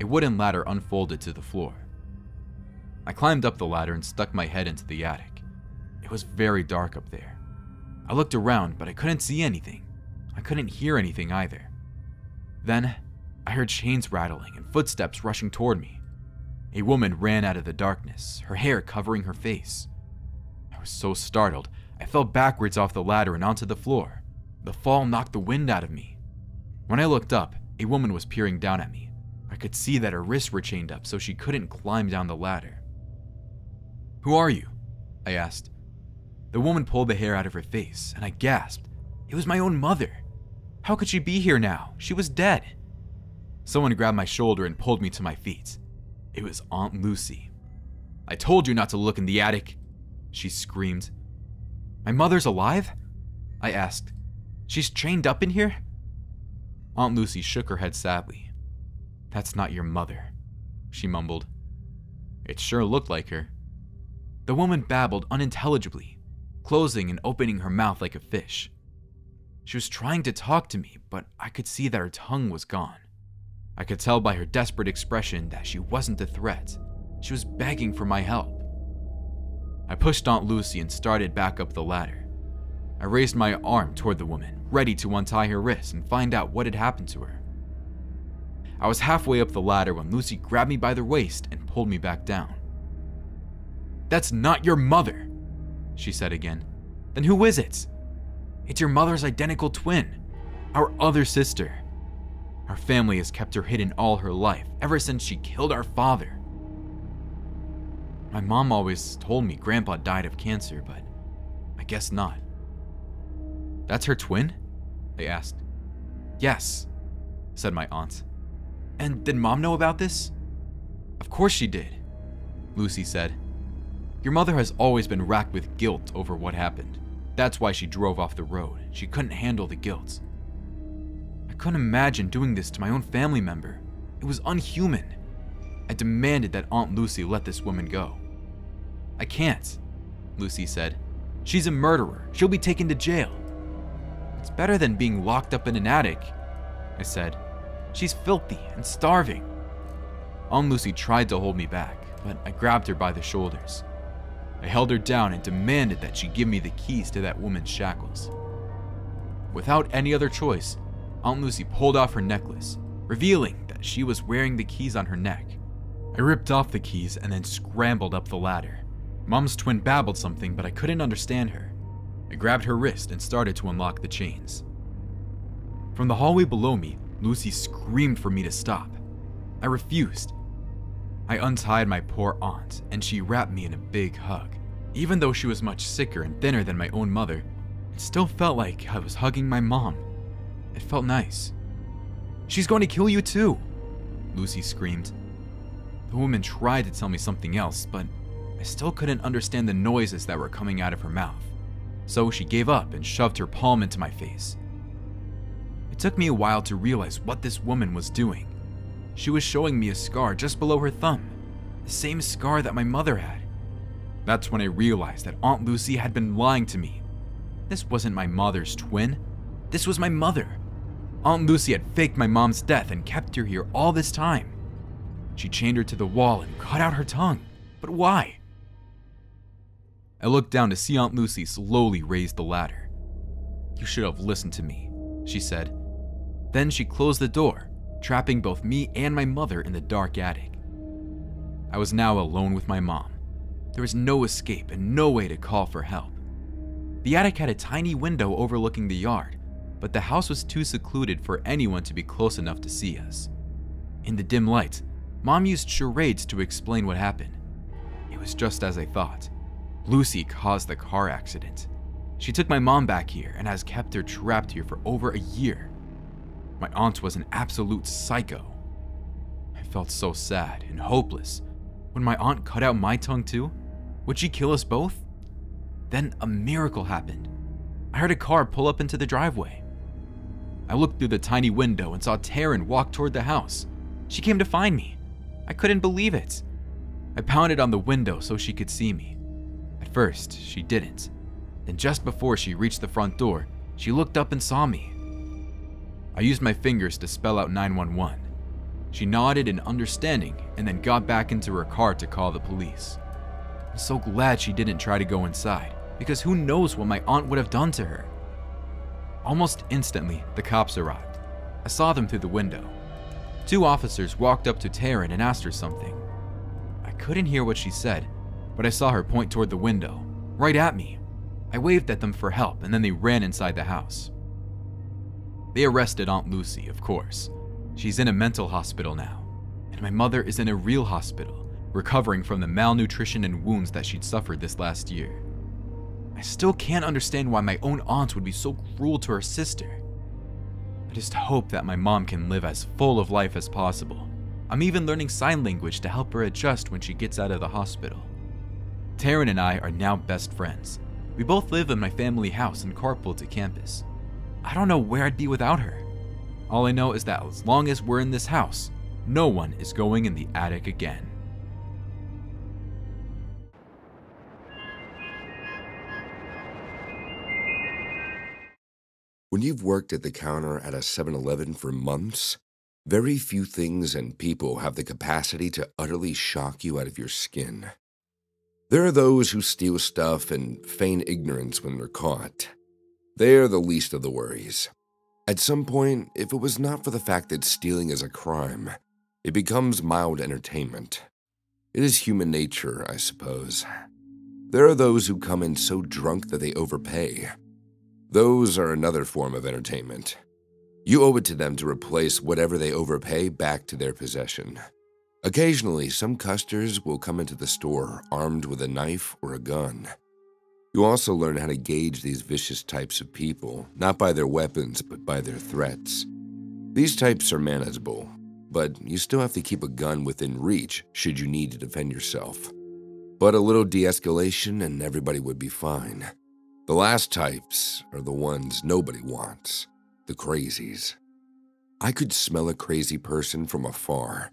A wooden ladder unfolded to the floor. I climbed up the ladder and stuck my head into the attic. It was very dark up there. I looked around, but I couldn't see anything. I couldn't hear anything either. Then, I heard chains rattling and footsteps rushing toward me. A woman ran out of the darkness, her hair covering her face. I was so startled, I fell backwards off the ladder and onto the floor. The fall knocked the wind out of me. When I looked up, a woman was peering down at me. I could see that her wrists were chained up so she couldn't climb down the ladder. Who are you? I asked. The woman pulled the hair out of her face, and I gasped. It was my own mother. How could she be here now? She was dead. Someone grabbed my shoulder and pulled me to my feet. It was Aunt Lucy. I told you not to look in the attic, she screamed. My mother's alive? I asked. She's chained up in here? Aunt Lucy shook her head sadly. That's not your mother, she mumbled. It sure looked like her. The woman babbled unintelligibly, closing and opening her mouth like a fish. She was trying to talk to me, but I could see that her tongue was gone. I could tell by her desperate expression that she wasn't a threat. She was begging for my help. I pushed Aunt Lucy and started back up the ladder. I raised my arm toward the woman, ready to untie her wrists and find out what had happened to her. I was halfway up the ladder when Lucy grabbed me by the waist and pulled me back down. That's not your mother, she said again. Then who is it? It's your mother's identical twin, our other sister. Our family has kept her hidden all her life, ever since she killed our father. My mom always told me Grandpa died of cancer, but I guess not. That's her twin? I asked. Yes, said my aunt. And did mom know about this? Of course she did, Lucy said. Your mother has always been racked with guilt over what happened. That's why she drove off the road. She couldn't handle the guilt. I couldn't imagine doing this to my own family member. It was unhuman. I demanded that Aunt Lucy let this woman go. I can't, Lucy said. She's a murderer. She'll be taken to jail. It's better than being locked up in an attic, I said. She's filthy and starving. Aunt Lucy tried to hold me back, but I grabbed her by the shoulders. I held her down and demanded that she give me the keys to that woman's shackles. Without any other choice, Aunt Lucy pulled off her necklace, revealing that she was wearing the keys on her neck. I ripped off the keys and then scrambled up the ladder. Mom's twin babbled something, but I couldn't understand her. I grabbed her wrist and started to unlock the chains. From the hallway below me, Lucy screamed for me to stop. I refused. I untied my poor aunt, and she wrapped me in a big hug. Even though she was much sicker and thinner than my own mother, it still felt like I was hugging my mom. It felt nice. She's going to kill you too, Lucy screamed. The woman tried to tell me something else, but I still couldn't understand the noises that were coming out of her mouth. So she gave up and shoved her palm into my face. It took me a while to realize what this woman was doing. She was showing me a scar just below her thumb, the same scar that my mother had. That's when I realized that Aunt Lucy had been lying to me. This wasn't my mother's twin. This was my mother. Aunt Lucy had faked my mom's death and kept her here all this time. She chained her to the wall and cut out her tongue. But why? I looked down to see Aunt Lucy slowly raise the ladder. You should have listened to me, she said. Then she closed the door, trapping both me and my mother in the dark attic. I was now alone with my mom. There was no escape and no way to call for help. The attic had a tiny window overlooking the yard, but the house was too secluded for anyone to be close enough to see us. In the dim light, Mom used charades to explain what happened. It was just as I thought. Lucy caused the car accident. She took my mom back here and has kept her trapped here for over a year. My aunt was an absolute psycho. I felt so sad and hopeless when my aunt cut out my tongue too. Would she kill us both? Then a miracle happened. I heard a car pull up into the driveway. I looked through the tiny window and saw Taryn walk toward the house. She came to find me. I couldn't believe it. I pounded on the window so she could see me. At first, she didn't. Then, just before she reached the front door, she looked up and saw me. I used my fingers to spell out 911. She nodded in understanding and then got back into her car to call the police. I'm so glad she didn't try to go inside, because who knows what my aunt would have done to her. Almost instantly, the cops arrived. I saw them through the window. Two officers walked up to Taryn and asked her something. I couldn't hear what she said, but I saw her point toward the window, right at me. I waved at them for help, and then they ran inside the house. They arrested Aunt Lucy, of course. She's in a mental hospital now, and my mother is in a real hospital, recovering from the malnutrition and wounds that she'd suffered this last year. I still can't understand why my own aunt would be so cruel to her sister. I just hope that my mom can live as full of life as possible. I'm even learning sign language to help her adjust when she gets out of the hospital. Taryn and I are now best friends. We both live in my family house and carpool to campus. I don't know where I'd be without her. All I know is that as long as we're in this house, no one is going in the attic again. When you've worked at the counter at a 7 Eleven for months, very few things and people have the capacity to utterly shock you out of your skin. There are those who steal stuff and feign ignorance when they're caught. They're the least of the worries. At some point, if it was not for the fact that stealing is a crime, it becomes mild entertainment. It is human nature, I suppose. There are those who come in so drunk that they overpay, those are another form of entertainment. You owe it to them to replace whatever they overpay back to their possession. Occasionally, some customers will come into the store armed with a knife or a gun. You also learn how to gauge these vicious types of people, not by their weapons, but by their threats. These types are manageable, but you still have to keep a gun within reach should you need to defend yourself. But a little de escalation and everybody would be fine. The last types are the ones nobody wants the crazies. I could smell a crazy person from afar,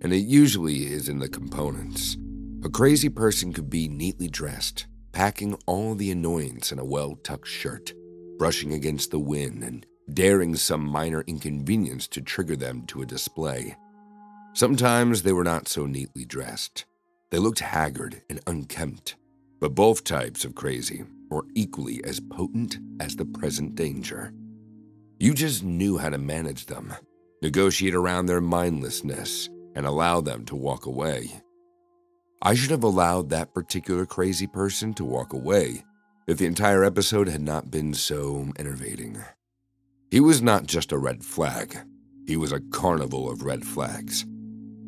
and it usually is in the components. A crazy person could be neatly dressed, packing all the annoyance in a well tucked shirt, brushing against the wind, and daring some minor inconvenience to trigger them to a display. Sometimes they were not so neatly dressed. They looked haggard and unkempt, but both types of crazy were equally as potent as the present danger. You just knew how to manage them, negotiate around their mindlessness, and allow them to walk away. I should have allowed that particular crazy person to walk away if the entire episode had not been so enervating. He was not just a red flag, he was a carnival of red flags.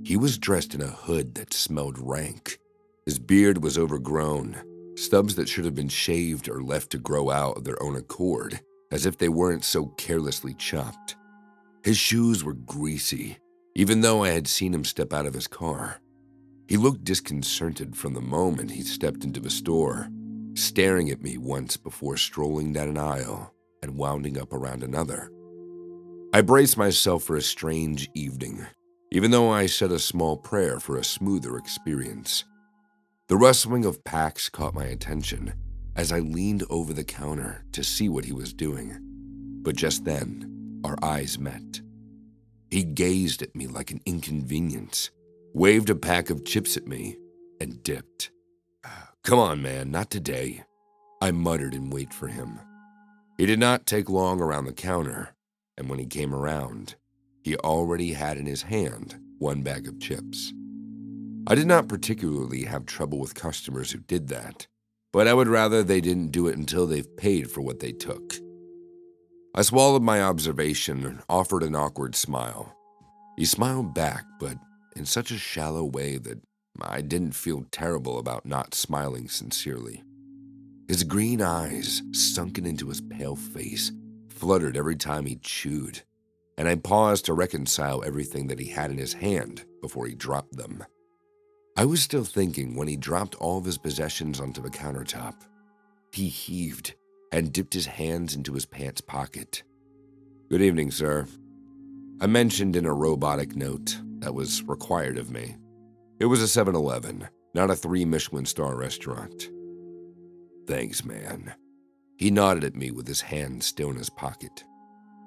He was dressed in a hood that smelled rank. His beard was overgrown, stubs that should have been shaved or left to grow out of their own accord, as if they weren't so carelessly chopped. His shoes were greasy, even though I had seen him step out of his car. He looked disconcerted from the moment he stepped into the store, staring at me once before strolling down an aisle and wounding up around another. I braced myself for a strange evening, even though I said a small prayer for a smoother experience. The rustling of packs caught my attention as I leaned over the counter to see what he was doing. But just then, our eyes met. He gazed at me like an inconvenience, waved a pack of chips at me, and dipped. Come on, man, not today. I muttered and wait for him. He did not take long around the counter, and when he came around, he already had in his hand one bag of chips. I did not particularly have trouble with customers who did that, but I would rather they didn't do it until they've paid for what they took. I swallowed my observation and offered an awkward smile. He smiled back, but in such a shallow way that I didn't feel terrible about not smiling sincerely. His green eyes, sunken into his pale face, fluttered every time he chewed, and I paused to reconcile everything that he had in his hand before he dropped them. I was still thinking when he dropped all of his possessions onto the countertop. He heaved and dipped his hands into his pants pocket. Good evening, sir. I mentioned in a robotic note that was required of me. It was a 7 Eleven, not a three Michelin star restaurant. Thanks, man. He nodded at me with his hand still in his pocket.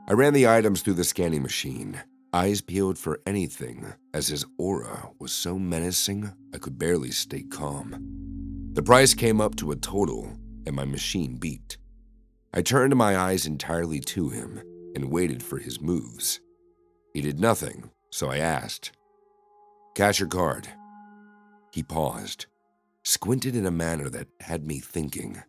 I ran the items through the scanning machine, eyes peeled for anything, as his aura was so menacing I could barely stay calm. The price came up to a total, and my machine beeped. I turned my eyes entirely to him and waited for his moves. He did nothing, so I asked, Cash your card. He paused, squinted in a manner that had me thinking.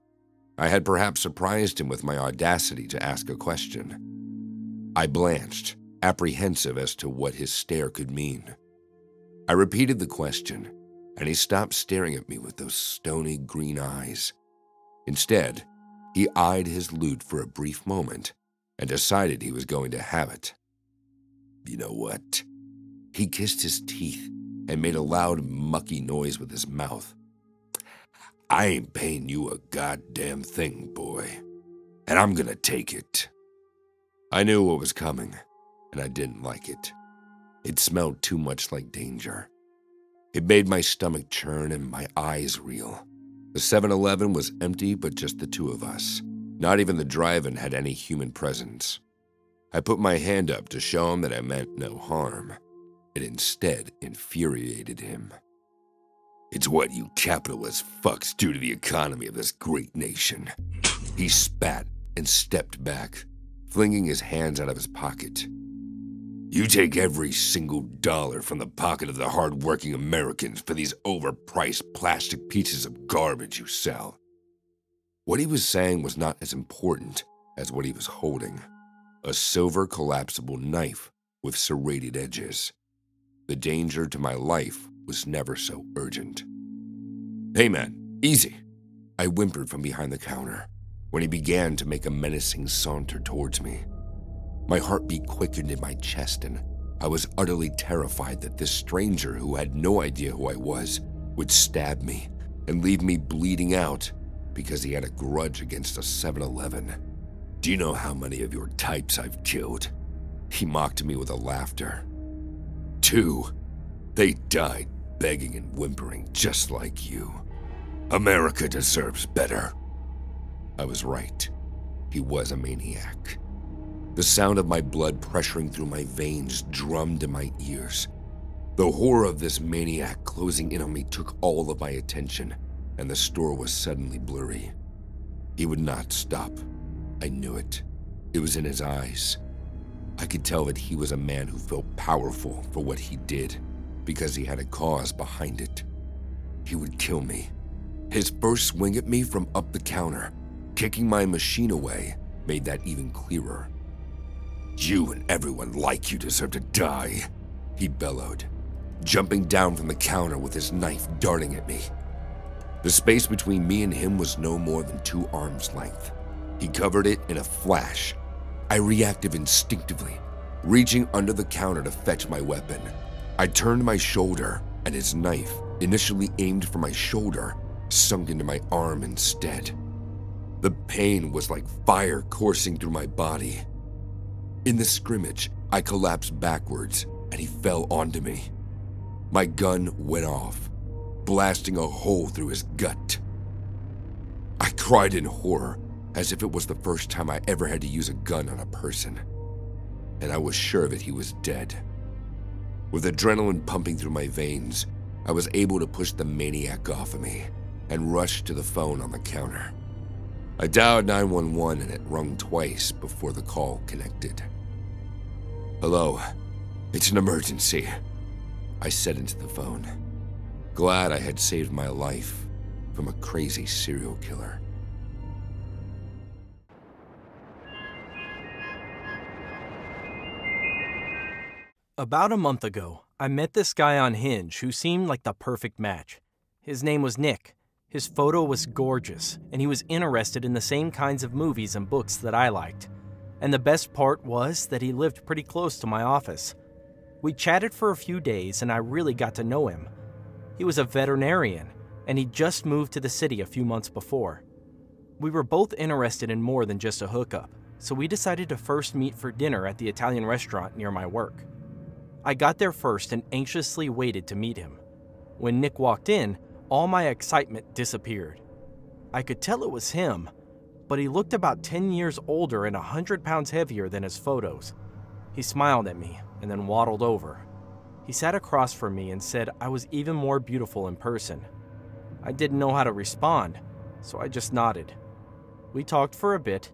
I had perhaps surprised him with my audacity to ask a question. I blanched, apprehensive as to what his stare could mean. I repeated the question, and he stopped staring at me with those stony green eyes. Instead, he eyed his loot for a brief moment and decided he was going to have it. You know what? He kissed his teeth and made a loud, mucky noise with his mouth. I ain't paying you a goddamn thing, boy, and I'm gonna take it. I knew what was coming, and I didn't like it. It smelled too much like danger. It made my stomach churn and my eyes reel. The 7 Eleven was empty, but just the two of us. Not even the drive in had any human presence. I put my hand up to show him that I meant no harm. It instead infuriated him. It's what you capitalist fucks do to the economy of this great nation. He spat and stepped back, flinging his hands out of his pocket. You take every single dollar from the pocket of the hardworking Americans for these overpriced plastic pieces of garbage you sell. What he was saying was not as important as what he was holding a silver collapsible knife with serrated edges. The danger to my life was never so urgent. Hey man, easy. I whimpered from behind the counter when he began to make a menacing saunter towards me. My heartbeat quickened in my chest, and I was utterly terrified that this stranger who had no idea who I was would stab me and leave me bleeding out because he had a grudge against a 7 Eleven. Do you know how many of your types I've killed? He mocked me with a laughter. Two. They died begging and whimpering just like you. America deserves better. I was right. He was a maniac. The sound of my blood pressuring through my veins drummed in my ears. The horror of this maniac closing in on me took all of my attention, and the store was suddenly blurry. He would not stop. I knew it. It was in his eyes. I could tell that he was a man who felt powerful for what he did because he had a cause behind it. He would kill me. His first swing at me from up the counter, kicking my machine away, made that even clearer. You and everyone like you deserve to die, he bellowed, jumping down from the counter with his knife darting at me. The space between me and him was no more than two arms' length. He covered it in a flash. I reacted instinctively, reaching under the counter to fetch my weapon. I turned my shoulder, and his knife, initially aimed for my shoulder, sunk into my arm instead. The pain was like fire coursing through my body. In the scrimmage, I collapsed backwards and he fell onto me. My gun went off, blasting a hole through his gut. I cried in horror, as if it was the first time I ever had to use a gun on a person. And I was sure that he was dead. With adrenaline pumping through my veins, I was able to push the maniac off of me and rush to the phone on the counter. I dialed 911 and it rung twice before the call connected. Hello, it's an emergency. I said into the phone, glad I had saved my life from a crazy serial killer. About a month ago, I met this guy on Hinge who seemed like the perfect match. His name was Nick. His photo was gorgeous, and he was interested in the same kinds of movies and books that I liked. And the best part was that he lived pretty close to my office. We chatted for a few days, and I really got to know him. He was a veterinarian, and he just moved to the city a few months before. We were both interested in more than just a hookup, so we decided to first meet for dinner at the Italian restaurant near my work. I got there first and anxiously waited to meet him. When Nick walked in, all my excitement disappeared. I could tell it was him, but he looked about 10 years older and 100 pounds heavier than his photos. He smiled at me and then waddled over. He sat across from me and said I was even more beautiful in person. I didn't know how to respond, so I just nodded. We talked for a bit.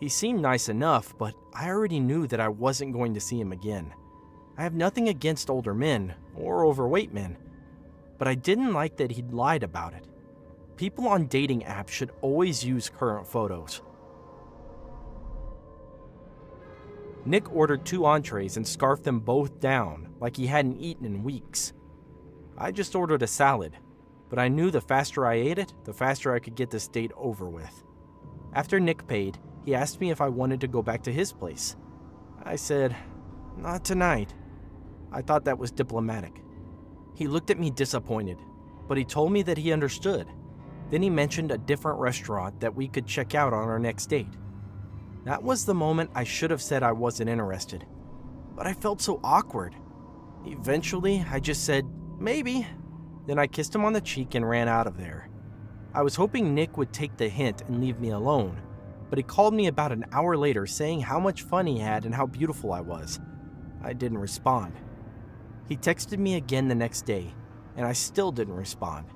He seemed nice enough, but I already knew that I wasn't going to see him again. I have nothing against older men or overweight men, but I didn't like that he'd lied about it. People on dating apps should always use current photos. Nick ordered two entrees and scarfed them both down like he hadn't eaten in weeks. I just ordered a salad, but I knew the faster I ate it, the faster I could get this date over with. After Nick paid, he asked me if I wanted to go back to his place. I said, Not tonight. I thought that was diplomatic. He looked at me disappointed, but he told me that he understood. Then he mentioned a different restaurant that we could check out on our next date. That was the moment I should have said I wasn't interested, but I felt so awkward. Eventually, I just said, maybe. Then I kissed him on the cheek and ran out of there. I was hoping Nick would take the hint and leave me alone, but he called me about an hour later saying how much fun he had and how beautiful I was. I didn't respond. He texted me again the next day, and I still didn't respond.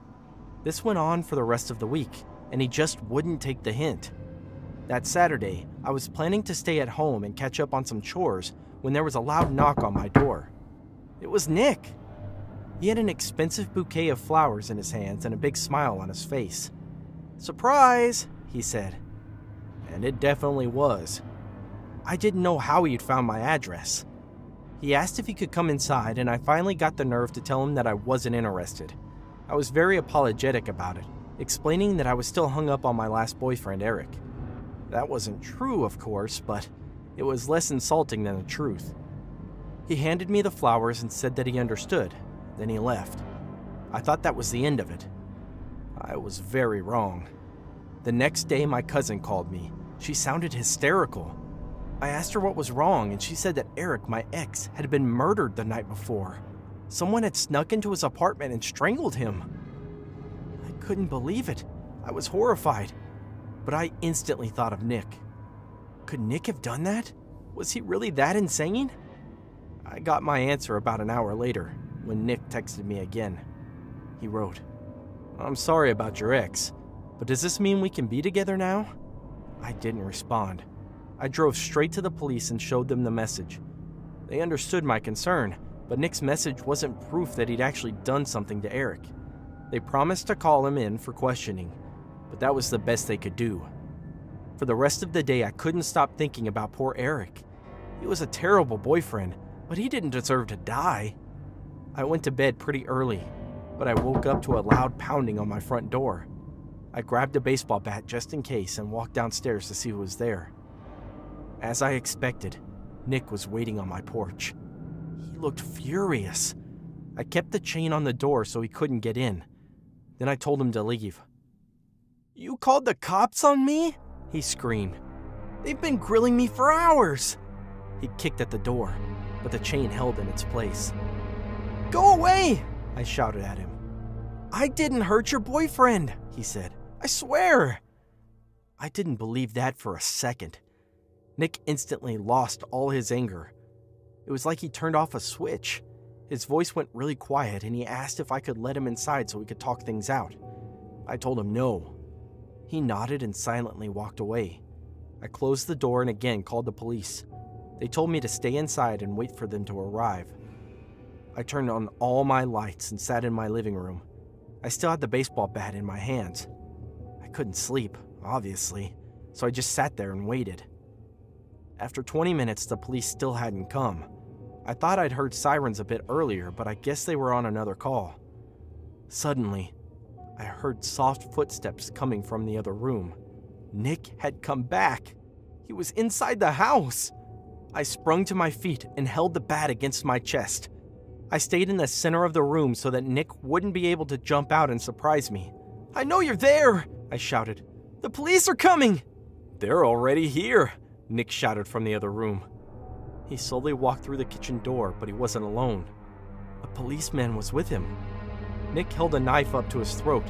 This went on for the rest of the week, and he just wouldn't take the hint. That Saturday, I was planning to stay at home and catch up on some chores when there was a loud knock on my door. It was Nick. He had an expensive bouquet of flowers in his hands and a big smile on his face. Surprise, he said. And it definitely was. I didn't know how he'd found my address. He asked if he could come inside, and I finally got the nerve to tell him that I wasn't interested. I was very apologetic about it, explaining that I was still hung up on my last boyfriend, Eric. That wasn't true, of course, but it was less insulting than the truth. He handed me the flowers and said that he understood, then he left. I thought that was the end of it. I was very wrong. The next day, my cousin called me. She sounded hysterical. I asked her what was wrong, and she said that Eric, my ex, had been murdered the night before. Someone had snuck into his apartment and strangled him. I couldn't believe it. I was horrified. But I instantly thought of Nick. Could Nick have done that? Was he really that insane? I got my answer about an hour later when Nick texted me again. He wrote, I'm sorry about your ex, but does this mean we can be together now? I didn't respond. I drove straight to the police and showed them the message. They understood my concern, but Nick's message wasn't proof that he'd actually done something to Eric. They promised to call him in for questioning, but that was the best they could do. For the rest of the day, I couldn't stop thinking about poor Eric. He was a terrible boyfriend, but he didn't deserve to die. I went to bed pretty early, but I woke up to a loud pounding on my front door. I grabbed a baseball bat just in case and walked downstairs to see who was there. As I expected, Nick was waiting on my porch. He looked furious. I kept the chain on the door so he couldn't get in. Then I told him to leave. You called the cops on me? He screamed. They've been grilling me for hours. He kicked at the door, but the chain held in its place. Go away! I shouted at him. I didn't hurt your boyfriend, he said. I swear. I didn't believe that for a second. Nick instantly lost all his anger. It was like he turned off a switch. His voice went really quiet and he asked if I could let him inside so we could talk things out. I told him no. He nodded and silently walked away. I closed the door and again called the police. They told me to stay inside and wait for them to arrive. I turned on all my lights and sat in my living room. I still had the baseball bat in my hands. I couldn't sleep, obviously, so I just sat there and waited. After 20 minutes, the police still hadn't come. I thought I'd heard sirens a bit earlier, but I guess they were on another call. Suddenly, I heard soft footsteps coming from the other room. Nick had come back. He was inside the house. I sprung to my feet and held the bat against my chest. I stayed in the center of the room so that Nick wouldn't be able to jump out and surprise me. I know you're there, I shouted. The police are coming! They're already here, Nick shouted from the other room. He slowly walked through the kitchen door, but he wasn't alone. A policeman was with him. Nick held a knife up to his throat.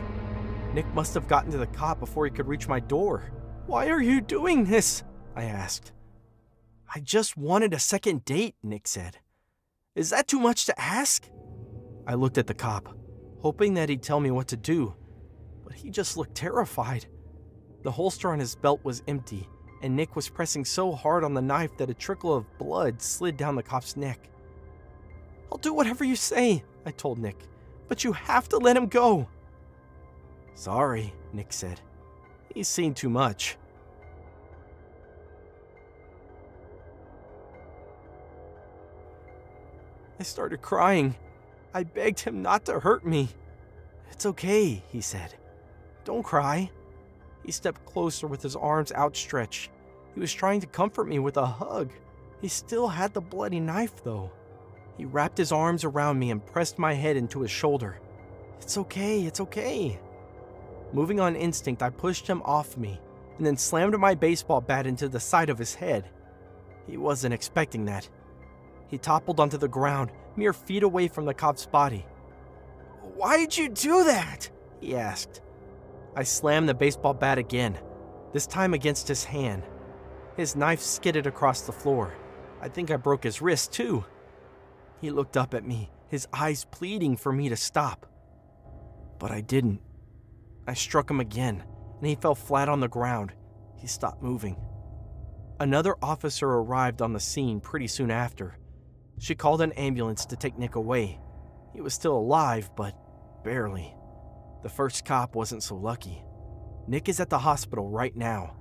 Nick must have gotten to the cop before he could reach my door. Why are you doing this? I asked. I just wanted a second date, Nick said. Is that too much to ask? I looked at the cop, hoping that he'd tell me what to do, but he just looked terrified. The holster on his belt was empty, and Nick was pressing so hard on the knife that a trickle of blood slid down the cop's neck. I'll do whatever you say, I told Nick, but you have to let him go. Sorry, Nick said. He's seen too much. I started crying. I begged him not to hurt me. It's okay, he said. Don't cry. He stepped closer with his arms outstretched. He was trying to comfort me with a hug. He still had the bloody knife, though. He wrapped his arms around me and pressed my head into his shoulder. It's okay, it's okay. Moving on instinct, I pushed him off me and then slammed my baseball bat into the side of his head. He wasn't expecting that. He toppled onto the ground, mere feet away from the cop's body. Why did you do that? he asked. I slammed the baseball bat again, this time against his hand. His knife skidded across the floor. I think I broke his wrist, too. He looked up at me, his eyes pleading for me to stop. But I didn't. I struck him again, and he fell flat on the ground. He stopped moving. Another officer arrived on the scene pretty soon after. She called an ambulance to take Nick away. He was still alive, but barely. The first cop wasn't so lucky. Nick is at the hospital right now.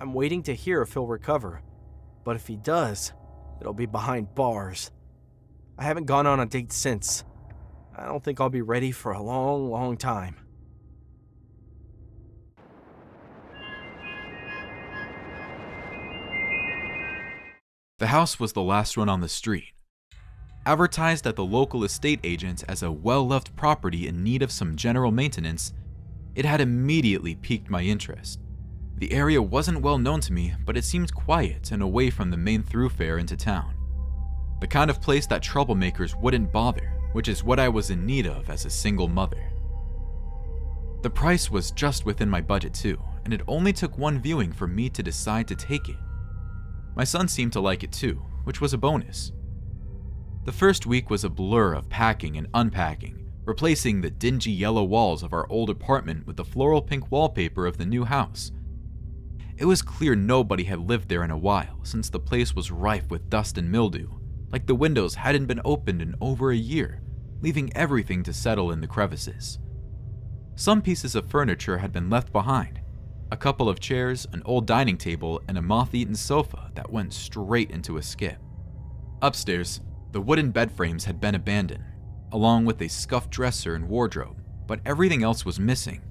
I'm waiting to hear if he'll recover. But if he does, it'll be behind bars. I haven't gone on a date since. I don't think I'll be ready for a long, long time. The house was the last one on the street. Advertised at the local estate agent as a well loved property in need of some general maintenance, it had immediately piqued my interest. The area wasn't well known to me, but it seemed quiet and away from the main thoroughfare into town. The kind of place that troublemakers wouldn't bother, which is what I was in need of as a single mother. The price was just within my budget too, and it only took one viewing for me to decide to take it. My son seemed to like it too, which was a bonus. The first week was a blur of packing and unpacking, replacing the dingy yellow walls of our old apartment with the floral pink wallpaper of the new house. It was clear nobody had lived there in a while, since the place was rife with dust and mildew, like the windows hadn't been opened in over a year, leaving everything to settle in the crevices. Some pieces of furniture had been left behind a couple of chairs, an old dining table, and a moth eaten sofa that went straight into a skip. Upstairs, the wooden bed frames had been abandoned, along with a scuffed dresser and wardrobe, but everything else was missing.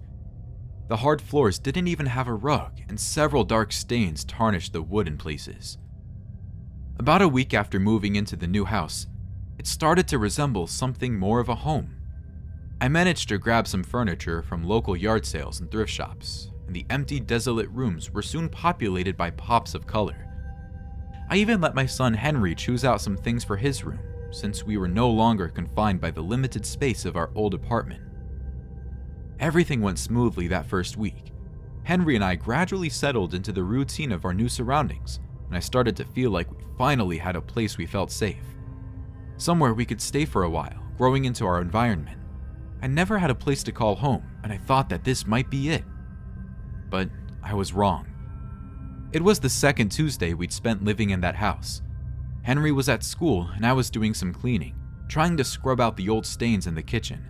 The hard floors didn't even have a rug, and several dark stains tarnished the wood in places. About a week after moving into the new house, it started to resemble something more of a home. I managed to grab some furniture from local yard sales and thrift shops, and the empty, desolate rooms were soon populated by pops of color. I even let my son Henry choose out some things for his room, since we were no longer confined by the limited space of our old apartment. Everything went smoothly that first week. Henry and I gradually settled into the routine of our new surroundings, and I started to feel like we finally had a place we felt safe. Somewhere we could stay for a while, growing into our environment. I never had a place to call home, and I thought that this might be it. But I was wrong. It was the second Tuesday we'd spent living in that house. Henry was at school, and I was doing some cleaning, trying to scrub out the old stains in the kitchen.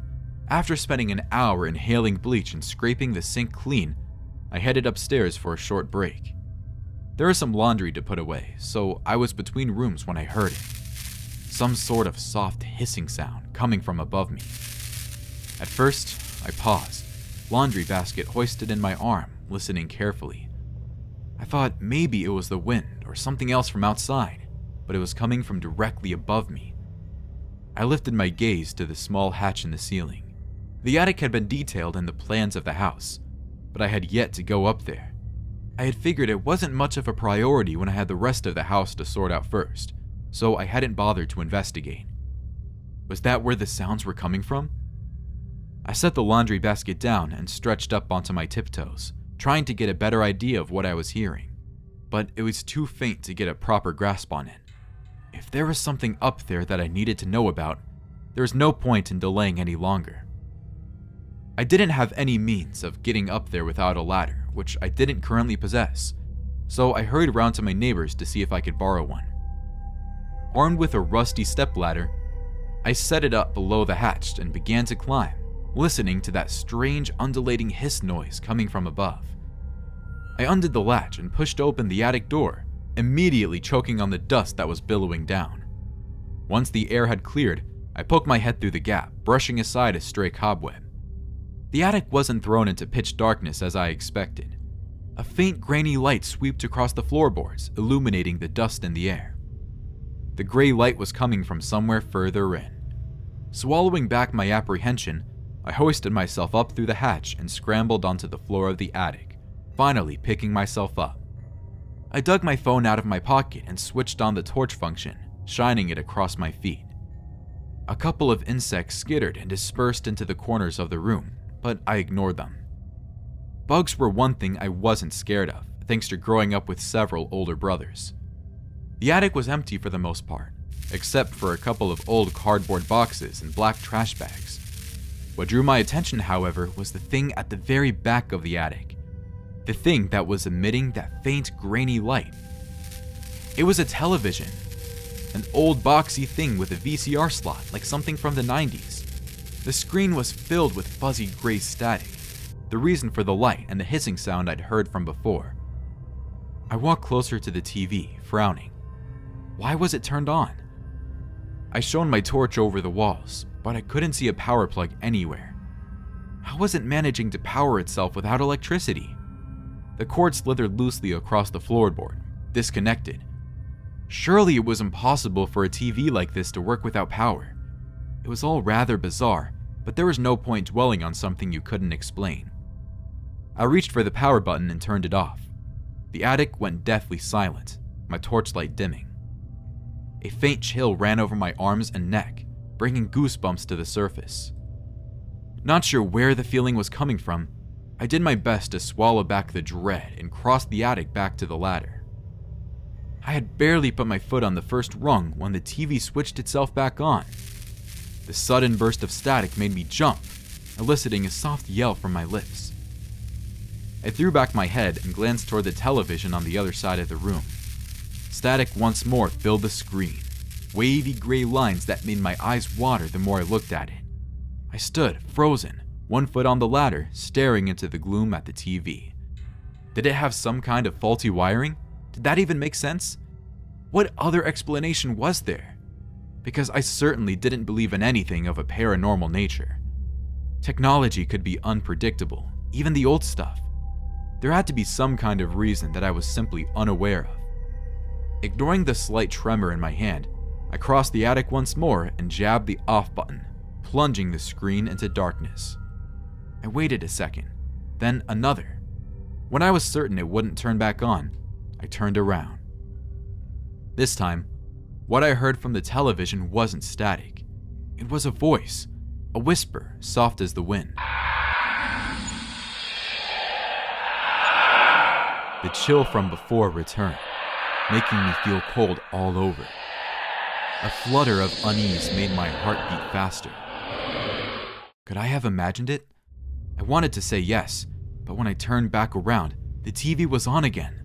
After spending an hour inhaling bleach and scraping the sink clean, I headed upstairs for a short break. There was some laundry to put away, so I was between rooms when I heard it. Some sort of soft hissing sound coming from above me. At first, I paused, laundry basket hoisted in my arm, listening carefully. I thought maybe it was the wind or something else from outside, but it was coming from directly above me. I lifted my gaze to the small hatch in the ceiling. The attic had been detailed in the plans of the house, but I had yet to go up there. I had figured it wasn't much of a priority when I had the rest of the house to sort out first, so I hadn't bothered to investigate. Was that where the sounds were coming from? I set the laundry basket down and stretched up onto my tiptoes, trying to get a better idea of what I was hearing, but it was too faint to get a proper grasp on it. If there was something up there that I needed to know about, there was no point in delaying any longer. I didn't have any means of getting up there without a ladder, which I didn't currently possess, so I hurried around to my neighbors to see if I could borrow one. Armed with a rusty stepladder, I set it up below the hatch and began to climb, listening to that strange undulating hiss noise coming from above. I undid the latch and pushed open the attic door, immediately choking on the dust that was billowing down. Once the air had cleared, I poked my head through the gap, brushing aside a stray cobweb. The attic wasn't thrown into pitch darkness as I expected. A faint grainy light swept across the floorboards, illuminating the dust in the air. The gray light was coming from somewhere further in. Swallowing back my apprehension, I hoisted myself up through the hatch and scrambled onto the floor of the attic, finally picking myself up. I dug my phone out of my pocket and switched on the torch function, shining it across my feet. A couple of insects skittered and dispersed into the corners of the room, but I ignored them. Bugs were one thing I wasn't scared of, thanks to growing up with several older brothers. The attic was empty for the most part, except for a couple of old cardboard boxes and black trash bags. What drew my attention, however, was the thing at the very back of the attic. The thing that was emitting that faint, grainy light. It was a television. An old boxy thing with a VCR slot, like something from the 90s. The screen was filled with fuzzy gray static, the reason for the light and the hissing sound I'd heard from before. I walked closer to the TV, frowning. Why was it turned on? I shone my torch over the walls, but I couldn't see a power plug anywhere. How was it managing to power itself without electricity? The cord slithered loosely across the floorboard, disconnected. Surely it was impossible for a TV like this to work without power. It was all rather bizarre, but there was no point dwelling on something you couldn't explain. I reached for the power button and turned it off. The attic went deathly silent, my torchlight dimming. A faint chill ran over my arms and neck, bringing goosebumps to the surface. Not sure where the feeling was coming from, I did my best to swallow back the dread and crossed the attic back to the ladder. I had barely put my foot on the first rung when the TV switched itself back on. The sudden burst of static made me jump, eliciting a soft yell from my lips. I threw back my head and glanced toward the television on the other side of the room. Static once more filled the screen, wavy gray lines that made my eyes water the more I looked at it. I stood, frozen, one foot on the ladder, staring into the gloom at the TV. Did it have some kind of faulty wiring? Did that even make sense? What other explanation was there? Because I certainly didn't believe in anything of a paranormal nature. Technology could be unpredictable, even the old stuff. There had to be some kind of reason that I was simply unaware of. Ignoring the slight tremor in my hand, I crossed the attic once more and jabbed the off button, plunging the screen into darkness. I waited a second, then another. When I was certain it wouldn't turn back on, I turned around. This time, what I heard from the television wasn't static. It was a voice, a whisper soft as the wind. The chill from before returned, making me feel cold all over. A flutter of unease made my heart beat faster. Could I have imagined it? I wanted to say yes, but when I turned back around, the TV was on again.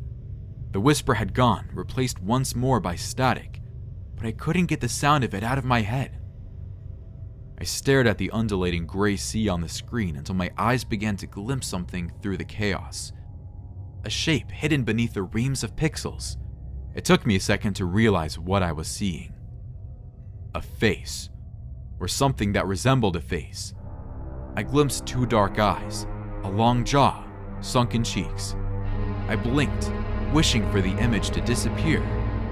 The whisper had gone, replaced once more by static, but I couldn't get the sound of it out of my head. I stared at the undulating gray sea on the screen until my eyes began to glimpse something through the chaos. A shape hidden beneath the reams of pixels. It took me a second to realize what I was seeing a face, or something that resembled a face. I glimpsed two dark eyes, a long jaw, sunken cheeks. I blinked, wishing for the image to disappear,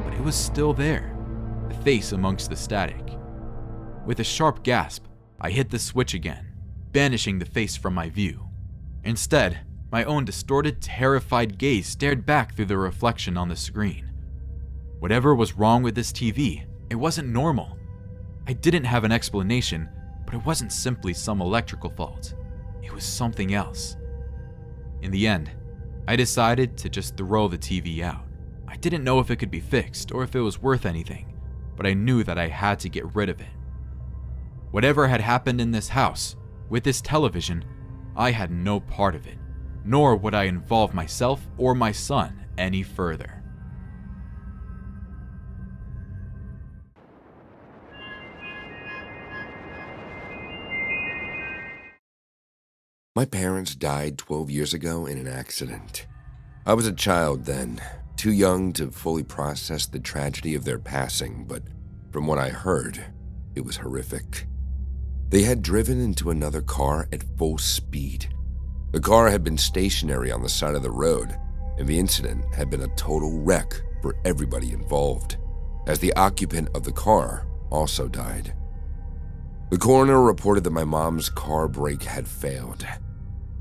but it was still there, the face amongst the static. With a sharp gasp, I hit the switch again, banishing the face from my view. Instead, my own distorted, terrified gaze stared back through the reflection on the screen. Whatever was wrong with this TV, it wasn't normal. I didn't have an explanation, but it wasn't simply some electrical fault. It was something else. In the end, I decided to just throw the TV out. I didn't know if it could be fixed or if it was worth anything, but I knew that I had to get rid of it. Whatever had happened in this house, with this television, I had no part of it, nor would I involve myself or my son any further. My parents died 12 years ago in an accident. I was a child then, too young to fully process the tragedy of their passing, but from what I heard, it was horrific. They had driven into another car at full speed. The car had been stationary on the side of the road, and the incident had been a total wreck for everybody involved, as the occupant of the car also died. The coroner reported that my mom's car brake had failed.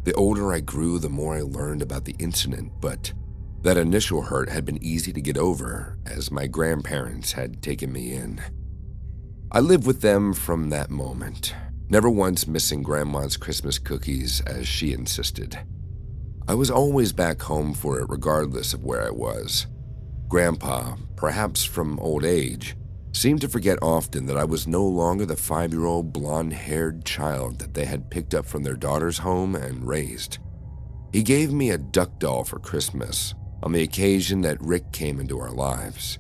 The older I grew, the more I learned about the incident, but that initial hurt had been easy to get over as my grandparents had taken me in. I lived with them from that moment, never once missing Grandma's Christmas cookies as she insisted. I was always back home for it regardless of where I was. Grandpa, perhaps from old age, seemed to forget often that I was no longer the five year old blonde haired child that they had picked up from their daughter's home and raised. He gave me a duck doll for Christmas on the occasion that Rick came into our lives.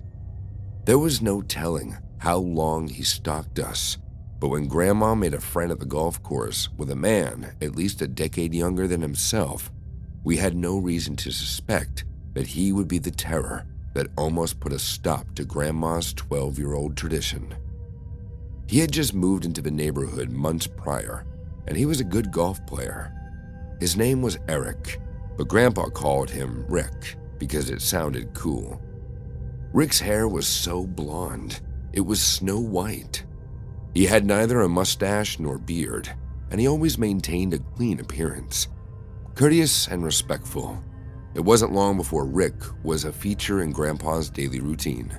There was no telling how long he stalked us, but when Grandma made a friend at the golf course with a man at least a decade younger than himself, we had no reason to suspect that he would be the terror that almost put a stop to Grandma's 12 year old tradition. He had just moved into the neighborhood months prior, and he was a good golf player. His name was Eric, but Grandpa called him Rick because it sounded cool. Rick's hair was so blonde, it was snow white. He had neither a mustache nor beard, and he always maintained a clean appearance. Courteous and respectful, it wasn't long before Rick was a feature in Grandpa's daily routine.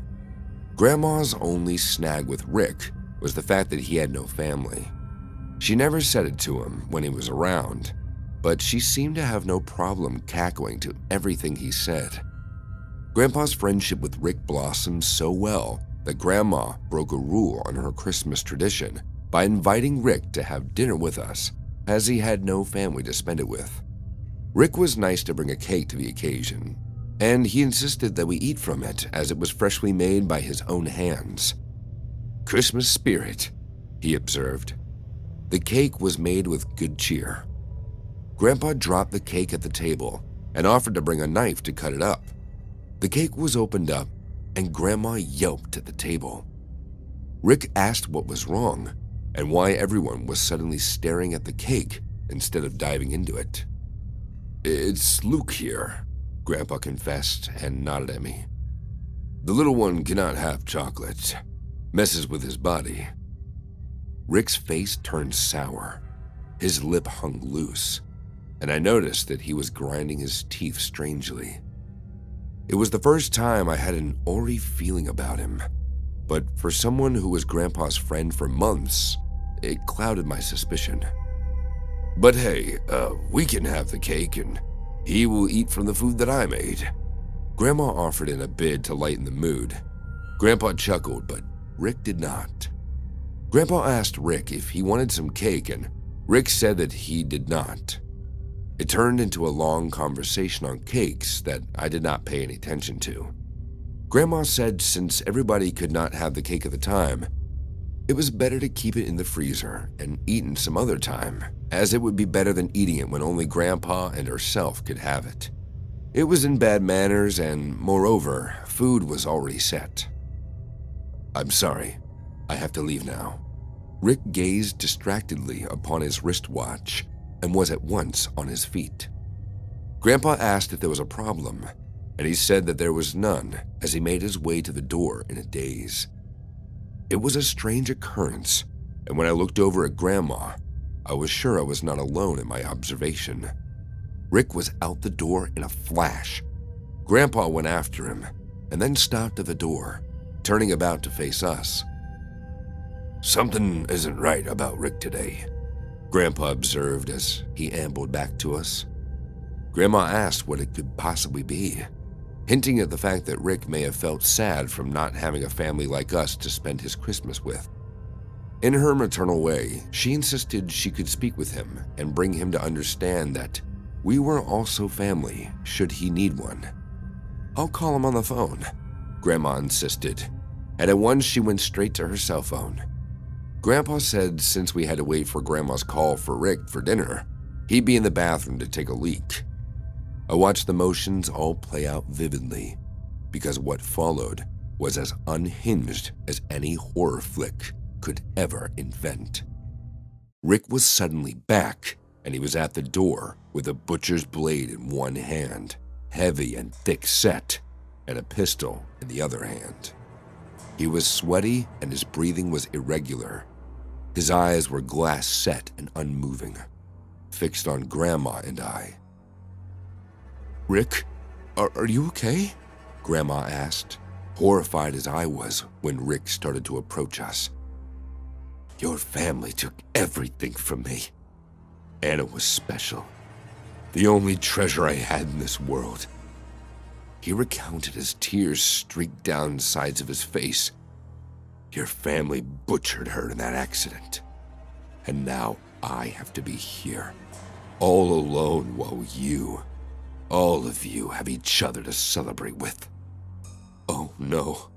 Grandma's only snag with Rick was the fact that he had no family. She never said it to him when he was around, but she seemed to have no problem cackling to everything he said. Grandpa's friendship with Rick blossomed so well that Grandma broke a rule on her Christmas tradition by inviting Rick to have dinner with us, as he had no family to spend it with. Rick was nice to bring a cake to the occasion, and he insisted that we eat from it as it was freshly made by his own hands. Christmas spirit, he observed. The cake was made with good cheer. Grandpa dropped the cake at the table and offered to bring a knife to cut it up. The cake was opened up, and Grandma yelped at the table. Rick asked what was wrong and why everyone was suddenly staring at the cake instead of diving into it. It's Luke here, Grandpa confessed and nodded at me. The little one cannot have chocolate. Messes with his body. Rick's face turned sour. His lip hung loose, and I noticed that he was grinding his teeth strangely. It was the first time I had an awry feeling about him, but for someone who was Grandpa's friend for months, it clouded my suspicion. But hey, uh, we can have the cake and he will eat from the food that I made. Grandma offered in a bid to lighten the mood. Grandpa chuckled, but Rick did not. Grandpa asked Rick if he wanted some cake, and Rick said that he did not. It turned into a long conversation on cakes that I did not pay any attention to. Grandma said since everybody could not have the cake at the time, it was better to keep it in the freezer and eat eaten some other time, as it would be better than eating it when only Grandpa and herself could have it. It was in bad manners, and moreover, food was already set. I'm sorry, I have to leave now. Rick gazed distractedly upon his wristwatch and was at once on his feet. Grandpa asked if there was a problem, and he said that there was none as he made his way to the door in a daze. It was a strange occurrence, and when I looked over at Grandma, I was sure I was not alone in my observation. Rick was out the door in a flash. Grandpa went after him and then stopped at the door, turning about to face us. Something isn't right about Rick today, Grandpa observed as he ambled back to us. Grandma asked what it could possibly be hinting at the fact that Rick may have felt sad from not having a family like us to spend his Christmas with. In her maternal way, she insisted she could speak with him and bring him to understand that we were also family should he need one. I'll call him on the phone, Grandma insisted, and at once she went straight to her cell phone. Grandpa said since we had to wait for Grandma's call for Rick for dinner, he'd be in the bathroom to take a leak. I watched the motions all play out vividly, because what followed was as unhinged as any horror flick could ever invent. Rick was suddenly back, and he was at the door with a butcher's blade in one hand, heavy and thick set, and a pistol in the other hand. He was sweaty and his breathing was irregular. His eyes were glass set and unmoving, fixed on Grandma and I. Rick, are, are you okay? Grandma asked, horrified as I was when Rick started to approach us. Your family took everything from me. Anna was special. The only treasure I had in this world. He recounted as tears streaked down the sides of his face. Your family butchered her in that accident. And now I have to be here, all alone while you all of you have each other to celebrate with. Oh no.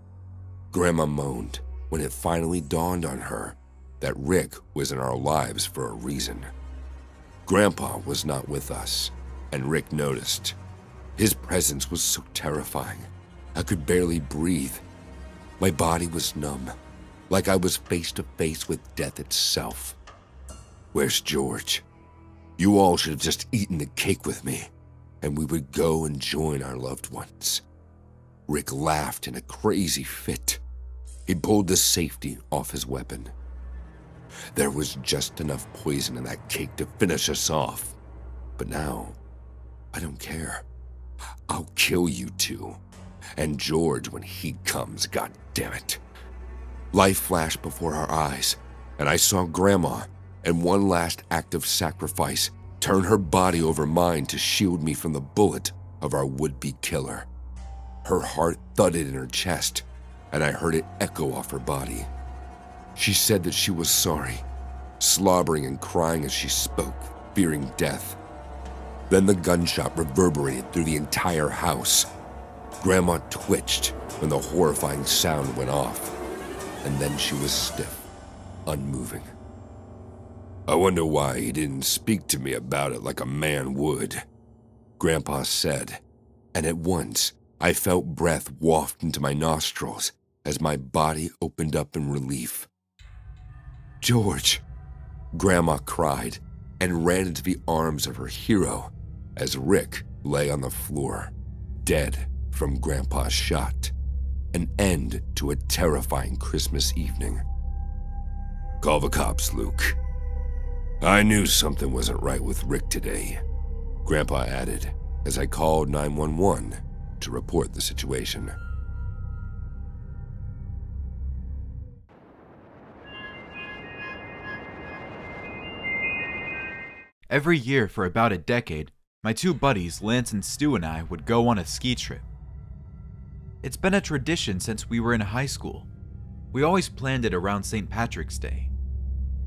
Grandma moaned when it finally dawned on her that Rick was in our lives for a reason. Grandpa was not with us, and Rick noticed. His presence was so terrifying. I could barely breathe. My body was numb, like I was face to face with death itself. Where's George? You all should have just eaten the cake with me and we would go and join our loved ones. Rick laughed in a crazy fit. He pulled the safety off his weapon. There was just enough poison in that cake to finish us off. But now, I don't care. I'll kill you two. And George when he comes, god damn it. Life flashed before our eyes, and I saw Grandma, and one last act of sacrifice turn her body over mine to shield me from the bullet of our would be killer. Her heart thudded in her chest, and I heard it echo off her body. She said that she was sorry, slobbering and crying as she spoke, fearing death. Then the gunshot reverberated through the entire house. Grandma twitched when the horrifying sound went off. and then she was stiff, unmoving. I wonder why he didn't speak to me about it like a man would, Grandpa said, and at once I felt breath waft into my nostrils as my body opened up in relief. George, Grandma cried and ran into the arms of her hero as Rick lay on the floor, dead from Grandpa's shot. An end to a terrifying Christmas evening. Call the cops, Luke. I knew something wasn't right with Rick today, Grandpa added as I called 911 to report the situation. Every year for about a decade, my two buddies, Lance and Stu, and I would go on a ski trip. It's been a tradition since we were in high school. We always planned it around St. Patrick's Day.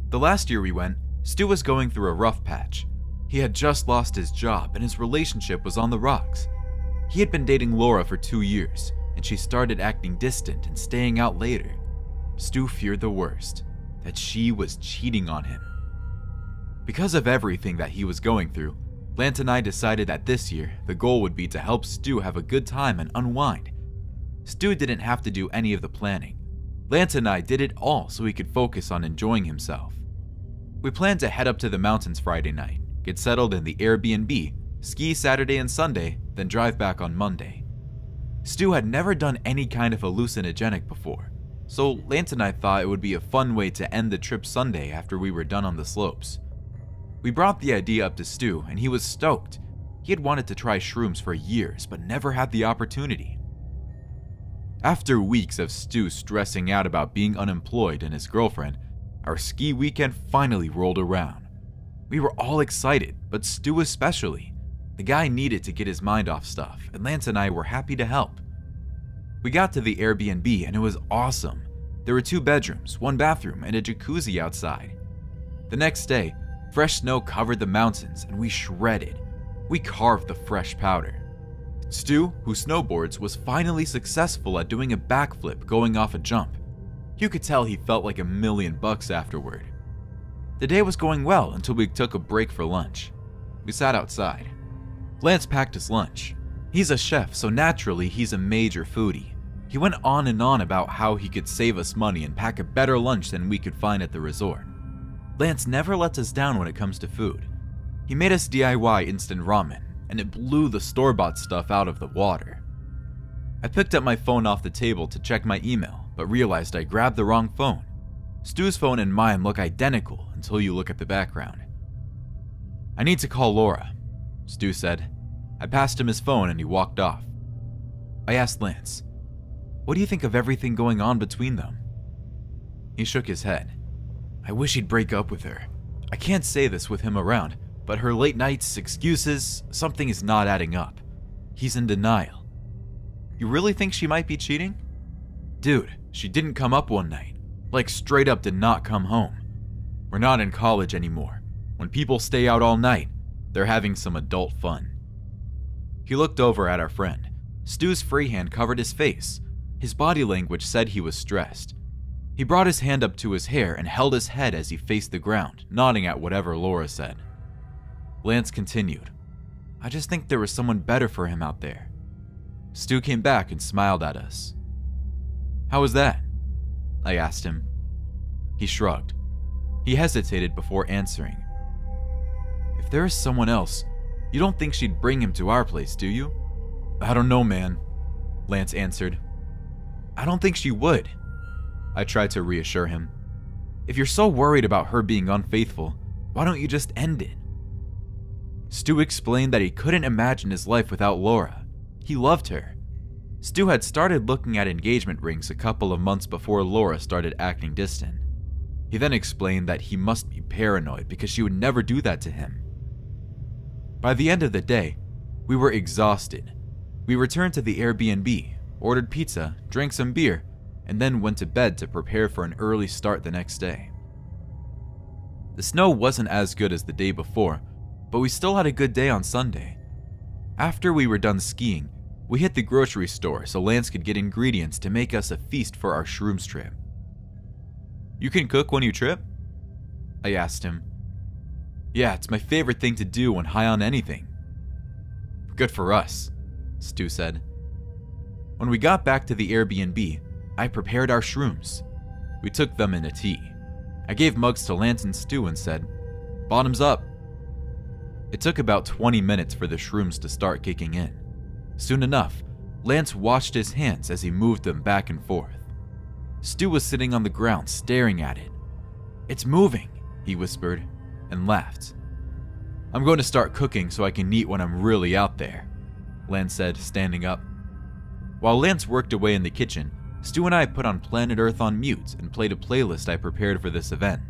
The last year we went, Stu was going through a rough patch. He had just lost his job and his relationship was on the rocks. He had been dating Laura for two years, and she started acting distant and staying out later. Stu feared the worst that she was cheating on him. Because of everything that he was going through, Lance and I decided that this year the goal would be to help Stu have a good time and unwind. Stu didn't have to do any of the planning. Lance and I did it all so he could focus on enjoying himself. We planned to head up to the mountains Friday night, get settled in the Airbnb, ski Saturday and Sunday, then drive back on Monday. Stu had never done any kind of hallucinogenic before, so Lance and I thought it would be a fun way to end the trip Sunday after we were done on the slopes. We brought the idea up to Stu, and he was stoked. He had wanted to try shrooms for years, but never had the opportunity. After weeks of Stu stressing out about being unemployed and his girlfriend, our ski weekend finally rolled around. We were all excited, but Stu especially. The guy needed to get his mind off stuff, and Lance and I were happy to help. We got to the Airbnb and it was awesome. There were two bedrooms, one bathroom, and a jacuzzi outside. The next day, fresh snow covered the mountains and we shredded. We carved the fresh powder. Stu, who snowboards, was finally successful at doing a backflip going off a jump. You could tell he felt like a million bucks afterward. The day was going well until we took a break for lunch. We sat outside. Lance packed his lunch. He's a chef, so naturally he's a major foodie. He went on and on about how he could save us money and pack a better lunch than we could find at the resort. Lance never lets us down when it comes to food. He made us DIY instant ramen, and it blew the store bought stuff out of the water. I picked up my phone off the table to check my email, but realized I grabbed the wrong phone. Stu's phone and mine look identical until you look at the background. I need to call Laura, Stu said. I passed him his phone and he walked off. I asked Lance, What do you think of everything going on between them? He shook his head. I wish he'd break up with her. I can't say this with him around, but her late nights, excuses, something is not adding up. He's in denial. You really think she might be cheating? Dude, she didn't come up one night. Like, straight up did not come home. We're not in college anymore. When people stay out all night, they're having some adult fun. He looked over at our friend. Stu's free hand covered his face. His body language said he was stressed. He brought his hand up to his hair and held his head as he faced the ground, nodding at whatever Laura said. Lance continued, I just think there was someone better for him out there. Stu came back and smiled at us. How was that? I asked him. He shrugged. He hesitated before answering. If there is someone else, you don't think she'd bring him to our place, do you? I don't know, man, Lance answered. I don't think she would. I tried to reassure him. If you're so worried about her being unfaithful, why don't you just end it? Stu explained that he couldn't imagine his life without Laura. He loved her. Stu had started looking at engagement rings a couple of months before Laura started acting distant. He then explained that he must be paranoid because she would never do that to him. By the end of the day, we were exhausted. We returned to the Airbnb, ordered pizza, drank some beer, and then went to bed to prepare for an early start the next day. The snow wasn't as good as the day before, but we still had a good day on Sunday. After we were done skiing, we hit the grocery store so Lance could get ingredients to make us a feast for our shrooms trip. You can cook when you trip? I asked him. Yeah, it's my favorite thing to do when high on anything. Good for us, Stu said. When we got back to the Airbnb, I prepared our shrooms. We took them in a tea. I gave mugs to Lance and Stu and said, Bottoms up. It took about 20 minutes for the shrooms to start kicking in. Soon enough, Lance washed his hands as he moved them back and forth. Stu was sitting on the ground staring at it. It's moving, he whispered, and laughed. I'm going to start cooking so I can eat when I'm really out there, Lance said, standing up. While Lance worked away in the kitchen, Stu and I put on Planet Earth on mute and played a playlist I prepared for this event.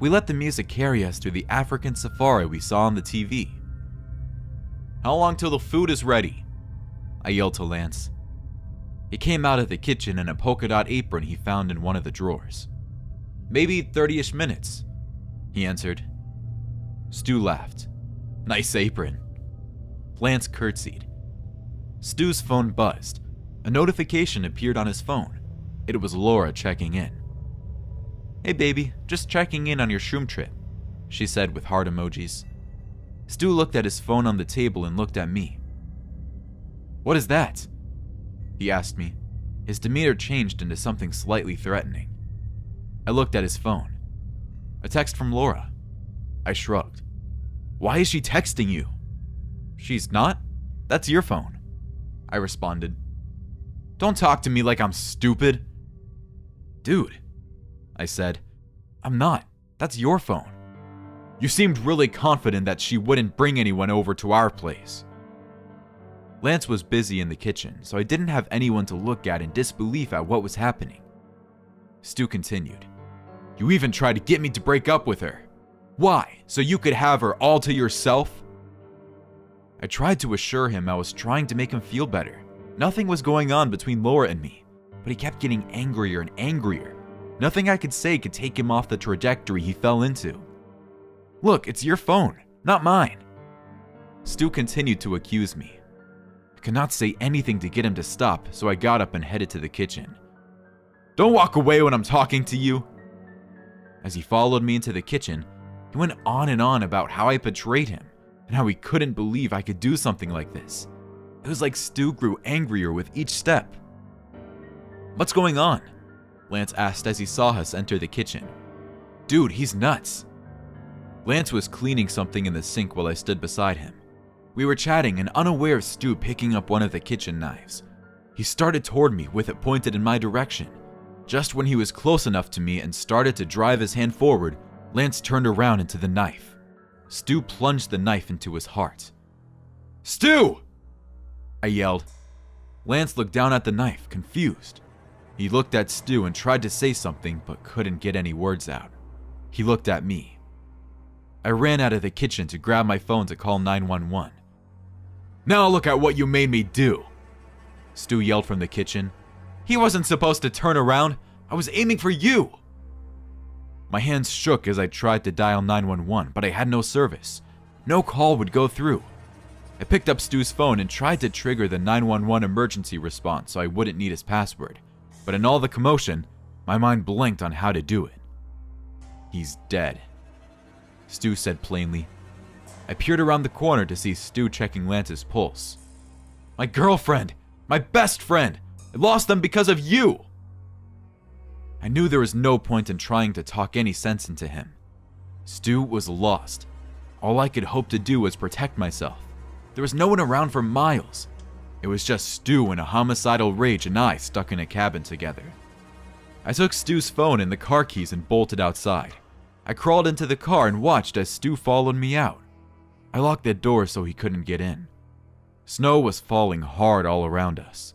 We let the music carry us through the African safari we saw on the TV. How long till the food is ready? I yelled to Lance. He came out of the kitchen in a polka dot apron he found in one of the drawers. Maybe 30 ish minutes, he answered. Stu laughed. Nice apron. Lance curtsied. Stu's phone buzzed. A notification appeared on his phone. It was Laura checking in. Hey baby, just checking in on your shroom trip, she said with heart emojis. Stu looked at his phone on the table and looked at me. What is that? He asked me. His demeanor changed into something slightly threatening. I looked at his phone. A text from Laura. I shrugged. Why is she texting you? She's not. That's your phone. I responded. Don't talk to me like I'm stupid. Dude, I said, I'm not. That's your phone. You seemed really confident that she wouldn't bring anyone over to our place. Lance was busy in the kitchen, so I didn't have anyone to look at in disbelief at what was happening. Stu continued. You even tried to get me to break up with her. Why? So you could have her all to yourself? I tried to assure him I was trying to make him feel better. Nothing was going on between Laura and me, but he kept getting angrier and angrier. Nothing I could say could take him off the trajectory he fell into. Look, it's your phone, not mine. Stu continued to accuse me. I could not say anything to get him to stop, so I got up and headed to the kitchen. Don't walk away when I'm talking to you. As he followed me into the kitchen, he went on and on about how I betrayed him and how he couldn't believe I could do something like this. It was like Stu grew angrier with each step. What's going on? Lance asked as he saw us enter the kitchen. Dude, he's nuts. Lance was cleaning something in the sink while I stood beside him. We were chatting and unaware of Stu picking up one of the kitchen knives. He started toward me with it pointed in my direction. Just when he was close enough to me and started to drive his hand forward, Lance turned around into the knife. Stu plunged the knife into his heart. Stu! I yelled. Lance looked down at the knife, confused. He looked at Stu and tried to say something, but couldn't get any words out. He looked at me. I ran out of the kitchen to grab my phone to call 911. Now look at what you made me do! Stu yelled from the kitchen. He wasn't supposed to turn around. I was aiming for you! My hands shook as I tried to dial 911, but I had no service. No call would go through. I picked up Stu's phone and tried to trigger the 911 emergency response so I wouldn't need his password. But in all the commotion, my mind blinked on how to do it. He's dead. Stu said plainly. I peered around the corner to see Stu checking Lance's pulse. My girlfriend! My best friend! I lost them because of you! I knew there was no point in trying to talk any sense into him. Stu was lost. All I could hope to do was protect myself. There was no one around for miles. It was just Stu in a homicidal rage and I stuck in a cabin together. I took Stu's phone and the car keys and bolted outside. I crawled into the car and watched as Stu followed me out. I locked the door so he couldn't get in. Snow was falling hard all around us.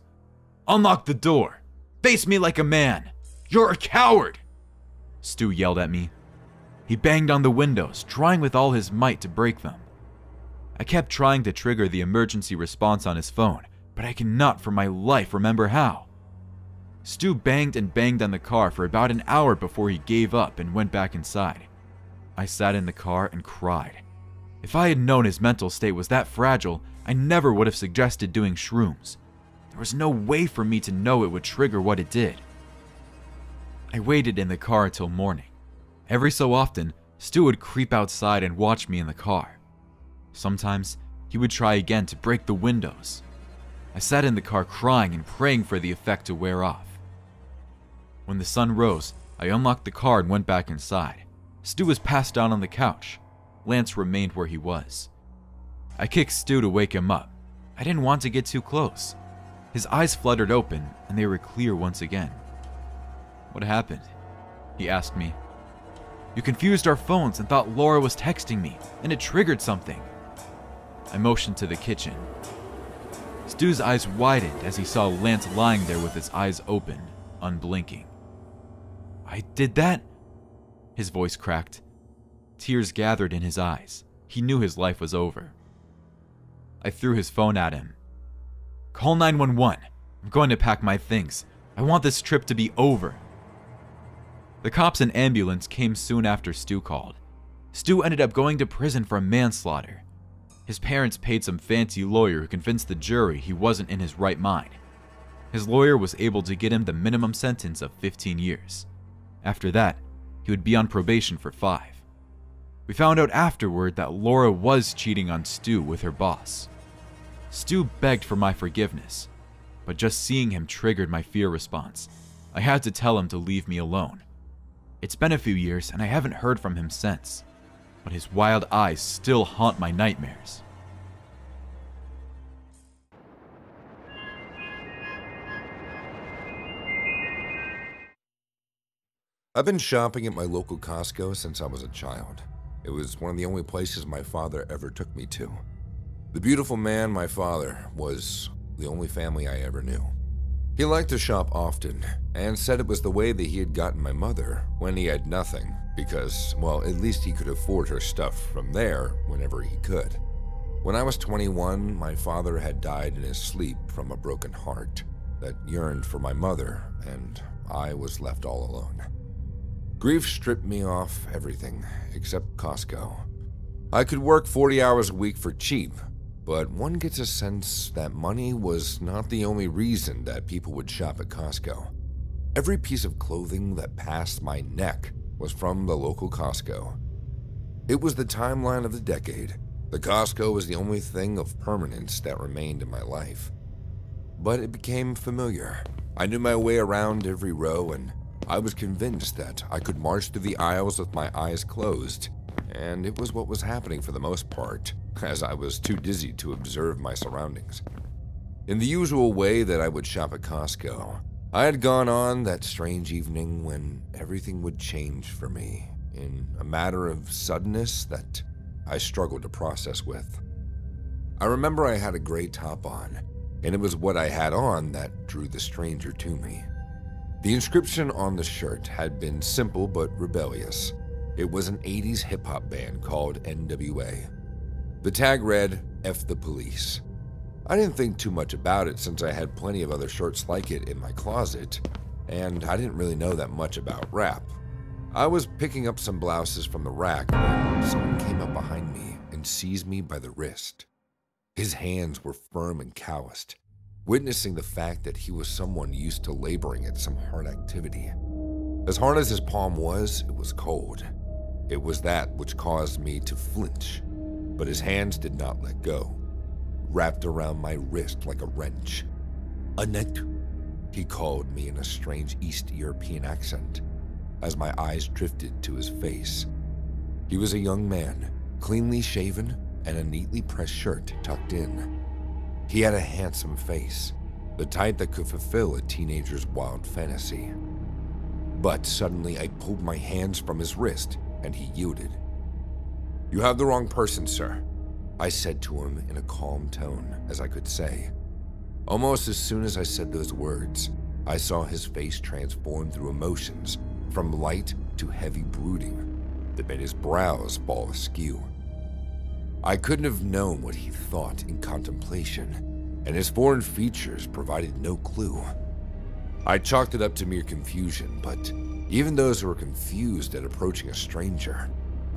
Unlock the door! Face me like a man! You're a coward! Stu yelled at me. He banged on the windows, trying with all his might to break them. I kept trying to trigger the emergency response on his phone, but I cannot for my life remember how. Stu banged and banged on the car for about an hour before he gave up and went back inside. I sat in the car and cried. If I had known his mental state was that fragile, I never would have suggested doing shrooms. There was no way for me to know it would trigger what it did. I waited in the car until morning. Every so often, Stu would creep outside and watch me in the car. Sometimes, he would try again to break the windows. I sat in the car crying and praying for the effect to wear off. When the sun rose, I unlocked the car and went back inside. Stu was passed out on the couch. Lance remained where he was. I kicked Stu to wake him up. I didn't want to get too close. His eyes fluttered open, and they were clear once again. What happened? He asked me. You confused our phones and thought Laura was texting me, and it triggered something. I motioned to the kitchen. Stu's eyes widened as he saw Lance lying there with his eyes open, unblinking. I did that? His voice cracked. Tears gathered in his eyes. He knew his life was over. I threw his phone at him. Call 911. I'm going to pack my things. I want this trip to be over. The cops and ambulance came soon after Stu called. Stu ended up going to prison for manslaughter. His parents paid some fancy lawyer who convinced the jury he wasn't in his right mind. His lawyer was able to get him the minimum sentence of 15 years. After that, he would be on probation for five. We found out afterward that Laura was cheating on Stu with her boss. Stu begged for my forgiveness, but just seeing him triggered my fear response. I had to tell him to leave me alone. It's been a few years and I haven't heard from him since, but his wild eyes still haunt my nightmares. I've been shopping at my local Costco since I was a child. It was one of the only places my father ever took me to. The beautiful man, my father, was the only family I ever knew. He liked to shop often and said it was the way that he had gotten my mother when he had nothing, because, well, at least he could afford her stuff from there whenever he could. When I was 21, my father had died in his sleep from a broken heart that yearned for my mother, and I was left all alone. Grief stripped me off everything except Costco. I could work 40 hours a week for cheap, but one gets a sense that money was not the only reason that people would shop at Costco. Every piece of clothing that passed my neck was from the local Costco. It was the timeline of the decade. The Costco was the only thing of permanence that remained in my life. But it became familiar. I knew my way around every row and I was convinced that I could march through the aisles with my eyes closed, and it was what was happening for the most part, as I was too dizzy to observe my surroundings. In the usual way that I would shop at Costco, I had gone on that strange evening when everything would change for me in a matter of suddenness that I struggled to process with. I remember I had a gray top on, and it was what I had on that drew the stranger to me. The inscription on the shirt had been simple but rebellious. It was an 80s hip hop band called NWA. The tag read, F the Police. I didn't think too much about it since I had plenty of other shirts like it in my closet, and I didn't really know that much about rap. I was picking up some blouses from the rack when someone came up behind me and seized me by the wrist. His hands were firm and calloused, witnessing the fact that he was someone used to laboring at some hard activity. As hard as his palm was, it was cold. It was that which caused me to flinch, but his hands did not let go, wrapped around my wrist like a wrench. Annette, he called me in a strange East European accent as my eyes drifted to his face. He was a young man, cleanly shaven and a neatly pressed shirt tucked in. He had a handsome face, the type that could fulfill a teenager's wild fantasy. But suddenly I pulled my hands from his wrist and he yielded. You have the wrong person, sir, I said to him in a calm tone as I could say. Almost as soon as I said those words, I saw his face transform through emotions from light to heavy brooding that made his brows fall askew. I couldn't have known what he thought in contemplation, and his foreign features provided no clue. I chalked it up to mere confusion, but even those who were confused at approaching a stranger,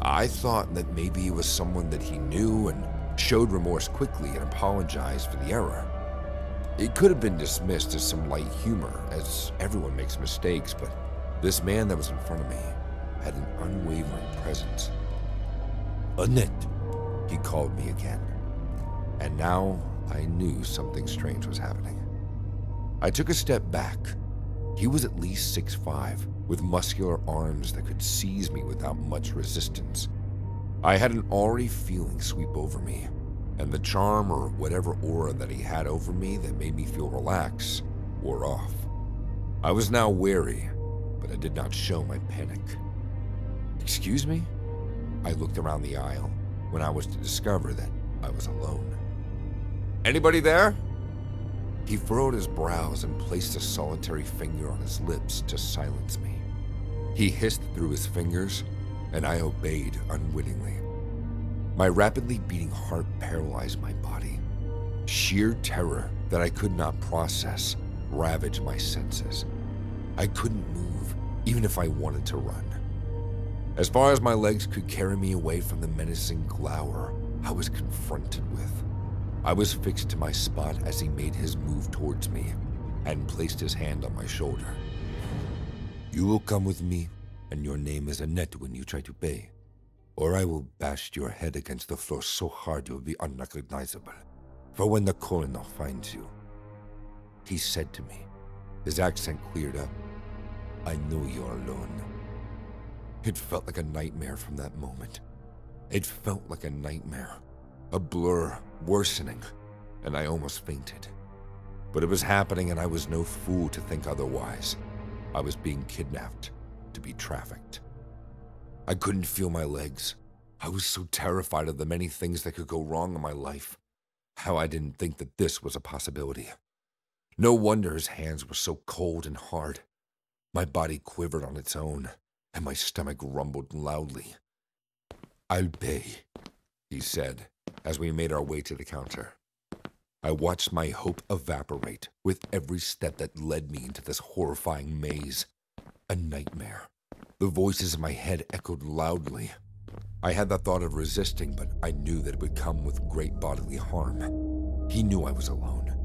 I thought that maybe he was someone that he knew and showed remorse quickly and apologized for the error. It could have been dismissed as some light humor, as everyone makes mistakes, but This man that was in front of me had an unwavering presence. Annette, he called me again. And now I knew something strange was happening. I took a step back. He was at least six five, with muscular arms that could seize me without much resistance. I had an already feeling sweep over me, and the charm or whatever aura that he had over me that made me feel relaxed wore off. I was now wary, but I did not show my panic. Excuse me? I looked around the aisle when I was to discover that I was alone. Anybody there? He furrowed his brows and placed a solitary finger on his lips to silence me. He hissed through his fingers, and I obeyed unwittingly. My rapidly beating heart paralyzed my body. Sheer terror that I could not process ravaged my senses. I couldn't move, even if I wanted to run. As far as my legs could carry me away from the menacing glower I was confronted with, I was fixed to my spot as he made his move towards me and placed his hand on my shoulder. You will come with me, and your name is Annette when you try to pay, or I will bash your head against the floor so hard you will be unrecognizable. For when the coroner finds you, he said to me, his accent cleared up, I know you're alone. It felt like a nightmare from that moment. It felt like a nightmare. A blur, worsening, and I almost fainted. But it was happening and I was no fool to think otherwise. I was being kidnapped to be trafficked. I couldn't feel my legs. I was so terrified of the many things that could go wrong in my life. How I didn't think that this was a possibility. No wonder his hands were so cold and hard. My body quivered on its own, and my stomach rumbled loudly. I'll pay, he said, as we made our way to the counter. I watched my hope evaporate with every step that led me into this horrifying maze. A nightmare. The voices in my head echoed loudly. I had the thought of resisting, but I knew that it would come with great bodily harm. He knew I was alone.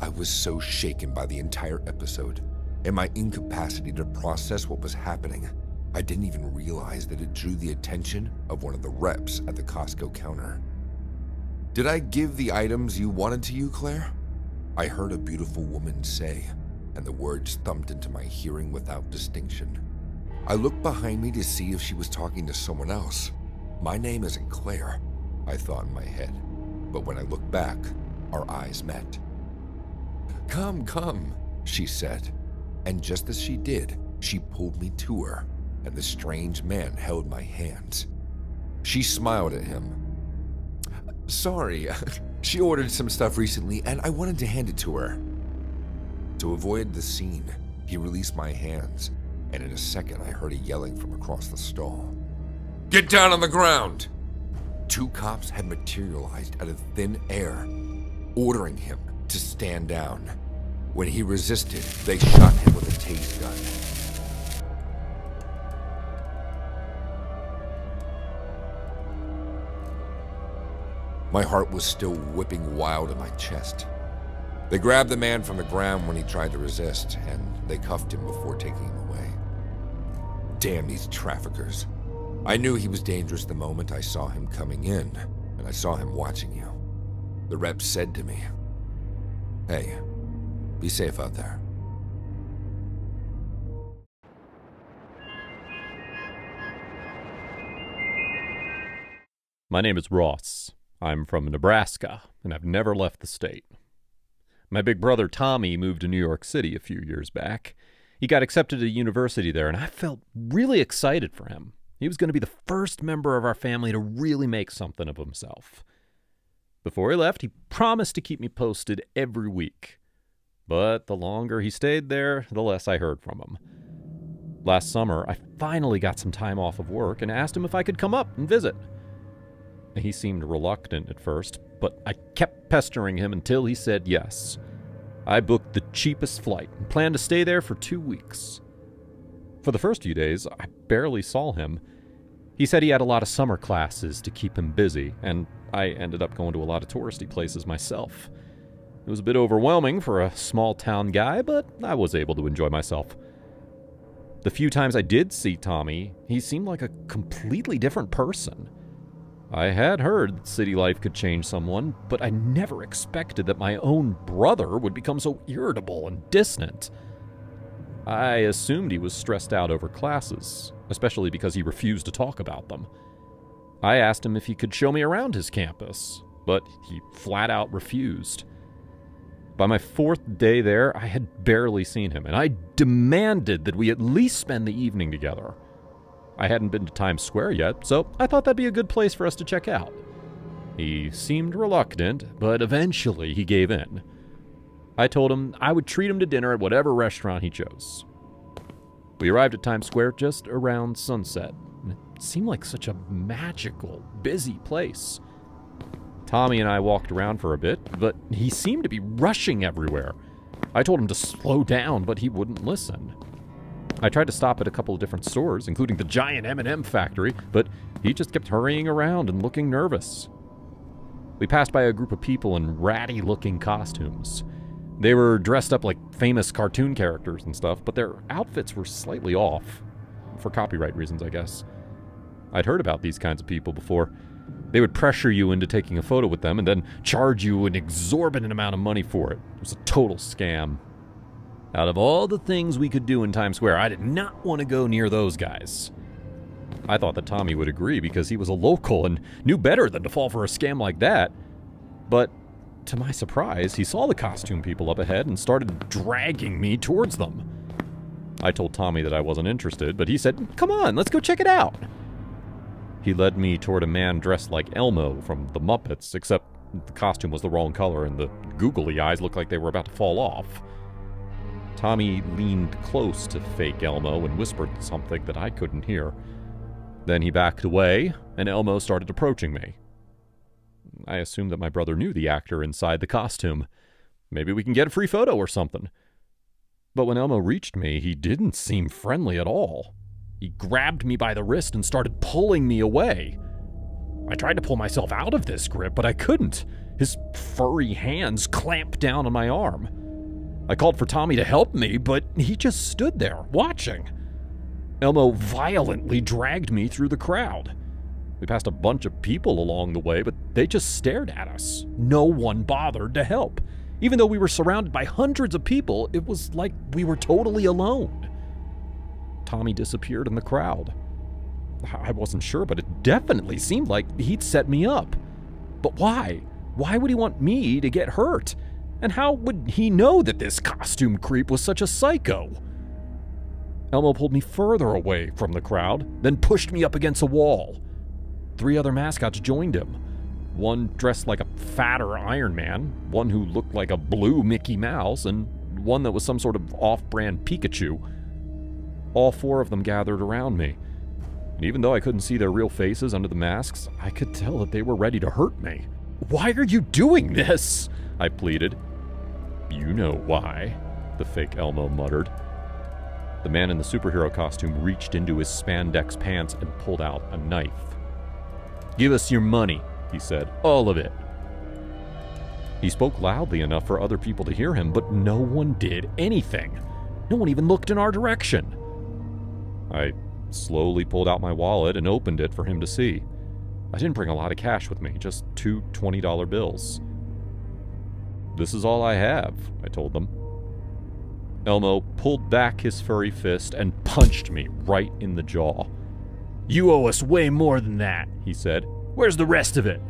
I was so shaken by the entire episode and my incapacity to process what was happening. I didn't even realize that it drew the attention of one of the reps at the Costco counter. Did I give the items you wanted to you, Claire? I heard a beautiful woman say, and the words thumped into my hearing without distinction. I looked behind me to see if she was talking to someone else. My name isn't Claire, I thought in my head, but when I looked back, our eyes met. Come, come, she said, and just as she did, she pulled me to her and the strange man held my hands. She smiled at him. Sorry, she ordered some stuff recently and I wanted to hand it to her. To avoid the scene, he released my hands, and in a second I heard a yelling from across the stall. Get down on the ground! Two cops had materialized out of thin air, ordering him to stand down. When he resisted, they shot him with a tase gun. My heart was still whipping wild in my chest. They grabbed the man from the ground when he tried to resist, and they cuffed him before taking him away. Damn these traffickers. I knew he was dangerous the moment I saw him coming in, and I saw him watching you. The rep said to me, Hey, be safe out there. My name is Ross. I'm from Nebraska, and I've never left the state. My big brother Tommy moved to New York City a few years back. He got accepted to university there, and I felt really excited for him. He was going to be the first member of our family to really make something of himself. Before he left, he promised to keep me posted every week. But the longer he stayed there, the less I heard from him. Last summer, I finally got some time off of work and asked him if I could come up and visit. He seemed reluctant at first, but I kept pestering him until he said yes. I booked the cheapest flight and planned to stay there for two weeks. For the first few days, I barely saw him. He said he had a lot of summer classes to keep him busy, and I ended up going to a lot of touristy places myself. It was a bit overwhelming for a small town guy, but I was able to enjoy myself. The few times I did see Tommy, he seemed like a completely different person. I had heard that city life could change someone, but I never expected that my own brother would become so irritable and distant. I assumed he was stressed out over classes, especially because he refused to talk about them. I asked him if he could show me around his campus, but he flat out refused. By my fourth day there, I had barely seen him, and I demanded that we at least spend the evening together. I hadn't been to Times Square yet, so I thought that'd be a good place for us to check out. He seemed reluctant, but eventually he gave in. I told him I would treat him to dinner at whatever restaurant he chose. We arrived at Times Square just around sunset. It seemed like such a magical, busy place. Tommy and I walked around for a bit, but he seemed to be rushing everywhere. I told him to slow down, but he wouldn't listen. I tried to stop at a couple of different stores, including the giant M&M factory, but he just kept hurrying around and looking nervous. We passed by a group of people in ratty-looking costumes. They were dressed up like famous cartoon characters and stuff, but their outfits were slightly off. For copyright reasons, I guess. I'd heard about these kinds of people before. They would pressure you into taking a photo with them and then charge you an exorbitant amount of money for it. It was a total scam. Out of all the things we could do in Times Square, I did not want to go near those guys. I thought that Tommy would agree because he was a local and knew better than to fall for a scam like that. But to my surprise, he saw the costume people up ahead and started dragging me towards them. I told Tommy that I wasn't interested, but he said, Come on, let's go check it out. He led me toward a man dressed like Elmo from the Muppets, except the costume was the wrong color and the googly eyes looked like they were about to fall off. Tommy leaned close to fake Elmo and whispered something that I couldn't hear. Then he backed away, and Elmo started approaching me. I assumed that my brother knew the actor inside the costume. Maybe we can get a free photo or something. But when Elmo reached me, he didn't seem friendly at all. He grabbed me by the wrist and started pulling me away. I tried to pull myself out of this grip, but I couldn't. His furry hands clamped down on my arm. I called for Tommy to help me, but he just stood there, watching. Elmo violently dragged me through the crowd. We passed a bunch of people along the way, but they just stared at us. No one bothered to help. Even though we were surrounded by hundreds of people, it was like we were totally alone. Tommy disappeared in the crowd. I wasn't sure, but it definitely seemed like he'd set me up. But why? Why would he want me to get hurt? And how would he know that this costume creep was such a psycho? Elmo pulled me further away from the crowd, then pushed me up against a wall. Three other mascots joined him. One dressed like a fatter Iron Man, one who looked like a blue Mickey Mouse, and one that was some sort of off brand Pikachu. All four of them gathered around me. And even though I couldn't see their real faces under the masks, I could tell that they were ready to hurt me. Why are you doing this? I pleaded. You know why, the fake Elmo muttered. The man in the superhero costume reached into his spandex pants and pulled out a knife. Give us your money, he said. All of it. He spoke loudly enough for other people to hear him, but no one did anything. No one even looked in our direction. I slowly pulled out my wallet and opened it for him to see. I didn't bring a lot of cash with me, just two $20 bills. This is all I have, I told them. Elmo pulled back his furry fist and punched me right in the jaw. You owe us way more than that, he said. Where's the rest of it?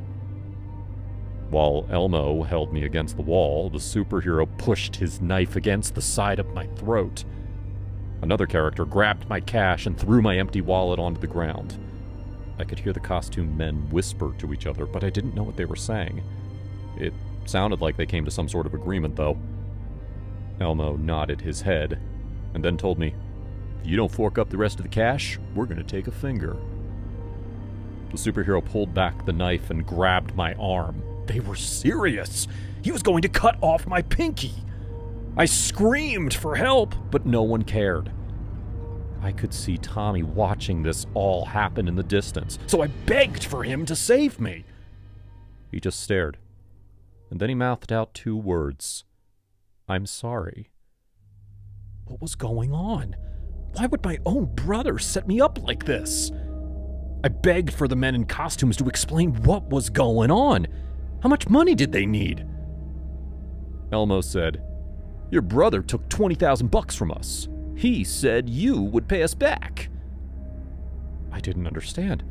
While Elmo held me against the wall, the superhero pushed his knife against the side of my throat. Another character grabbed my cash and threw my empty wallet onto the ground. I could hear the costume men whisper to each other, but I didn't know what they were saying. It Sounded like they came to some sort of agreement, though. Elmo nodded his head, and then told me, If you don't fork up the rest of the cash, we're to take a finger. The superhero pulled back the knife and grabbed my arm. They were serious. He was going to cut off my pinky. I screamed for help, but no one cared. I could see Tommy watching this all happen in the distance, so I begged for him to save me. He just stared and then he mouthed out two words I'm sorry. What was going on? Why would my own brother set me up like this? I begged for the men in costumes to explain what was going on. How much money did they need? Elmo said, Your brother took 20,000 bucks from us. He said you would pay us back. I didn't understand.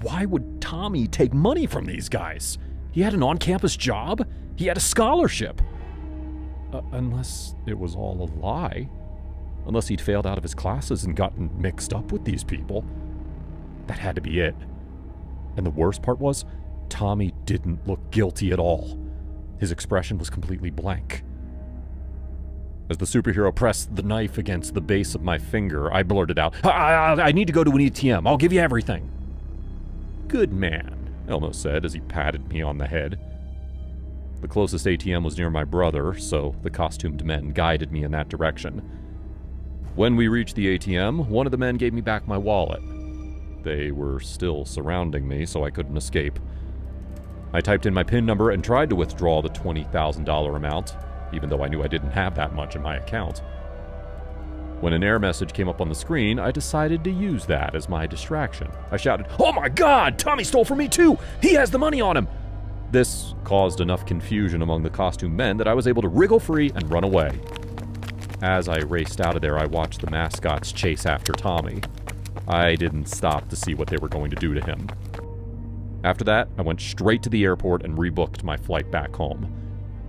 Why would Tommy take money from these guys? He had an on campus job, he had a scholarship. Uh, unless it was all a lie. Unless he'd failed out of his classes and gotten mixed up with these people. That had to be it. And the worst part was, Tommy didn't look guilty at all. His expression was completely blank. As the superhero pressed the knife against the base of my finger, I blurted out, I, I, I need to go to an ATM. I'll give you everything. Good man, Elmo said as he patted me on the head. The closest ATM was near my brother, so the costumed men guided me in that direction. When we reached the ATM, one of the men gave me back my wallet. They were still surrounding me, so I couldn't escape. I typed in my PIN number and tried to withdraw the $20,000 amount, even though I knew I didn't have that much in my account. When an error message came up on the screen, I decided to use that as my distraction. I shouted, Oh my god! Tommy stole from me too! He has the money on him! This caused enough confusion among the costume men that I was able to wriggle free and run away. As I raced out of there, I watched the mascots chase after Tommy. I didn't stop to see what they were going to do to him. After that, I went straight to the airport and rebooked my flight back home.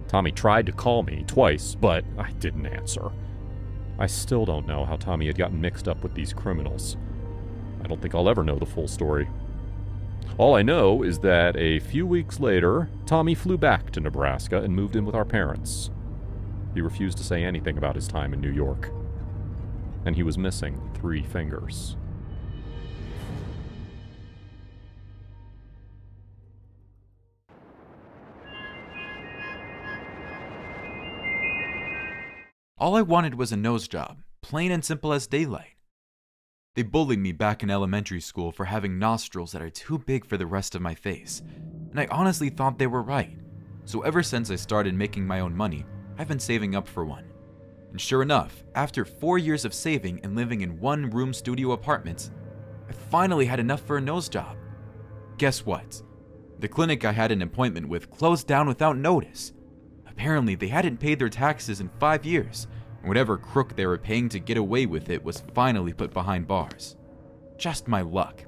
Tommy tried to call me twice, but I didn't answer. I still don't know how Tommy had gotten mixed up with these criminals. I don't think I'll ever know the full story. All I know is that a few weeks later, Tommy flew back to Nebraska and moved in with our parents. He refused to say anything about his time in New York. And he was missing three fingers. All I wanted was a nose job, plain and simple as daylight. They bullied me back in elementary school for having nostrils that are too big for the rest of my face, and I honestly thought they were right. So ever since I started making my own money, I've been saving up for one. And sure enough, after four years of saving and living in one room studio apartments, I finally had enough for a nose job. Guess what? The clinic I had an appointment with closed down without notice. Apparently, they hadn't paid their taxes in five years, and whatever crook they were paying to get away with it was finally put behind bars. Just my luck.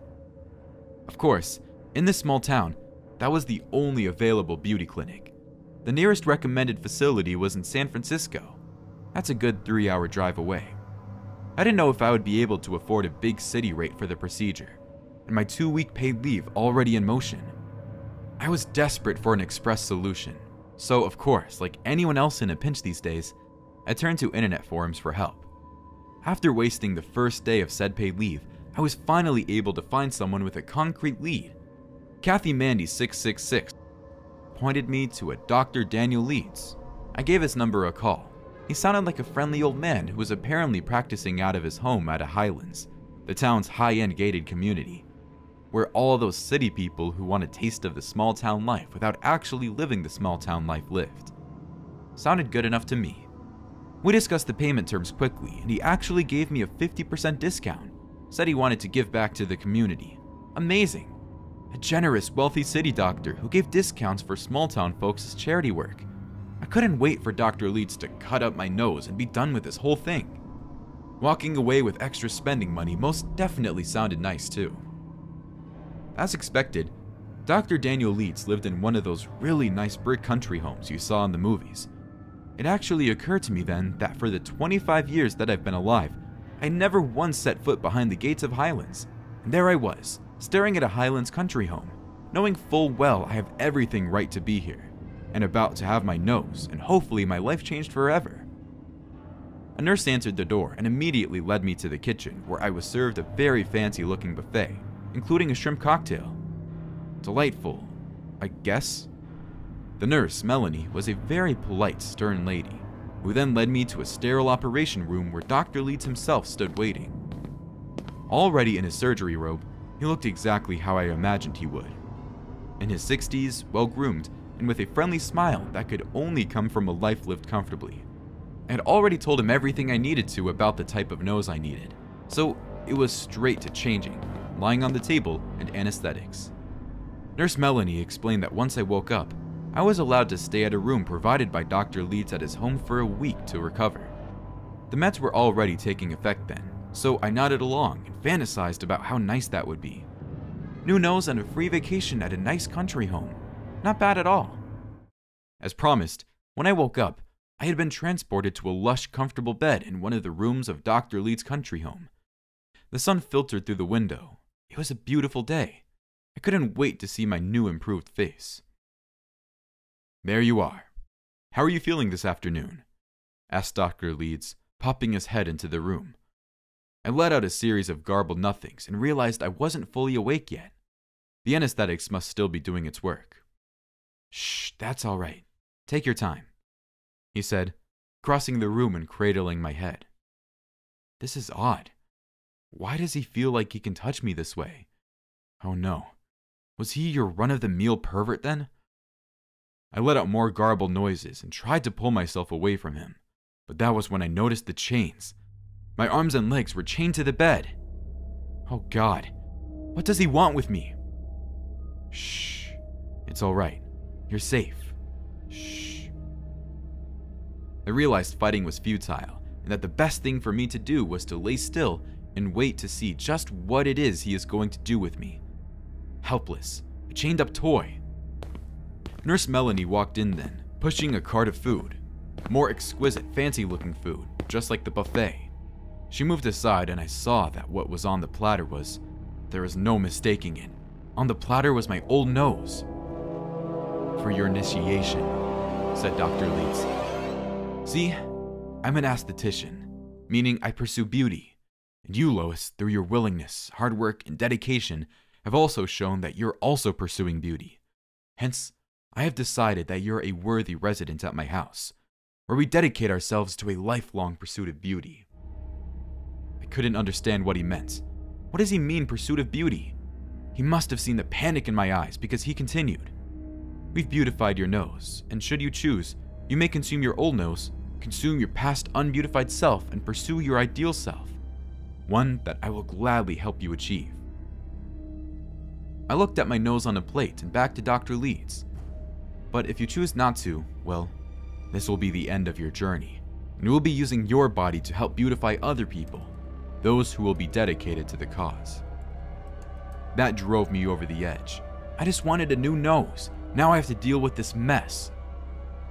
Of course, in this small town, that was the only available beauty clinic. The nearest recommended facility was in San Francisco. That's a good three hour drive away. I didn't know if I would be able to afford a big city rate for the procedure, and my two week paid leave already in motion. I was desperate for an express solution, so, of course, like anyone else in a pinch these days, I turned to internet forums for help. After wasting the first day of said paid leave, I was finally able to find someone with a concrete lead. Kathy Mandy666 pointed me to a Dr. Daniel Leeds. I gave his number a call. He sounded like a friendly old man who was apparently practicing out of his home at a Highlands, the town's high end gated community where all those city people who want a taste of the small town life without actually living the small town life lived. Sounded good enough to me. We discussed the payment terms quickly, and he actually gave me a 50% discount. Said he wanted to give back to the community. Amazing. A generous, wealthy city doctor who gave discounts for small town folks' charity work. I couldn't wait for Dr. Leeds to cut up my nose and be done with this whole thing. Walking away with extra spending money most definitely sounded nice too. As expected, Dr. Daniel Leeds lived in one of those really nice brick country homes you saw in the movies. It actually occurred to me then that for the 25 years that I've been alive, I never once set foot behind the gates of Highlands. And there I was, staring at a Highlands country home, knowing full well I have everything right to be here, and about to have my nose and hopefully my life changed forever. A nurse answered the door and immediately led me to the kitchen where I was served a very fancy looking buffet including a shrimp cocktail. Delightful, I guess. The nurse, Melanie, was a very polite, stern lady, who then led me to a sterile operation room where Dr. Leeds himself stood waiting. Already in his surgery robe, he looked exactly how I imagined he would. In his 60s, well groomed, and with a friendly smile that could only come from a life lived comfortably. I had already told him everything I needed to about the type of nose I needed, so it was straight to changing, lying on the table, and anesthetics. Nurse Melanie explained that once I woke up, I was allowed to stay at a room provided by Dr. Leeds at his home for a week to recover. The meds were already taking effect then, so I nodded along and fantasized about how nice that would be. New nose and a free vacation at a nice country home. Not bad at all. As promised, when I woke up, I had been transported to a lush, comfortable bed in one of the rooms of Dr. Leeds' country home. The sun filtered through the window. It was a beautiful day. I couldn't wait to see my new improved face. There you are. How are you feeling this afternoon? asked Dr. Leeds, popping his head into the room. I let out a series of garbled nothings and realized I wasn't fully awake yet. The anesthetics must still be doing its work. Shh, that's all right. Take your time, he said, crossing the room and cradling my head. This is odd. Why does he feel like he can touch me this way? Oh no. Was he your run of the meal pervert then? I let out more garbled noises and tried to pull myself away from him, but that was when I noticed the chains. My arms and legs were chained to the bed. Oh God, what does he want with me? Shh, it's all right. You're safe. Shh. I realized fighting was futile, and that the best thing for me to do was to lay still and wait to see just what it is he is going to do with me. Helpless, a chained up toy, Nurse Melanie walked in then, pushing a cart of food. More exquisite, fancy looking food, just like the buffet. She moved aside, and I saw that what was on the platter was. There was no mistaking it. On the platter was my old nose. For your initiation, said Dr. Leeds. See, I'm an aesthetician, meaning I pursue beauty. And you, Lois, through your willingness, hard work, and dedication, have also shown that you're also pursuing beauty. Hence, I have decided that you're a worthy resident at my house, where we dedicate ourselves to a lifelong pursuit of beauty. I couldn't understand what he meant. What does he mean, pursuit of beauty? He must have seen the panic in my eyes because he continued. We've beautified your nose, and should you choose, you may consume your old nose, consume your past unbeautified self, and pursue your ideal self, one that I will gladly help you achieve. I looked at my nose on a plate and back to Dr. Leeds. But if you choose not to, well, this will be the end of your journey, and you will be using your body to help beautify other people, those who will be dedicated to the cause. That drove me over the edge. I just wanted a new nose. Now I have to deal with this mess.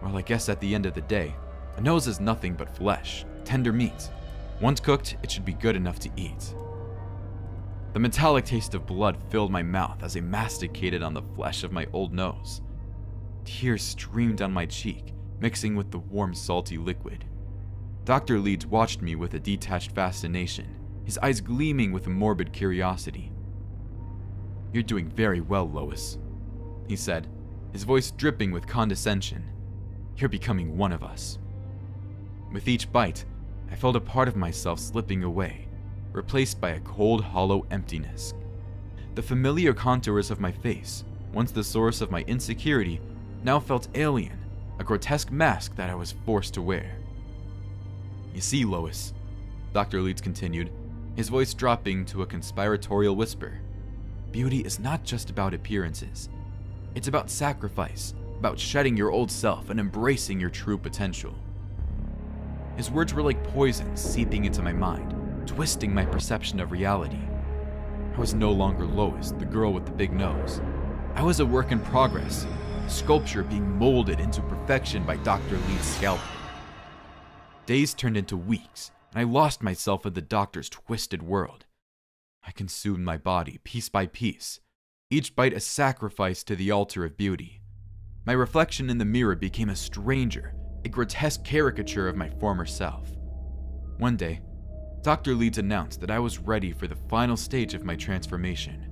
Well, I guess at the end of the day, a nose is nothing but flesh, tender meat. Once cooked, it should be good enough to eat. The metallic taste of blood filled my mouth as I masticated on the flesh of my old nose. Tears streamed down my cheek, mixing with the warm, salty liquid. Dr. Leeds watched me with a detached fascination, his eyes gleaming with a morbid curiosity. You're doing very well, Lois, he said, his voice dripping with condescension. You're becoming one of us. With each bite, I felt a part of myself slipping away, replaced by a cold, hollow emptiness. The familiar contours of my face, once the source of my insecurity, now felt alien, a grotesque mask that I was forced to wear. You see, Lois, Dr. Leeds continued, his voice dropping to a conspiratorial whisper. Beauty is not just about appearances. It's about sacrifice, about shedding your old self and embracing your true potential. His words were like poison seeping into my mind, twisting my perception of reality. I was no longer Lois, the girl with the big nose. I was a work in progress, sculpture being molded into perfection by Dr. Leeds' scalpel. Days turned into weeks, and I lost myself in the doctor's twisted world. I consumed my body piece by piece, each bite a sacrifice to the altar of beauty. My reflection in the mirror became a stranger, a grotesque caricature of my former self. One day, Dr. Leeds announced that I was ready for the final stage of my transformation.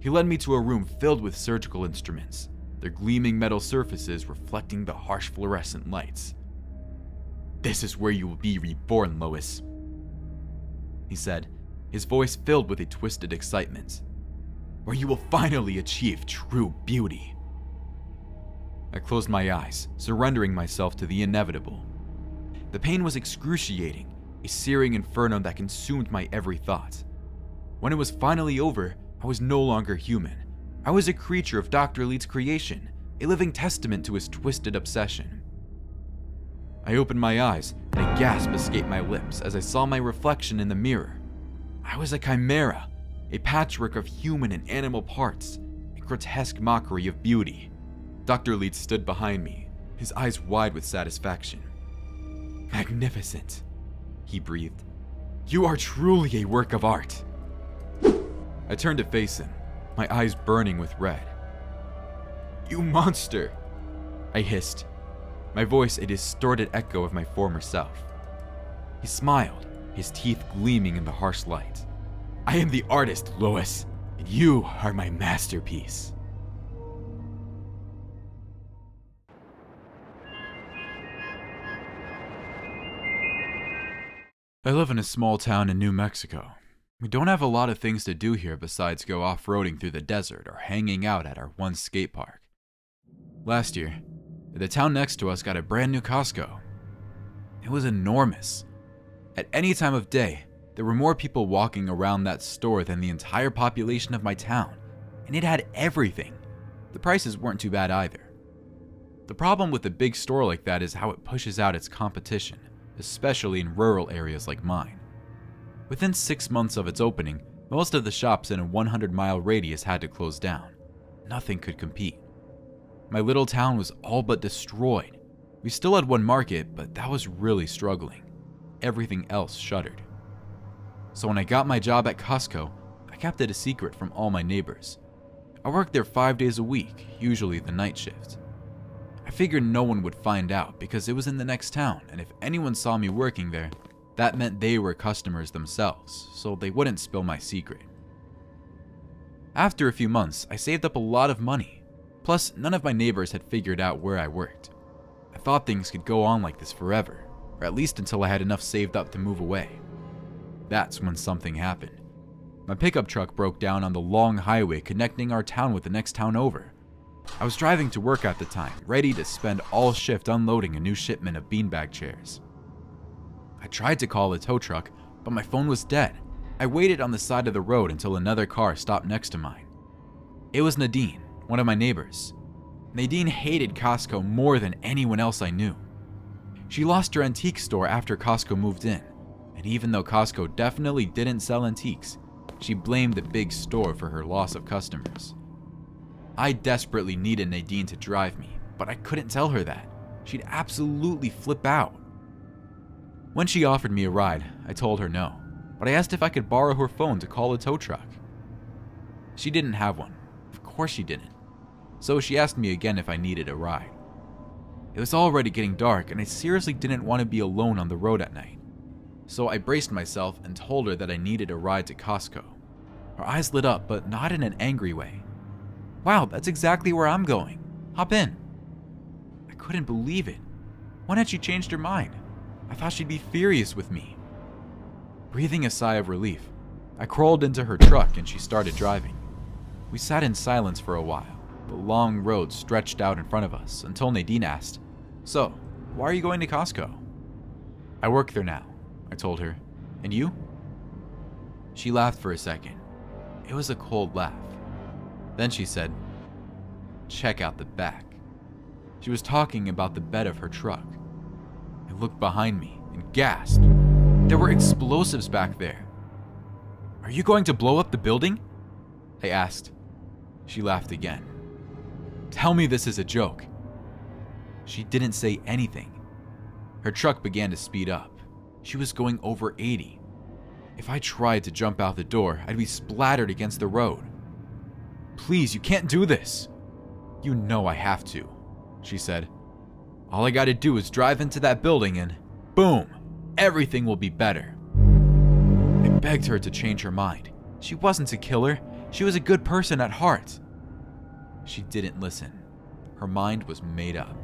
He led me to a room filled with surgical instruments, their gleaming metal surfaces reflecting the harsh fluorescent lights. This is where you will be reborn, Lois, he said, his voice filled with a twisted excitement. Where you will finally achieve true beauty. I closed my eyes, surrendering myself to the inevitable. The pain was excruciating, a searing inferno that consumed my every thought. When it was finally over, I was no longer human. I was a creature of Dr. Leeds' creation, a living testament to his twisted obsession. I opened my eyes, and a gasp escaped my lips as I saw my reflection in the mirror. I was a chimera, a patchwork of human and animal parts, a grotesque mockery of beauty. Dr. Leeds stood behind me, his eyes wide with satisfaction. Magnificent, he breathed. You are truly a work of art. I turned to face him, my eyes burning with red. You monster! I hissed, my voice a distorted echo of my former self. He smiled, his teeth gleaming in the harsh light. I am the artist, Lois, and you are my masterpiece. I live in a small town in New Mexico. We don't have a lot of things to do here besides go off roading through the desert or hanging out at our one skate park. Last year, the town next to us got a brand new Costco. It was enormous. At any time of day, there were more people walking around that store than the entire population of my town, and it had everything. The prices weren't too bad either. The problem with a big store like that is how it pushes out its competition, especially in rural areas like mine. Within six months of its opening, most of the shops in a 100 mile radius had to close down. Nothing could compete. My little town was all but destroyed. We still had one market, but that was really struggling. Everything else shuttered. So when I got my job at Costco, I kept it a secret from all my neighbors. I worked there five days a week, usually the night shift. I figured no one would find out because it was in the next town, and if anyone saw me working there, that meant they were customers themselves, so they wouldn't spill my secret. After a few months, I saved up a lot of money. Plus, none of my neighbors had figured out where I worked. I thought things could go on like this forever, or at least until I had enough saved up to move away. That's when something happened. My pickup truck broke down on the long highway connecting our town with the next town over. I was driving to work at the time, ready to spend all shift unloading a new shipment of beanbag chairs. I tried to call the tow truck, but my phone was dead. I waited on the side of the road until another car stopped next to mine. It was Nadine, one of my neighbors. Nadine hated Costco more than anyone else I knew. She lost her antique store after Costco moved in, and even though Costco definitely didn't sell antiques, she blamed the big store for her loss of customers. I desperately needed Nadine to drive me, but I couldn't tell her that. She'd absolutely flip out. When she offered me a ride, I told her no, but I asked if I could borrow her phone to call a tow truck. She didn't have one. Of course she didn't. So she asked me again if I needed a ride. It was already getting dark, and I seriously didn't want to be alone on the road at night. So I braced myself and told her that I needed a ride to Costco. Her eyes lit up, but not in an angry way. Wow, that's exactly where I'm going. Hop in. I couldn't believe it. When had she changed her mind? I thought she'd be furious with me. Breathing a sigh of relief, I crawled into her truck and she started driving. We sat in silence for a while. The long road stretched out in front of us until Nadine asked, So, why are you going to Costco? I work there now, I told her. And you? She laughed for a second. It was a cold laugh. Then she said, Check out the back. She was talking about the bed of her truck I looked behind me and gasped. There were explosives back there. Are you going to blow up the building? I asked. She laughed again. Tell me this is a joke. She didn't say anything. Her truck began to speed up. She was going over 80. If I tried to jump out the door, I'd be splattered against the road. Please, you can't do this. You know I have to, she said. All I gotta do is drive into that building and boom, everything will be better. I begged her to change her mind. She wasn't a killer, she was a good person at heart. She didn't listen. Her mind was made up.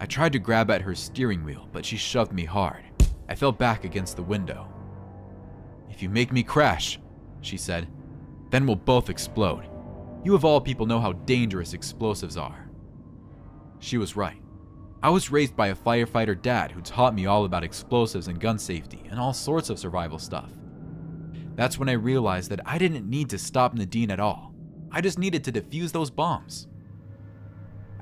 I tried to grab at her steering wheel, but she shoved me hard. I fell back against the window. If you make me crash, she said, then we'll both explode. You of all people know how dangerous explosives are. She was right. I was raised by a firefighter dad who taught me all about explosives and gun safety and all sorts of survival stuff. That's when I realized that I didn't need to stop Nadine at all. I just needed to defuse those bombs.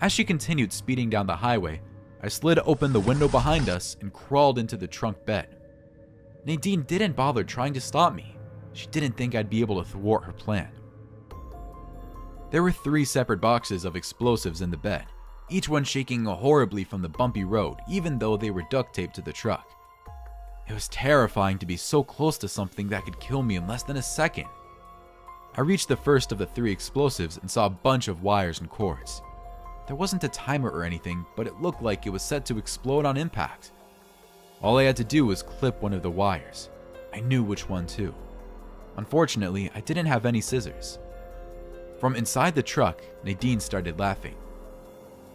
As she continued speeding down the highway, I slid open the window behind us and crawled into the trunk bed. Nadine didn't bother trying to stop me. She didn't think I'd be able to thwart her plan. There were three separate boxes of explosives in the bed, each one shaking horribly from the bumpy road, even though they were duct taped to the truck. It was terrifying to be so close to something that could kill me in less than a second. I reached the first of the three explosives and saw a bunch of wires and cords. There wasn't a timer or anything, but it looked like it was set to explode on impact. All I had to do was clip one of the wires. I knew which one too. Unfortunately, I didn't have any scissors. From inside the truck, Nadine started laughing.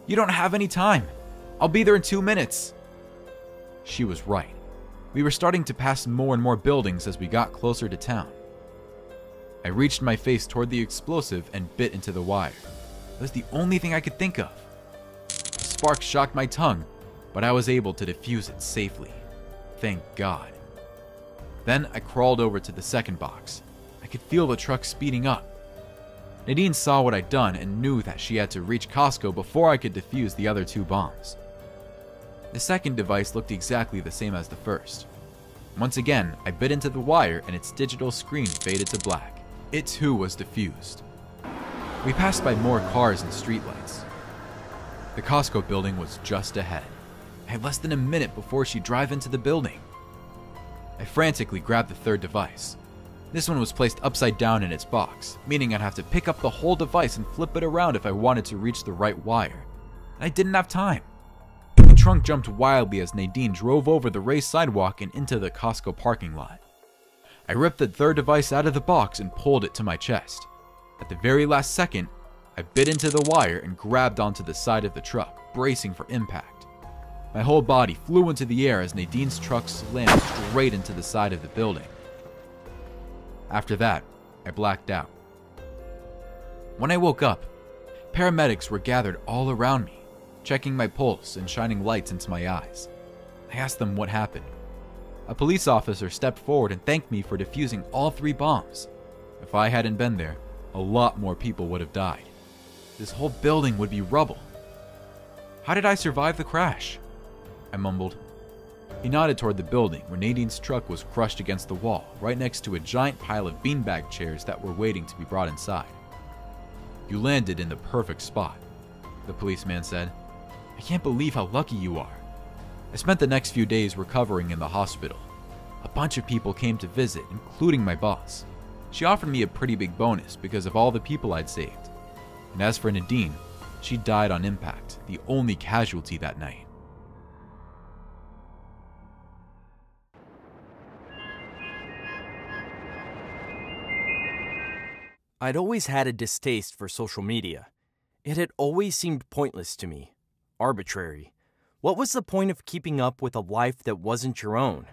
You don't have any time. I'll be there in two minutes. She was right. We were starting to pass more and more buildings as we got closer to town. I reached my face toward the explosive and bit into the wire. It was the only thing I could think of. The spark shocked my tongue, but I was able to defuse it safely. Thank God. Then I crawled over to the second box. I could feel the truck speeding up. Nadine saw what I'd done and knew that she had to reach Costco before I could defuse the other two bombs. The second device looked exactly the same as the first. Once again, I bit into the wire and its digital screen faded to black. It too was diffused. We passed by more cars and streetlights. The Costco building was just ahead. I had less than a minute before she'd drive into the building. I frantically grabbed the third device. This one was placed upside down in its box, meaning I'd have to pick up the whole device and flip it around if I wanted to reach the right wire. And I didn't have time. The trunk jumped wildly as Nadine drove over the raised sidewalk and into the Costco parking lot. I ripped the third device out of the box and pulled it to my chest. At the very last second, I bit into the wire and grabbed onto the side of the truck, bracing for impact. My whole body flew into the air as Nadine's truck slammed straight into the side of the building. After that, I blacked out. When I woke up, paramedics were gathered all around me, checking my pulse and shining lights into my eyes. I asked them what happened. A police officer stepped forward and thanked me for defusing all three bombs. If I hadn't been there, a lot more people would have died. This whole building would be rubble. How did I survive the crash? I mumbled. He nodded toward the building where Nadine's truck was crushed against the wall, right next to a giant pile of beanbag chairs that were waiting to be brought inside. You landed in the perfect spot, the policeman said. I can't believe how lucky you are. I spent the next few days recovering in the hospital. A bunch of people came to visit, including my boss. She offered me a pretty big bonus because of all the people I'd saved. And as for Nadine, she died on impact, the only casualty that night. I'd always had a distaste for social media. It had always seemed pointless to me, arbitrary. What was the point of keeping up with a life that wasn't your own?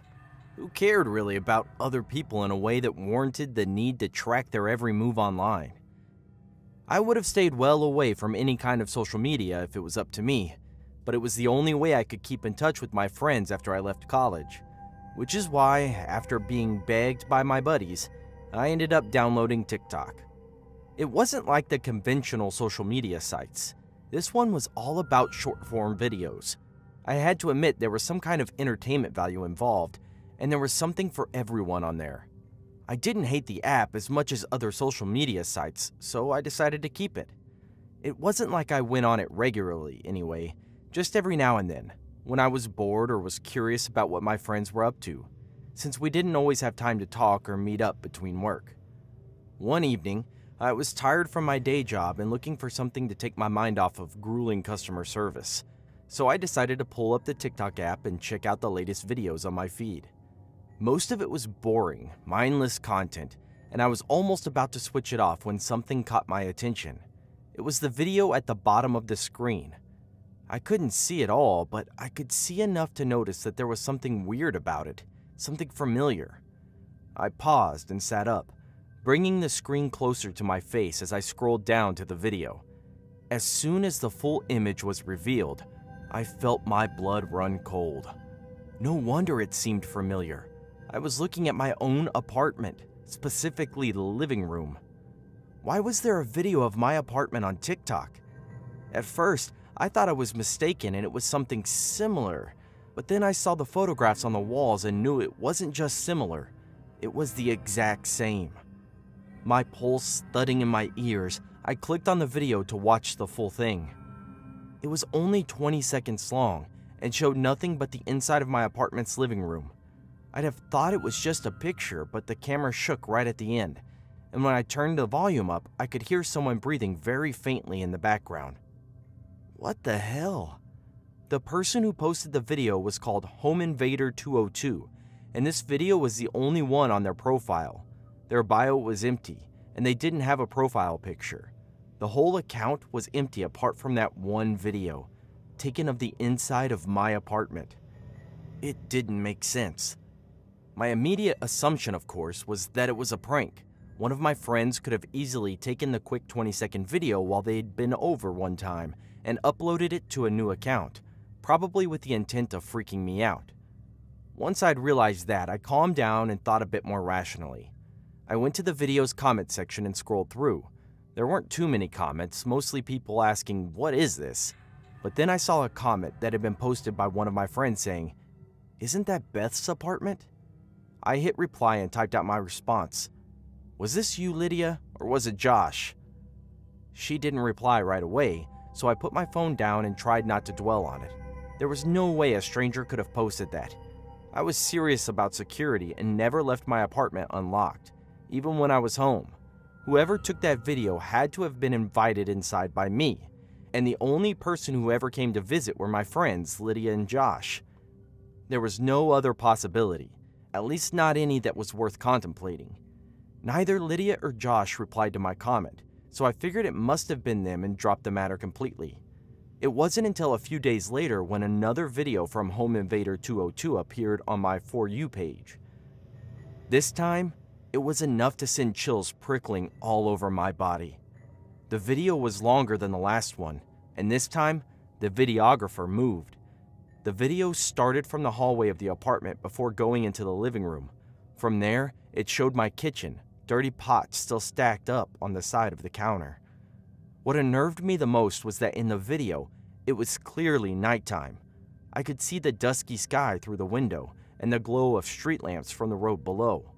Who cared really about other people in a way that warranted the need to track their every move online? I would have stayed well away from any kind of social media if it was up to me, but it was the only way I could keep in touch with my friends after I left college. Which is why, after being begged by my buddies, I ended up downloading TikTok. It wasn't like the conventional social media sites. This one was all about short form videos. I had to admit there was some kind of entertainment value involved, and there was something for everyone on there. I didn't hate the app as much as other social media sites, so I decided to keep it. It wasn't like I went on it regularly, anyway, just every now and then, when I was bored or was curious about what my friends were up to, since we didn't always have time to talk or meet up between work. One evening, I was tired from my day job and looking for something to take my mind off of grueling customer service, so I decided to pull up the TikTok app and check out the latest videos on my feed. Most of it was boring, mindless content, and I was almost about to switch it off when something caught my attention. It was the video at the bottom of the screen. I couldn't see it all, but I could see enough to notice that there was something weird about it, something familiar. I paused and sat up bringing the screen closer to my face as I scrolled down to the video. As soon as the full image was revealed, I felt my blood run cold. No wonder it seemed familiar. I was looking at my own apartment, specifically the living room. Why was there a video of my apartment on TikTok? At first, I thought I was mistaken and it was something similar, but then I saw the photographs on the walls and knew it wasn't just similar, it was the exact same. My pulse thudding in my ears, I clicked on the video to watch the full thing. It was only 20 seconds long and showed nothing but the inside of my apartment's living room. I'd have thought it was just a picture, but the camera shook right at the end, and when I turned the volume up, I could hear someone breathing very faintly in the background. What the hell? The person who posted the video was called Home Invader 202, and this video was the only one on their profile. Their bio was empty, and they didn't have a profile picture. The whole account was empty apart from that one video, taken of the inside of my apartment. It didn't make sense. My immediate assumption, of course, was that it was a prank. One of my friends could have easily taken the quick 20 second video while they'd been over one time and uploaded it to a new account, probably with the intent of freaking me out. Once I'd realized that, I calmed down and thought a bit more rationally. I went to the video's comment section and scrolled through. There weren't too many comments, mostly people asking, What is this? But then I saw a comment that had been posted by one of my friends saying, Isn't that Beth's apartment? I hit reply and typed out my response. Was this you, Lydia, or was it Josh? She didn't reply right away, so I put my phone down and tried not to dwell on it. There was no way a stranger could have posted that. I was serious about security and never left my apartment unlocked, even when I was home. Whoever took that video had to have been invited inside by me, and the only person who ever came to visit were my friends, Lydia and Josh. There was no other possibility, at least not any that was worth contemplating. Neither Lydia or Josh replied to my comment, so I figured it must have been them and dropped the matter completely. It wasn't until a few days later when another video from Home Invader 202 appeared on my For You page. This time, it was enough to send chills prickling all over my body. The video was longer than the last one, and this time, the videographer moved. The video started from the hallway of the apartment before going into the living room. From there, it showed my kitchen, dirty pots still stacked up on the side of the counter. What unnerved me the most was that in the video, it was clearly nighttime. I could see the dusky sky through the window and the glow of street lamps from the road below.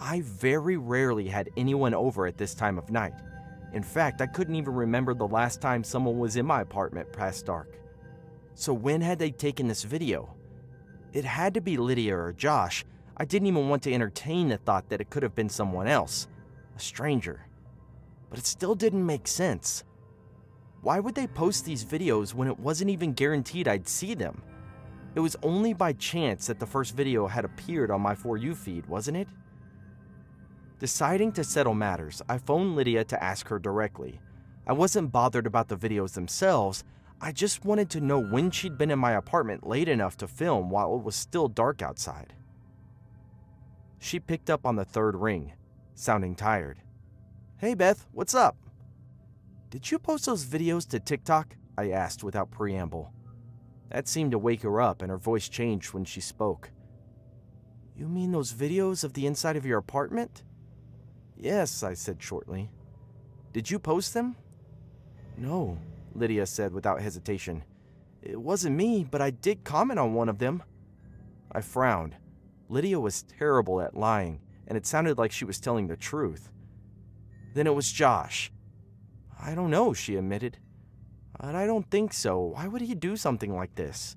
I very rarely had anyone over at this time of night. In fact, I couldn't even remember the last time someone was in my apartment past dark. So when had they taken this video? It had to be Lydia or Josh. I didn't even want to entertain the thought that it could have been someone else, a stranger. But it still didn't make sense. Why would they post these videos when it wasn't even guaranteed I'd see them? It was only by chance that the first video had appeared on my For You feed, wasn't it? Deciding to settle matters, I phoned Lydia to ask her directly. I wasn't bothered about the videos themselves, I just wanted to know when she'd been in my apartment late enough to film while it was still dark outside. She picked up on the third ring, sounding tired. Hey Beth, what's up? Did you post those videos to TikTok? I asked without preamble. That seemed to wake her up, and her voice changed when she spoke. You mean those videos of the inside of your apartment? Yes, I said shortly. Did you post them? No, Lydia said without hesitation. It wasn't me, but I did comment on one of them. I frowned. Lydia was terrible at lying, and it sounded like she was telling the truth. Then it was Josh. I don't know, she admitted. But I don't think so. Why would he do something like this?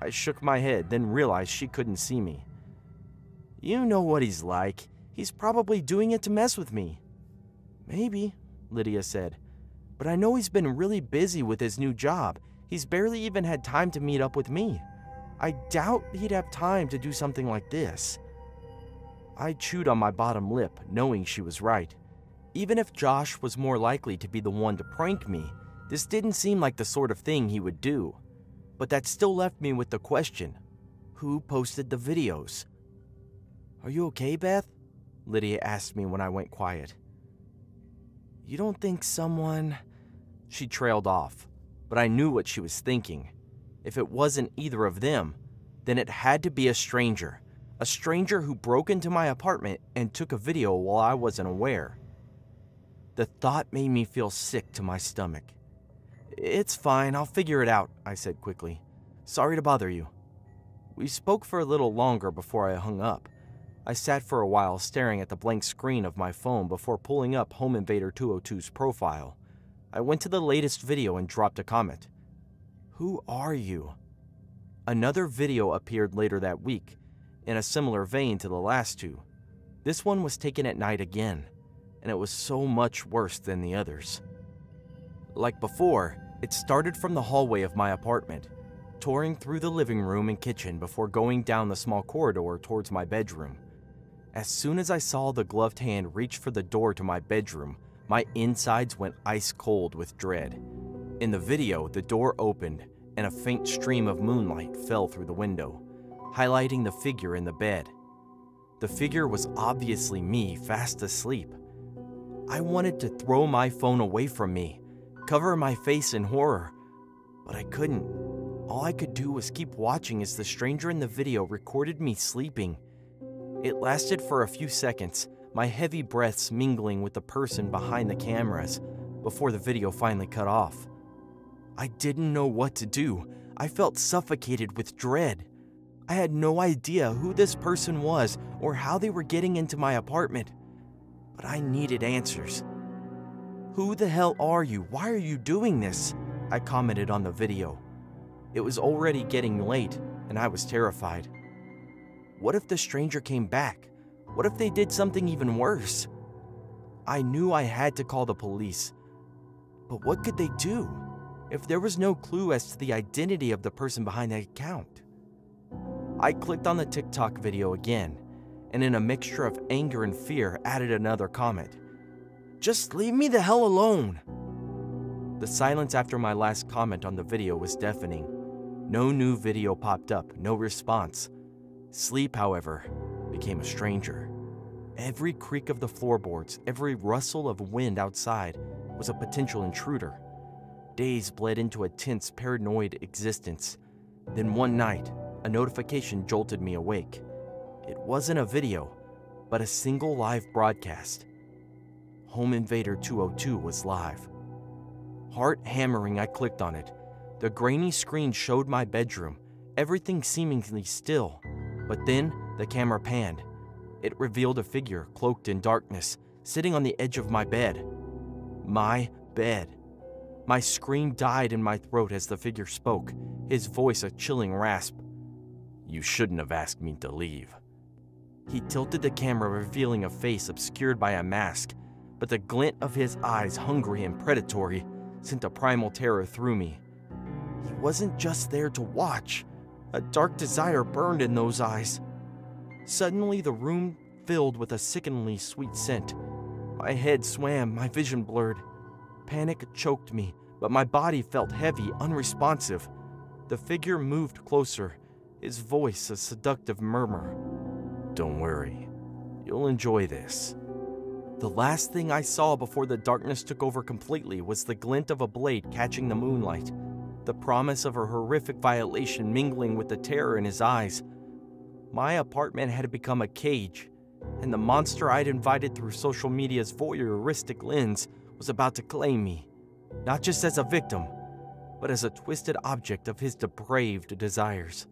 I shook my head, then realized she couldn't see me. You know what he's like. He's probably doing it to mess with me. Maybe, Lydia said but I know he's been really busy with his new job. He's barely even had time to meet up with me. I doubt he'd have time to do something like this. I chewed on my bottom lip, knowing she was right. Even if Josh was more likely to be the one to prank me, this didn't seem like the sort of thing he would do. But that still left me with the question who posted the videos? Are you okay, Beth? Lydia asked me when I went quiet. You don't think someone. She trailed off, but I knew what she was thinking. If it wasn't either of them, then it had to be a stranger. A stranger who broke into my apartment and took a video while I wasn't aware. The thought made me feel sick to my stomach. It's fine, I'll figure it out, I said quickly. Sorry to bother you. We spoke for a little longer before I hung up. I sat for a while staring at the blank screen of my phone before pulling up Home Invader 202's profile. I went to the latest video and dropped a comment. Who are you? Another video appeared later that week, in a similar vein to the last two. This one was taken at night again, and it was so much worse than the others. Like before, it started from the hallway of my apartment, touring through the living room and kitchen before going down the small corridor towards my bedroom. As soon as I saw the gloved hand reach for the door to my bedroom, my insides went ice cold with dread. In the video, the door opened and a faint stream of moonlight fell through the window, highlighting the figure in the bed. The figure was obviously me, fast asleep. I wanted to throw my phone away from me, cover my face in horror, but I couldn't. All I could do was keep watching as the stranger in the video recorded me sleeping. It lasted for a few seconds, my heavy breaths mingling with the person behind the cameras, before the video finally cut off. I didn't know what to do. I felt suffocated with dread. I had no idea who this person was or how they were getting into my apartment. But I needed answers. Who the hell are you? Why are you doing this? I commented on the video. It was already getting late, and I was terrified. What if the stranger came back? What if they did something even worse? I knew I had to call the police. But what could they do? if there was no clue as to the identity of the person behind the account. I clicked on the TikTok video again, and in a mixture of anger and fear, added another comment Just leave me the hell alone! The silence after my last comment on the video was deafening. No new video popped up, no response. Sleep, however, became a stranger. Every creak of the floorboards, every rustle of wind outside was a potential intruder. Days bled into a tense, paranoid existence. Then one night, a notification jolted me awake. It wasn't a video, but a single live broadcast. Home Invader 202 was live. Heart hammering, I clicked on it. The grainy screen showed my bedroom, everything seemingly still. But then the camera panned. It revealed a figure cloaked in darkness, sitting on the edge of my bed. My bed. My scream died in my throat as the figure spoke, his voice a chilling rasp. You shouldn't have asked me to leave. He tilted the camera, revealing a face obscured by a mask, but the glint of his eyes, hungry and predatory, sent a primal terror through me. He wasn't just there to watch, a dark desire burned in those eyes. Suddenly, the room filled with a sickeningly sweet scent. My head swam, my vision blurred. Panic choked me, but my body felt heavy, unresponsive. The figure moved closer, his voice a seductive murmur. Don't worry, you'll enjoy this. The last thing I saw before the darkness took over completely was the glint of a blade catching the moonlight, the promise of a horrific violation mingling with the terror in his eyes. My apartment had become a cage, and the monster I'd invited through social media's voyeuristic lens was about to claim me, not just as a victim, but as a twisted object of his depraved desires.